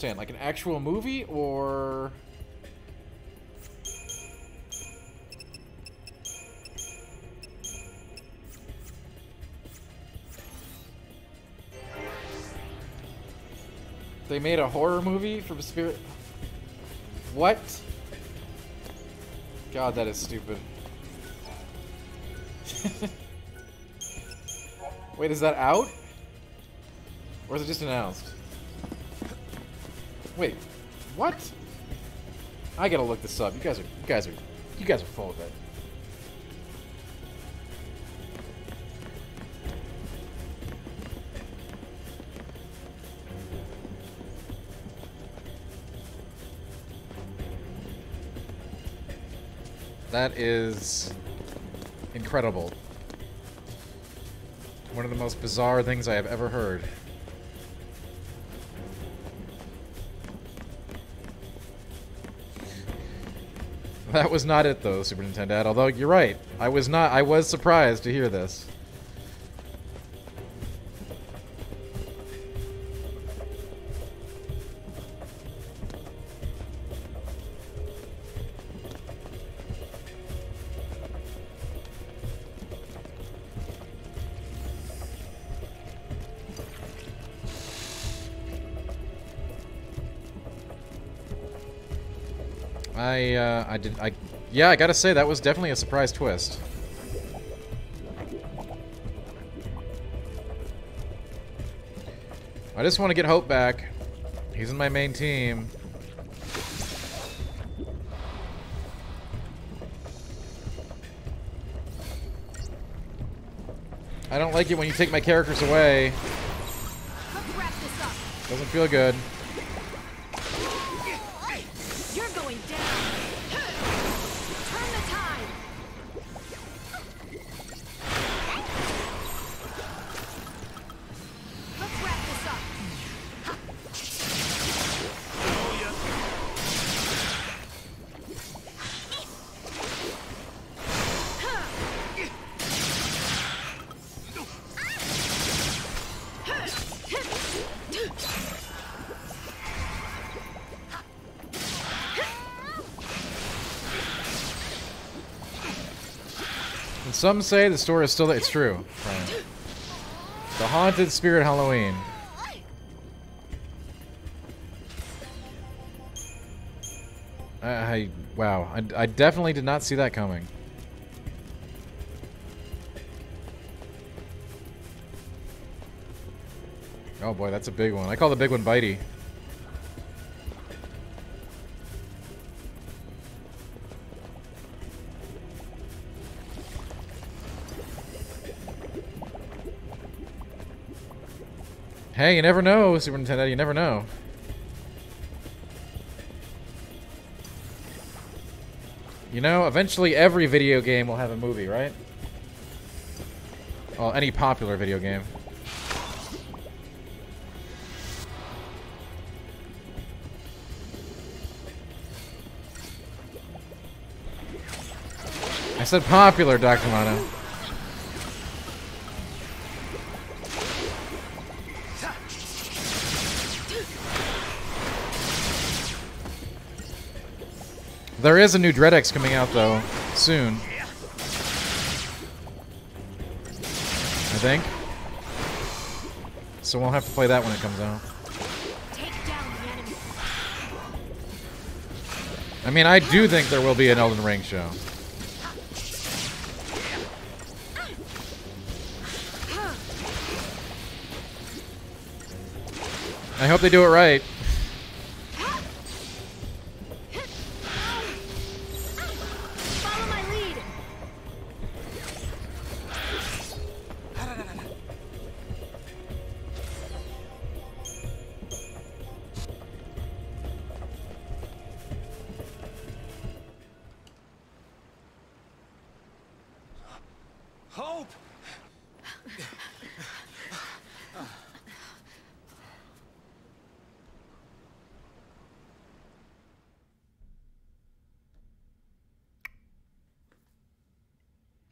Understand. Like an actual movie or They made a horror movie from Spirit What? God, that is stupid. Wait, is that out? Or is it just announced? Wait, what? I gotta look this up. You guys are, you guys are, you guys are full of it. That is incredible. One of the most bizarre things I have ever heard. That was not it though, Superintendent. Although you're right, I was not. I was surprised to hear this. I, did, I, yeah, I gotta say, that was definitely a surprise twist. I just want to get Hope back. He's in my main team. I don't like it when you take my characters away. Let's wrap this up. Doesn't feel good. Some say the store is still there. It's true. Right. The Haunted Spirit Halloween. I, I wow. I, I definitely did not see that coming. Oh boy, that's a big one. I call the big one Bitey. Hey, you never know, Super Nintendo. You never know. You know, eventually every video game will have a movie, right? Well, any popular video game. I said popular, Dr. Mono. There is a new Dread X coming out, though, soon. I think. So we'll have to play that when it comes out. I mean, I do think there will be an Elden Ring show. I hope they do it right.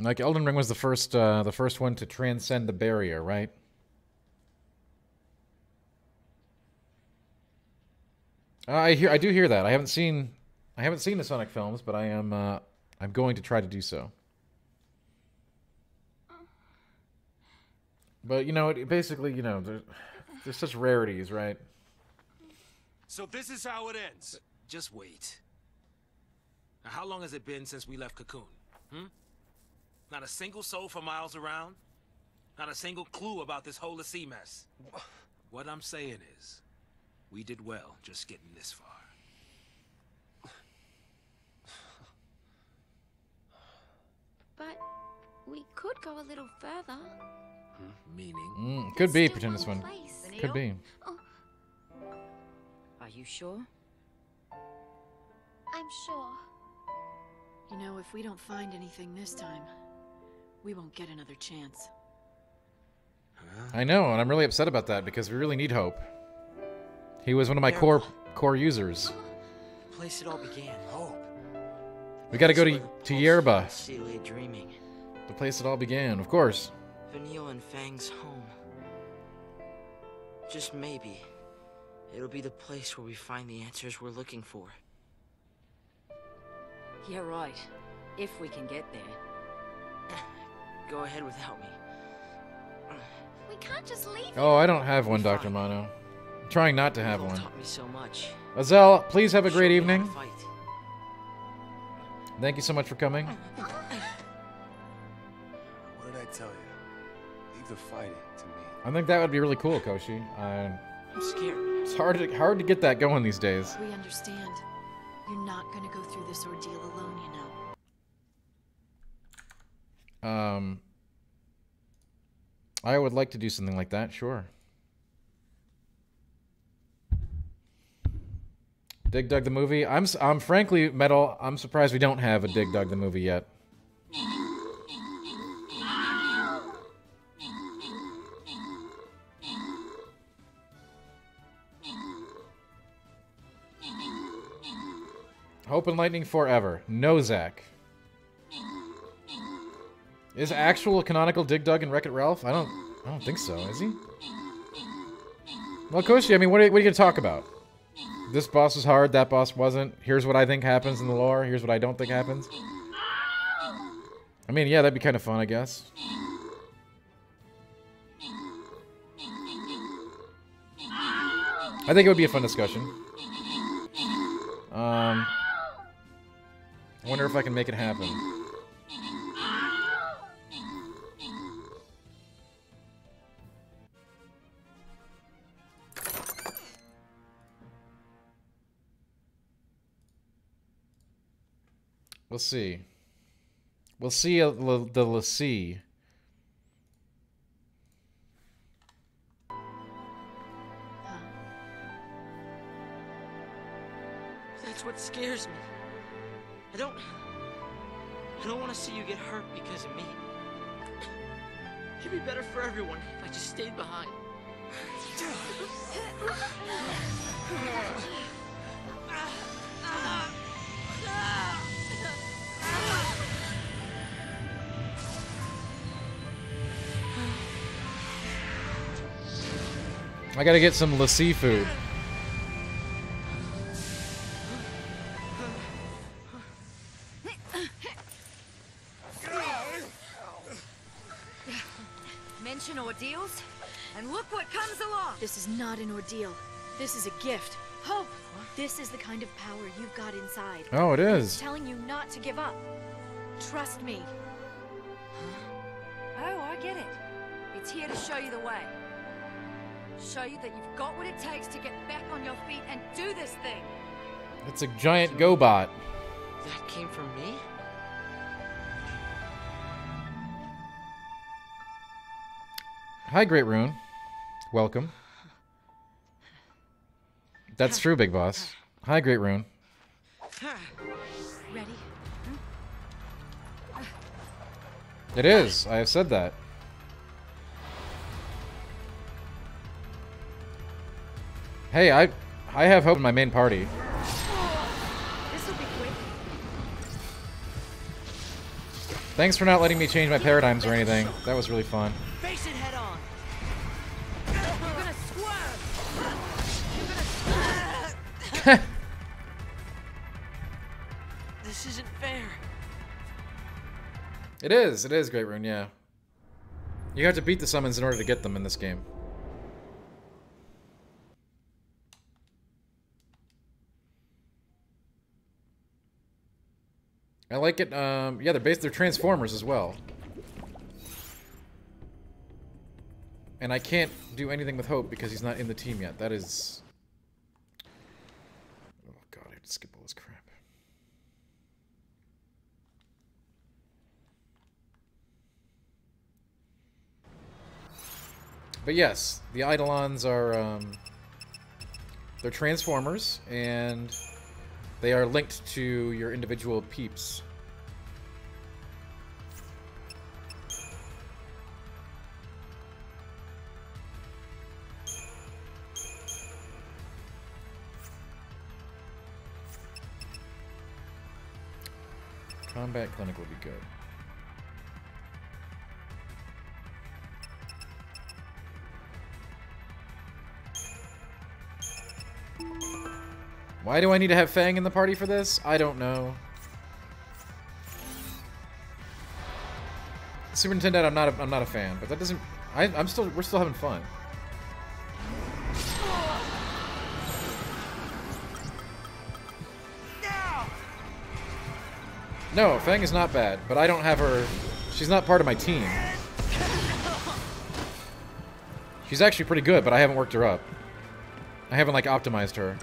Like Elden Ring was the first, uh, the first one to transcend the barrier, right? Uh, I hear, I do hear that. I haven't seen, I haven't seen the Sonic films, but I am, uh, I'm going to try to do so. But you know, it, basically, you know, there's, there's such rarities, right? So this is how it ends. Just wait. Now, how long has it been since we left Cocoon? Hmm? Not a single soul for miles around? Not a single clue about this whole l'Cie mess? What I'm saying is, we did well just getting this far. But we could go a little further. Meaning? Mm, could be, pretend this one one. place. Could be. Are you sure? I'm sure. You know, if we don't find anything this time, we won't get another chance. I know, and I'm really upset about that because we really need Hope. He was one of my core core users. The place it all began. Hope. We got to go to to Oerba, Sea lay dreaming. the place it all began, of course. Vanille and Fang's home. Just maybe, it'll be the place where we find the answers we're looking for. Yeah, right. If we can get there. Go ahead without me. We can't just leave. Oh, I don't have one, Dr. Mono. I'm trying not to have You've one. taught me so much. Azel, please have a great Show me how to evening. fight. Thank you so much for coming. What did I tell you? Leave the fighting to me. I think that would be really cool, Koshi. I, I'm scared. it's hard to, hard to get that going these days. We understand. You're not gonna go through this ordeal alone, you know. Um, I would like to do something like that, sure. Dig Dug the movie. I'm I'm frankly metal. I'm surprised we don't have a Dig Dug the movie yet. Hope and Lightning forever. No Zach. Is actual canonical Dig Dug and Wreck It Ralph? I don't I don't think so, is he? Well, Koshi, I mean, what are, what are you going to talk about? This boss was hard, that boss wasn't. Here's what I think happens in the lore. Here's what I don't think happens. I mean, yeah, that'd be kind of fun, I guess. I think it would be a fun discussion. Um, I wonder if I can make it happen. We'll see. We'll see uh, the the l'Cie. That's what scares me. I don't... I don't want to see you get hurt because of me. It'd be better for everyone if I just stayed behind. I gotta get some l'Cie food. Mention ordeals, and look what comes along. This is not an ordeal. This is a gift. Hope. This is the kind of power you've got inside. Oh, it is. It's is. telling you not to give up. Trust me. Oh, I get it. It's here to show you the way. Show you that you've got what it takes to get back on your feet and do this thing. It's a giant GoBot. That came from me? Hi, Great Rune. Welcome. That's true, Big Boss. Hi, Great Rune. Ready? It is. I have said that. Hey, I I have hope in my main party. This'll be quick. Thanks for not letting me change my paradigms or anything. That was really fun. Face it head on. You're gonna swerve. You're gonna This isn't fair. It is. It is Great Rune, yeah. You have to beat the summons in order to get them in this game. I like it. Um, yeah, they're based. They're Transformers as well. And I can't do anything with Hope because he's not in the team yet. That is. Oh god, I have to skip all this crap. But yes, the Eidolons are um, they're Transformers, and they are linked to your individual peeps. Combat Clinic would be good. Why do I need to have Fang in the party for this? I don't know. Superintendent, I'm not a, I'm not a fan, but that doesn't. I, I'm still. We're still having fun. No, Fang is not bad, but I don't have her. She's not part of my team. She's actually pretty good, but I haven't worked her up. I haven't like optimized her.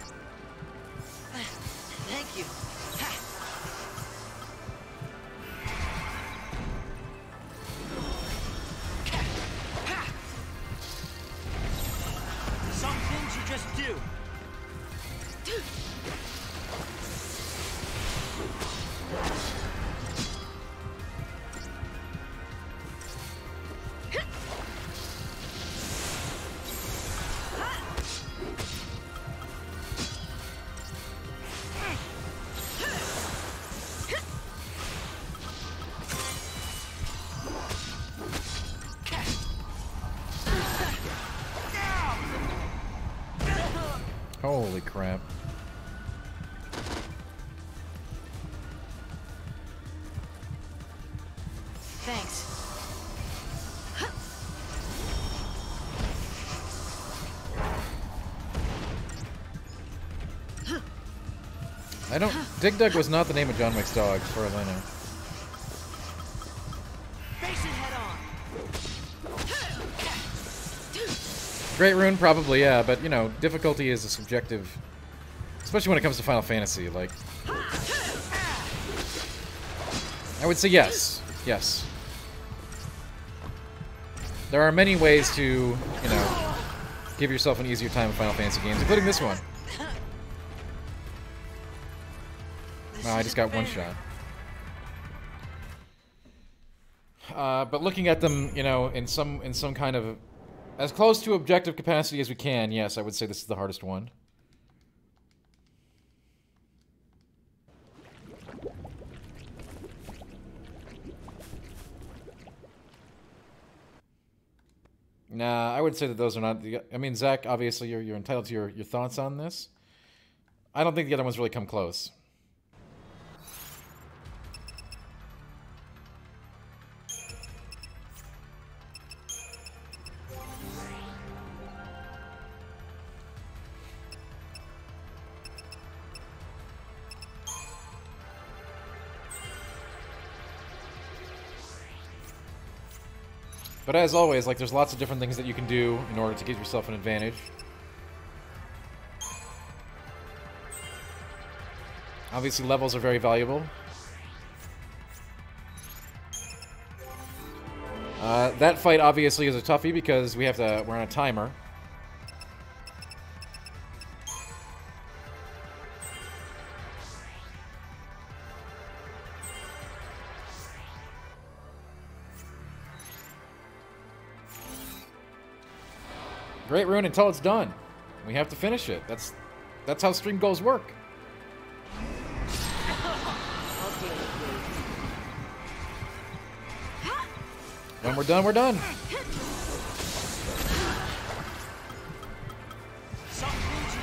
Dig Dug was not the name of John Wick's dog, as far as I know. Face it head on. Great rune, probably, yeah, but you know, difficulty is a subjective, especially when it comes to Final Fantasy. Like, I would say yes, yes. There are many ways to, you know, give yourself an easier time in Final Fantasy games, including this one. I just got one shot. Uh, but looking at them, you know, in some in some kind of as close to objective capacity as we can, yes, I would say this is the hardest one. Nah, I would say that those are not. The, I mean, Zach, obviously, you're you're entitled to your your thoughts on this. I don't think the other ones really come close. But as always, like there's lots of different things that you can do in order to give yourself an advantage. Obviously, levels are very valuable. Uh, that fight obviously is a toughie because we have to. We're on a timer. Until it's done. We have to finish it. That's that's how stream goals work. When we're done, we're done. Some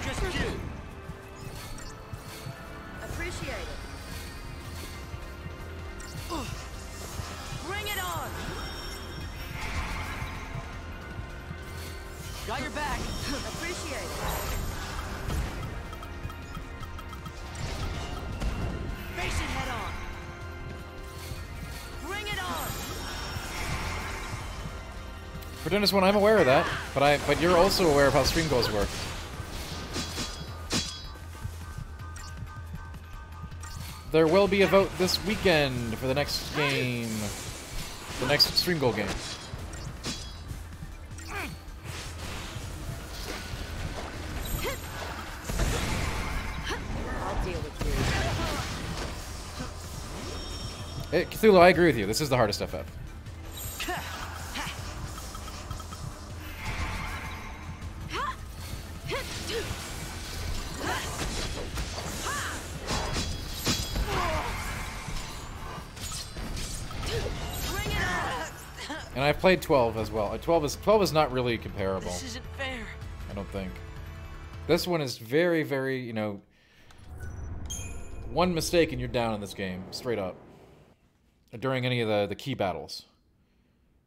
just. Dennis one, I'm aware of that, but I but you're also aware of how stream goals work. There will be a vote this weekend for the next game, the next stream goal game. Eh, Cthulhu, I agree with you. This is the hardest FF. Played 12 as well. Uh, 12 is 12 is not really comparable. This isn't fair. I don't think. This one is very, very, you know, one mistake and you're down in this game, straight up. During any of the, the key battles.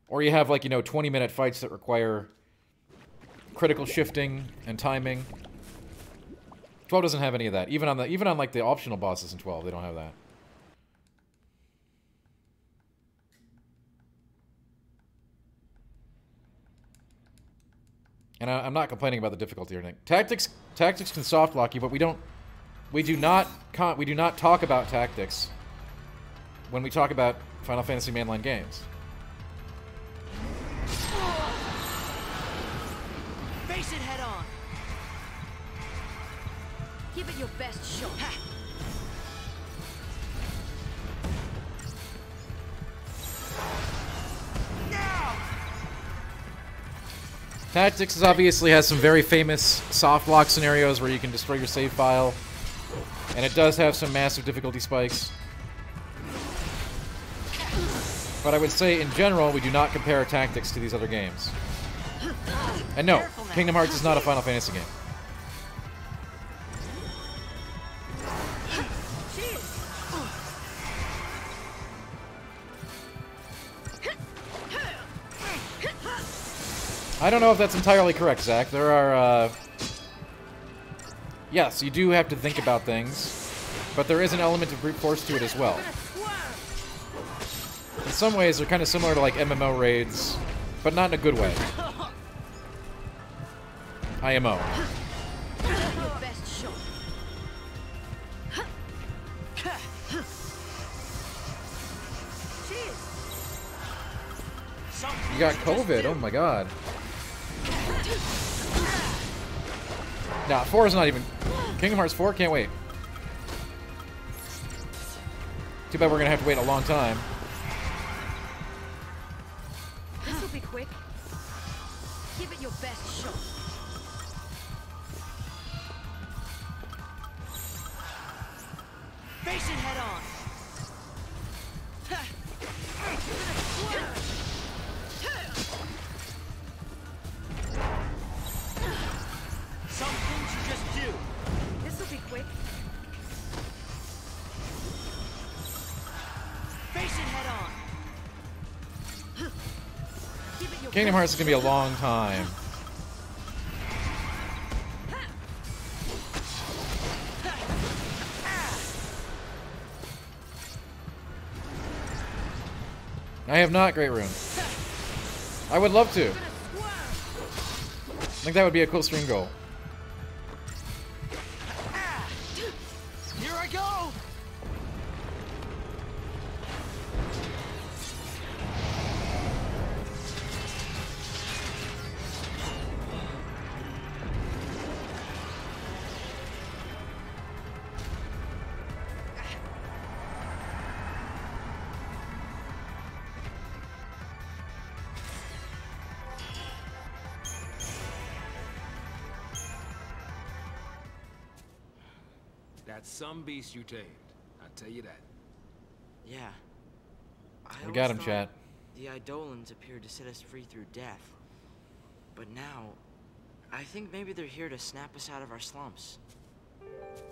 Or you have like, you know, 20 minute fights that require critical shifting and timing. 12 doesn't have any of that. Even on the even on like the optional bosses in 12, they don't have that. And I, I'm not complaining about the difficulty or anything. Tactics, tactics can soft lock you, but we don't, we do not, con we do not talk about tactics when we talk about Final Fantasy mainline games. Face it head on. Give it your best shot. Tactics obviously has some very famous soft lock scenarios where you can destroy your save file, and it does have some massive difficulty spikes. But I would say, in general, we do not compare tactics to these other games. And no, Kingdom Hearts is not a Final Fantasy game. I don't know if that's entirely correct, Zach. There are, uh... Yes, you do have to think about things, but there is an element of brute force to it as well. In some ways, they're kind of similar to, like, MMO raids, but not in a good way. IMO. You got COVID, oh my god. Nah, 4 is not even... Kingdom Hearts 4? Can't wait. Too bad we're gonna have to wait a long time. This'll be quick. Give it your best shot. Face it head on. Kingdom Hearts is gonna be a long time. I have not, Great Rune. I would love to. I think that would be a cool stream goal. Some beast you tamed. I'll tell you that. Yeah. I We got him, thought chat. The Eidolons appeared to set us free through death. But now, I think maybe they're here to snap us out of our slumps.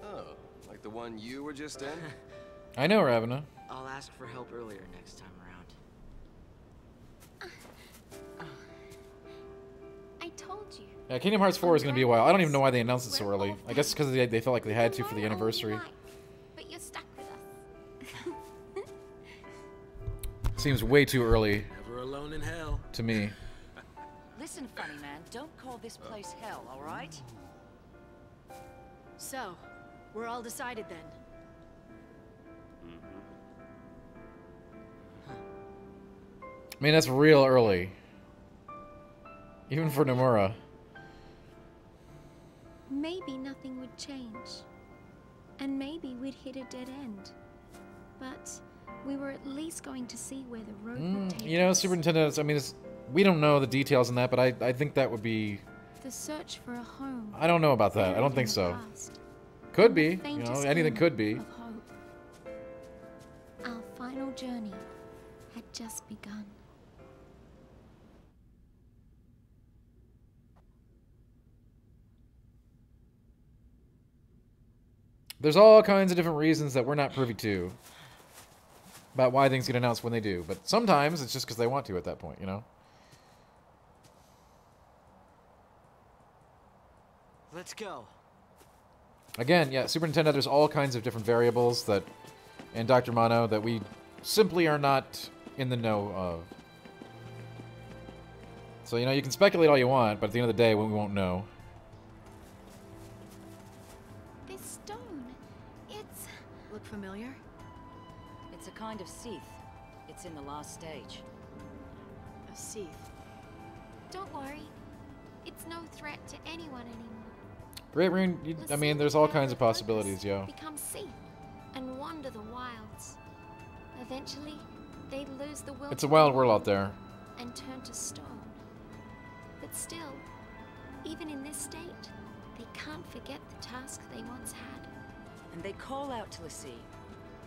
Oh, like the one you were just in? I know, Ravena. I'll ask for help earlier next time Yeah, Kingdom Hearts 4 is gonna be a while. I don't even know why they announced it so early. I guess because they, they felt like they had to for the anniversary. But you're stuck with us. Seems way too early Never alone in hell. to me. Listen, funny man, don't call this place hell, all right? So, we're all decided then. I mean, that's real early. Even for Nomura. Maybe nothing would change. And maybe we'd hit a dead end. But we were at least going to see where the road would Mm, take you know, us. Super Nintendo, I mean, it's, we don't know the details on that, but I, I think that would be... The search for a home. I don't know about that. I don't think so. Could be. You know, anything could be. Our final journey had just begun. There's all kinds of different reasons that we're not privy to about why things get announced when they do. But sometimes it's just because they want to at that point, you know? Let's go. Again, yeah, Super Nintendo, there's all kinds of different variables that, and Dr. Mono, that we simply are not in the know of. So, you know, you can speculate all you want, but at the end of the day, we won't know. Kind of Cie'th. It's in the last stage. A Cie'th. Don't worry. It's no threat to anyone anymore. Great Rune, you, I mean, there's all kinds of possibilities, yo. Become Cie'th and wander the wilds. Eventually, they lose the will It's a wild world out there. and turn to stone. But still, even in this state, they can't forget the task they once had. And they call out to l'Cie,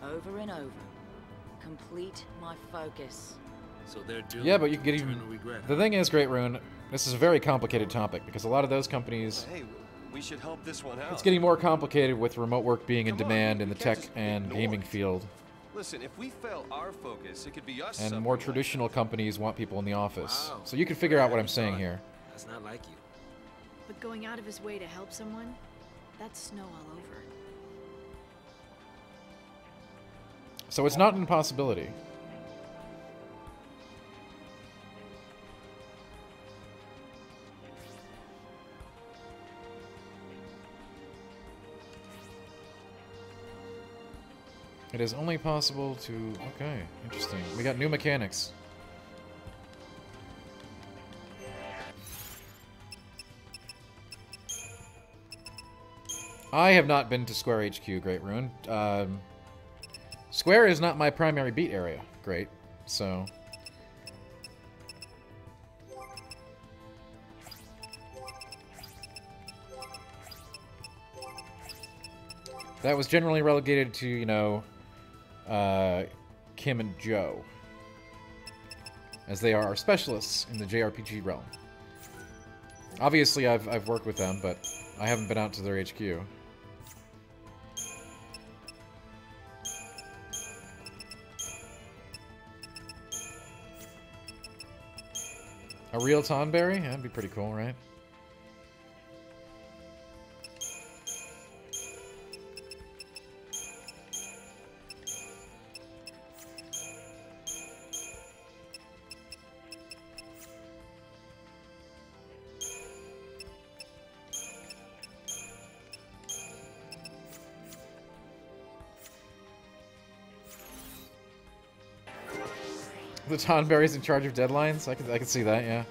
over and over. Complete my focus. So they're doomed Yeah, but you to can get even. regret. The thing is, Great Rune, this is a very complicated topic because a lot of those companies. Hey, we should help this one out. It's getting more complicated with remote work being in Come on, demand in the tech and gaming it. field, Listen, if we fail our focus, it could be us. and suffering more like traditional companies want people in the office. Wow. So you can figure out what I'm saying here. That's not like you. But going out of his way to help someone, that's Snow all over. So it's not an impossibility. It is only possible to... Okay, interesting. We got new mechanics. I have not been to Square HQ, Great Rune. Um, Square is not my primary beat area, Great. So... That was generally relegated to, you know, uh, Kim and Joe. As they are our specialists in the JRPG realm. Obviously, I've, I've worked with them, but I haven't been out to their HQ. A real Tonberry? That'd be pretty cool, right? Tonberry's in charge of deadlines? I can, I can see that, yeah.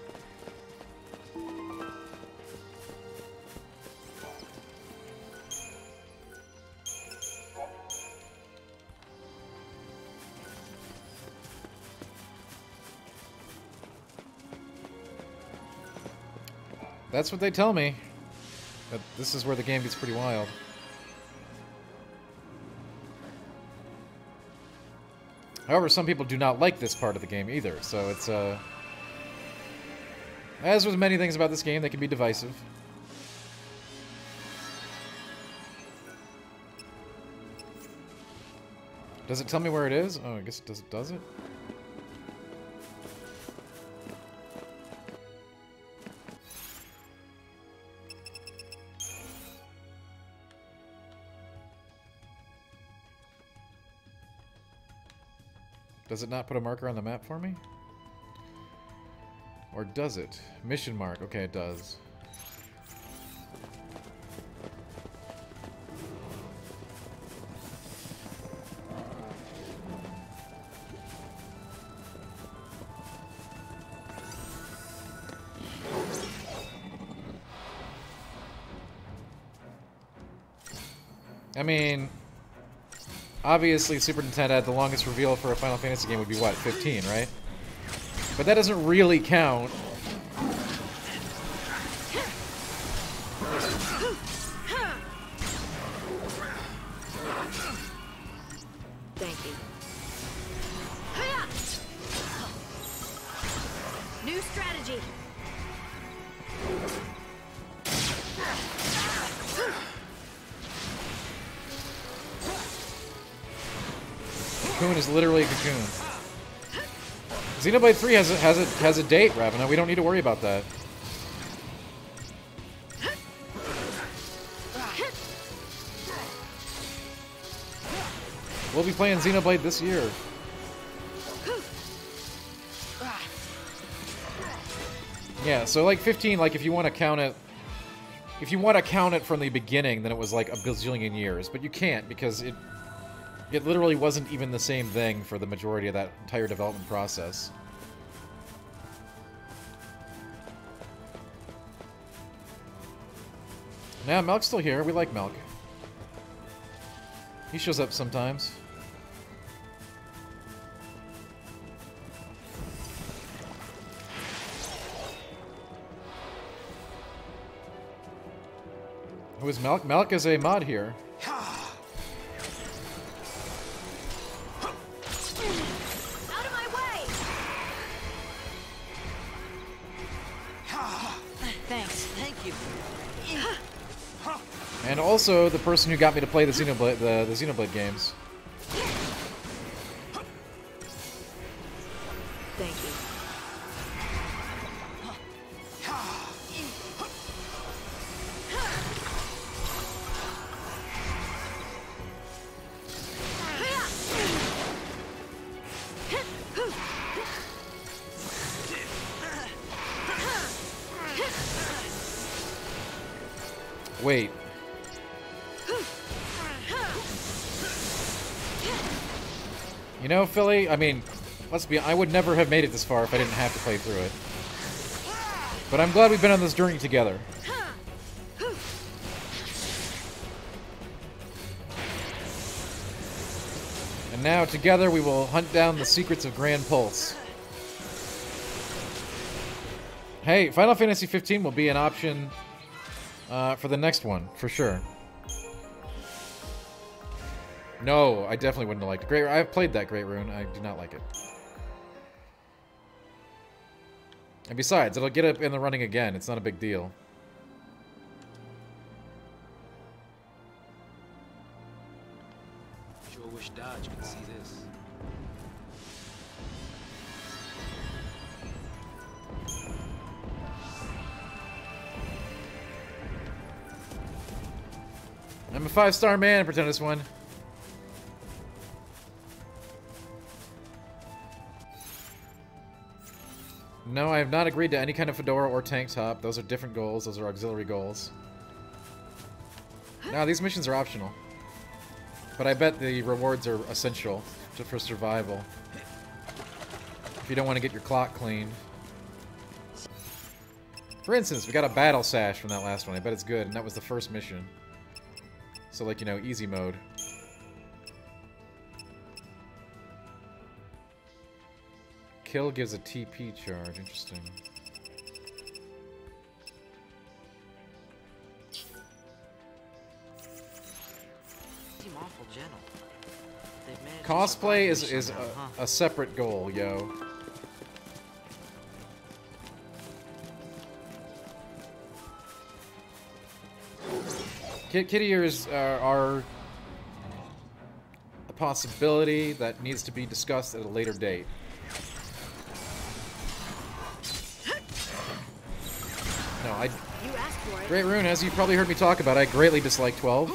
That's what they tell me. That this is where the game gets pretty wild. However, some people do not like this part of the game either, so it's, uh... As with many things about this game, they can be divisive. Does it tell me where it is? Oh, I guess it does it does it? Does it not put a marker on the map for me? Or does it? Mission mark. Okay, it does. Obviously Super Nintendo, the longest reveal for a Final Fantasy game would be what, 15, right? But that doesn't really count. Xenoblade 3 has a, has a, has a date, Ravena. We don't need to worry about that. We'll be playing Xenoblade this year. Yeah, so like 15, like if you want to count it, if you want to count it from the beginning, then it was like a bazillion years, but you can't because it, it literally wasn't even the same thing for the majority of that entire development process. Now, Melk's still here. We like Melk. He shows up sometimes. Who is Melk? Melk is a mod here. Also the person who got me to play the Xenoblade, the, the Xenoblade games. I mean, let's be I would never have made it this far if I didn't have to play through it. But I'm glad we've been on this journey together. And now, together, we will hunt down the secrets of Gran Pulse. Hey, Final Fantasy 15 will be an option uh, for the next one, for sure. No, I definitely wouldn't have liked it. Great, I've played that Great Rune. I do not like it. And besides, it'll get up in the running again. It's not a big deal. Sure wish Dodge could see this. I'm a five-star man, pretend this one. No, I have not agreed to any kind of fedora or tank top. Those are different goals. Those are auxiliary goals. Now, these missions are optional. But I bet the rewards are essential to, for survival. If you don't want to get your clock cleaned. For instance, we got a battle sash from that last one. I bet it's good, and that was the first mission. So, like, you know, easy mode. Kill gives a TP charge. Interesting. Seem awful gentle. They've managed to Cosplay is, is somehow, huh? a, a separate goal, yo. Kit kitty ears are, are a possibility that needs to be discussed at a later date. No, I. You asked for it. Great Rune, as you've probably heard me talk about, I greatly dislike 12.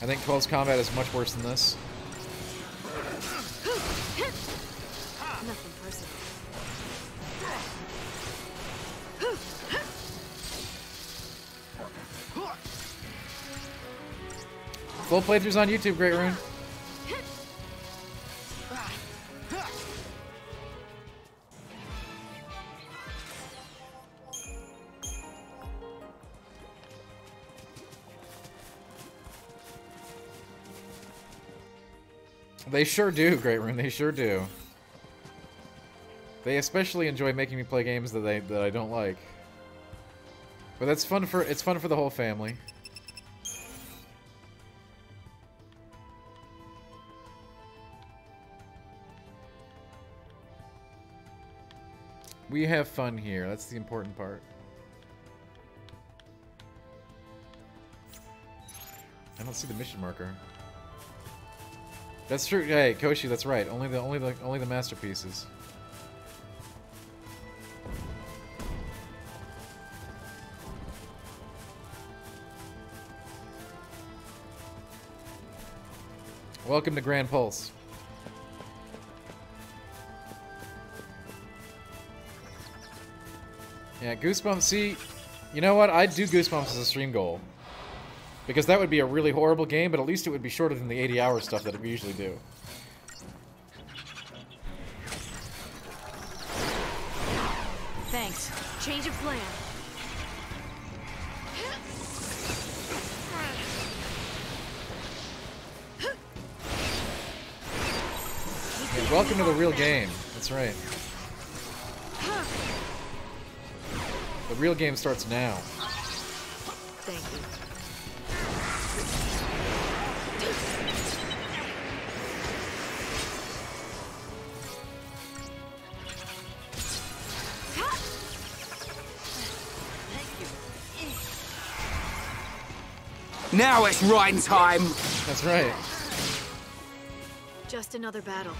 I think 12's combat is much worse than this. Full playthroughs on YouTube, Great Rune. They sure do, Great Rune. They sure do. They especially enjoy making me play games that they that I don't like. But that's fun for it's fun for the whole family. We have fun here. That's the important part. I don't see the mission marker. That's true. Hey, Koshi, that's right. Only the only the only the masterpieces. Welcome to Gran Pulse. Yeah, Goosebumps. See, you know what? I'd do Goosebumps as a stream goal. Because that would be a really horrible game, but at least it would be shorter than the 80 hour stuff that we usually do. Thanks. Change of plan. Yeah, welcome to the real game. That's right. The real game starts now. Now it's riding time. That's right. Just another battle.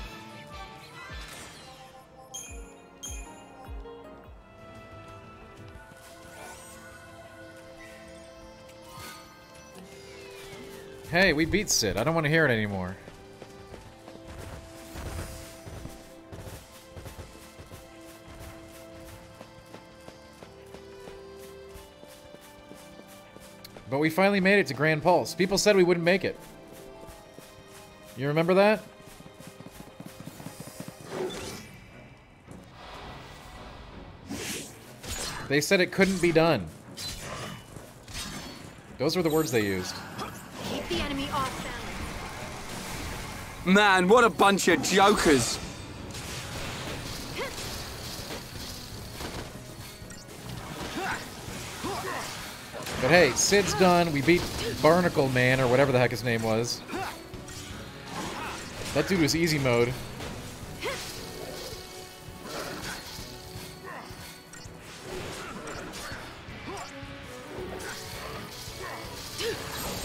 Hey, we beat Cid. I don't want to hear it anymore. We finally made it to Gran Pulse. People said we wouldn't make it. You remember that? They said it couldn't be done. Those were the words they used. Keep the enemy off them. Man, what a bunch of jokers. Hey, Cid's done. We beat Barnacle Man, or whatever the heck his name was. That dude was easy mode.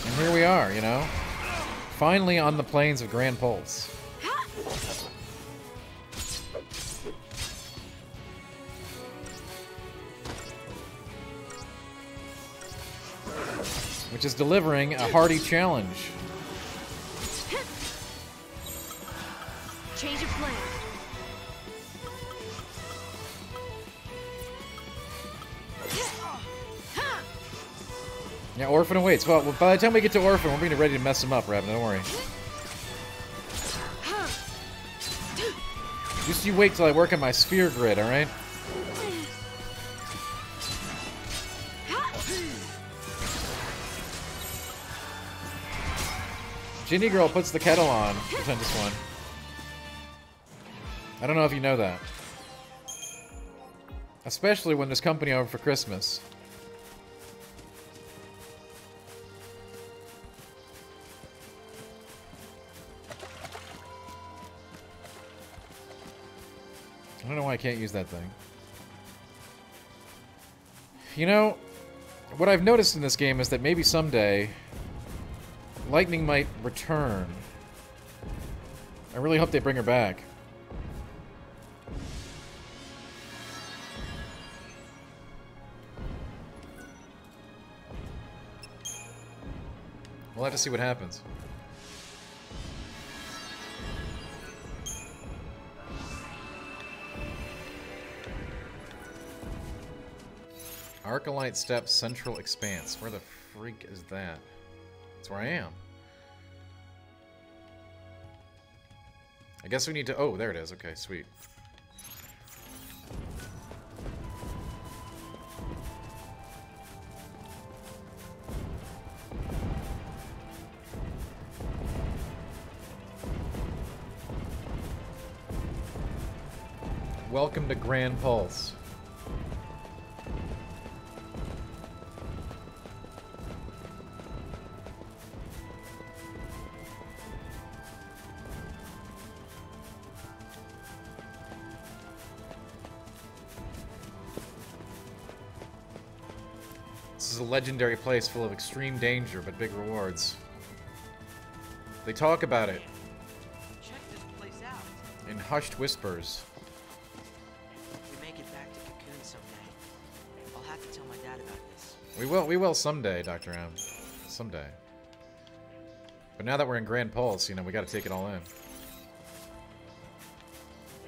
And here we are, you know? Finally on the plains of Gran Pulse. Which is delivering a hearty challenge. Change of plan. Yeah, Orphan awaits. Well, by the time we get to Orphan, we're going to be ready to mess him up, Raven. Don't worry. Just you wait till I work on my sphere grid, alright? Ginny Girl puts the kettle on. Pretend one. I don't know if you know that. Especially when there's company over for Christmas. I don't know why I can't use that thing. You know, what I've noticed in this game is that maybe someday Lightning might return. I really hope they bring her back. We'll have to see what happens. Archylte Steppe Central Expanse. Where the freak is that? That's where I am. I guess we need to... Oh, there it is. Okay, sweet. Welcome to Gran Pulse. Legendary place full of extreme danger but big rewards. They talk about it Check this place out. in hushed whispers. We make it back to Cocoon someday, I'll have to tell my dad about this. We will, we will someday, Dr. M. Someday. But now that we're in Gran Pulse, you know, we gotta take it all in.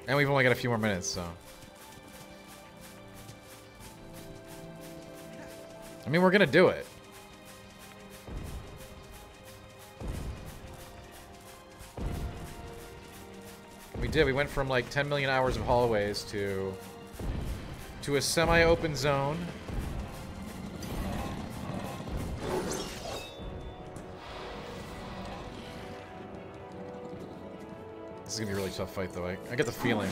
And we've only got a few more minutes, so... I mean, we're gonna do it. We did. We went from like 10 million hours of hallways to to a semi-open zone. This is gonna be a really tough fight, though. I, I get the feeling.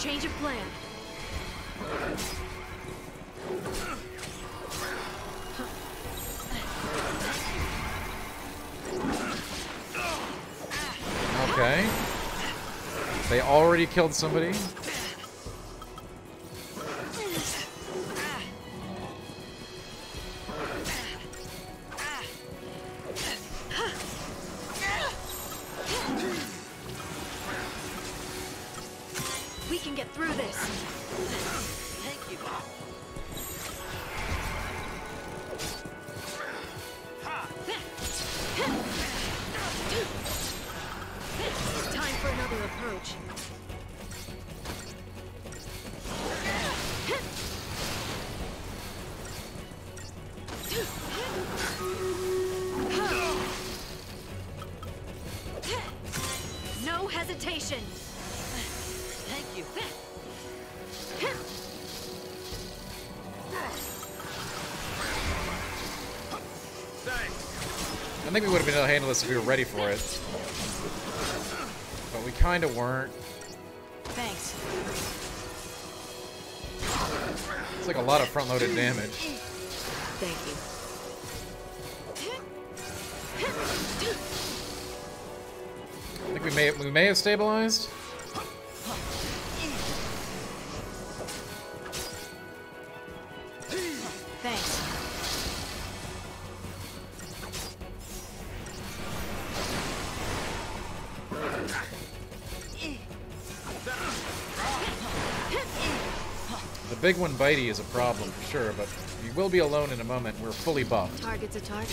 Change of plan. Okay. They already killed somebody. Have been able to handle this if we were ready for it. But we kind of weren't. Thanks. It's like a lot of front-loaded damage. Thank you. I think we may we may have stabilized. Big one bitey is a problem for sure, but you will be alone in a moment. We're fully buffed. Target's a target.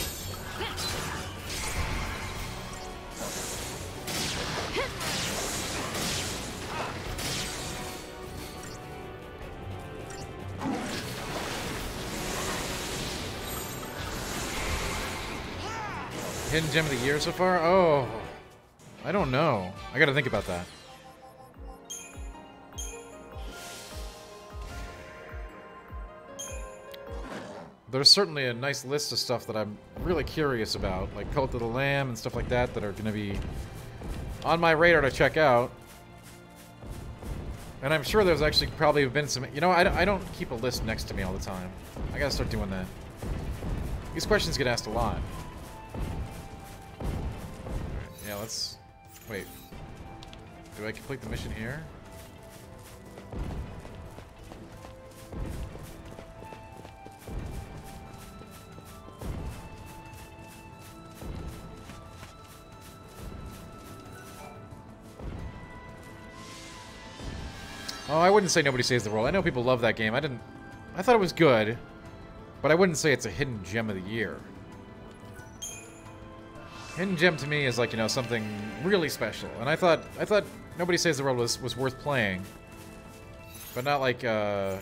Hidden gem of the year so far? Oh, I don't know. I gotta think about that. There's certainly a nice list of stuff that I'm really curious about, like Cult of the Lamb and stuff like that, that are gonna be on my radar to check out. And I'm sure there's actually probably been some... You know, I, I don't keep a list next to me all the time. I gotta start doing that. These questions get asked a lot. Yeah, let's... Wait. Do I complete the mission here? Oh, I wouldn't say Nobody Saves the World. I know people love that game. I didn't... I thought it was good, but I wouldn't say it's a hidden gem of the year. Hidden gem to me is like, you know, something really special. And I thought I thought Nobody Saves the World was, was worth playing. But not like uh,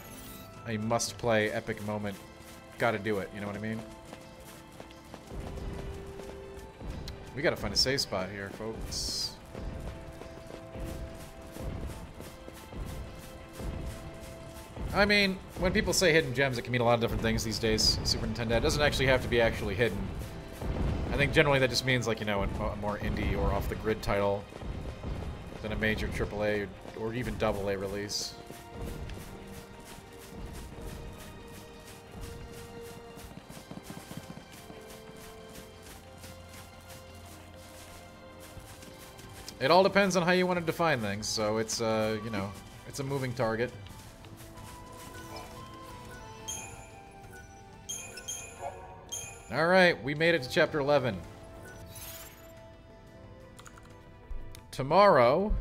a must-play epic moment. Gotta do it, you know what I mean? We gotta find a safe spot here, folks. I mean, when people say hidden gems, it can mean a lot of different things these days. Super Nintendo. It doesn't actually have to be actually hidden. I think generally that just means like, you know, a more indie or off the grid title than a major AAA or even double A release. It all depends on how you want to define things, so it's, uh, you know, it's a moving target. Alright, we made it to chapter 11. Tomorrow,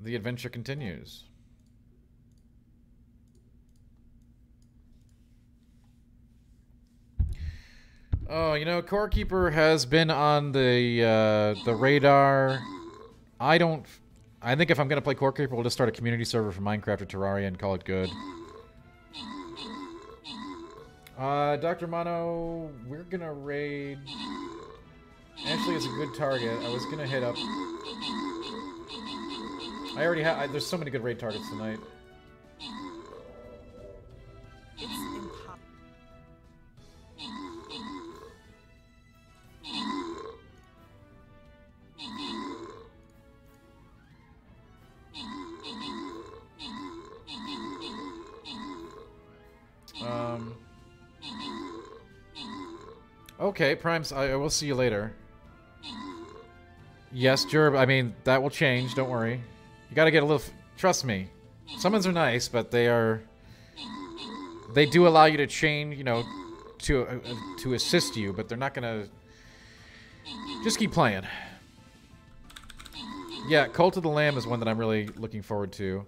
the adventure continues. Oh, you know, Core Keeper has been on the uh, the radar. I don't. I think if I'm gonna play Core Keeper, we'll just start a community server for Minecraft or Terraria and call it good. Uh, Dr. Mono, we're gonna raid. Actually, it's a good target. I was gonna hit up. I already have. There's so many good raid targets tonight. Okay, Primes, I, I will see you later. Yes, Jerb, I mean, that will change, don't worry. You gotta get a little... Trust me. Summons are nice, but they are... They do allow you to chain, you know, to, uh, uh, to assist you, but they're not gonna... Just keep playing. Yeah, Cult of the Lamb is one that I'm really looking forward to.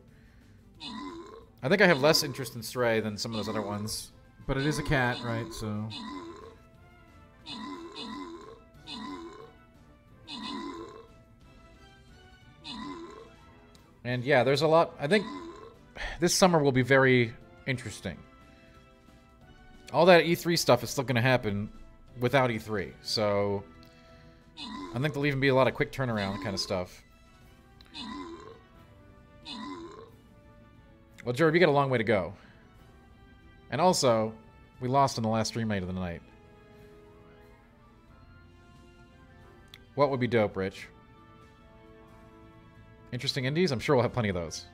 I think I have less interest in Stray than some of those other ones. But it is a cat, right, so... And yeah, there's a lot. I think this summer will be very interesting. All that E3 stuff is still going to happen without E3. So I think there'll even be a lot of quick turnaround kind of stuff. Well, Jared, we got a long way to go. And also, we lost in the last stream night of the night. What would be dope, Rich? Interesting indies? I'm sure we'll have plenty of those.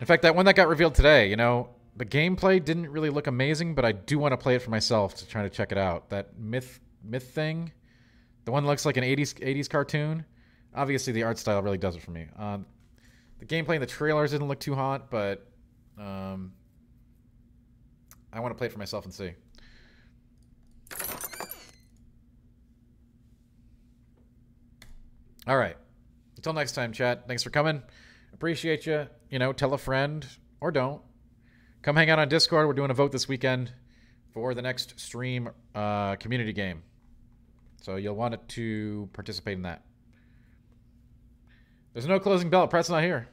In fact, that one that got revealed today, you know, the gameplay didn't really look amazing, but I do want to play it for myself to try to check it out. That myth myth thing, the one that looks like an 80s 80s cartoon. Obviously, the art style really does it for me. Um, the gameplay and the trailers didn't look too hot, but um, I want to play it for myself and see. All right. Until next time, chat. Thanks for coming. Appreciate you. You know, tell a friend or don't. Come hang out on Discord. We're doing a vote this weekend for the next stream uh, community game. So you'll want to participate in that. There's no closing bell. Pratt's not here.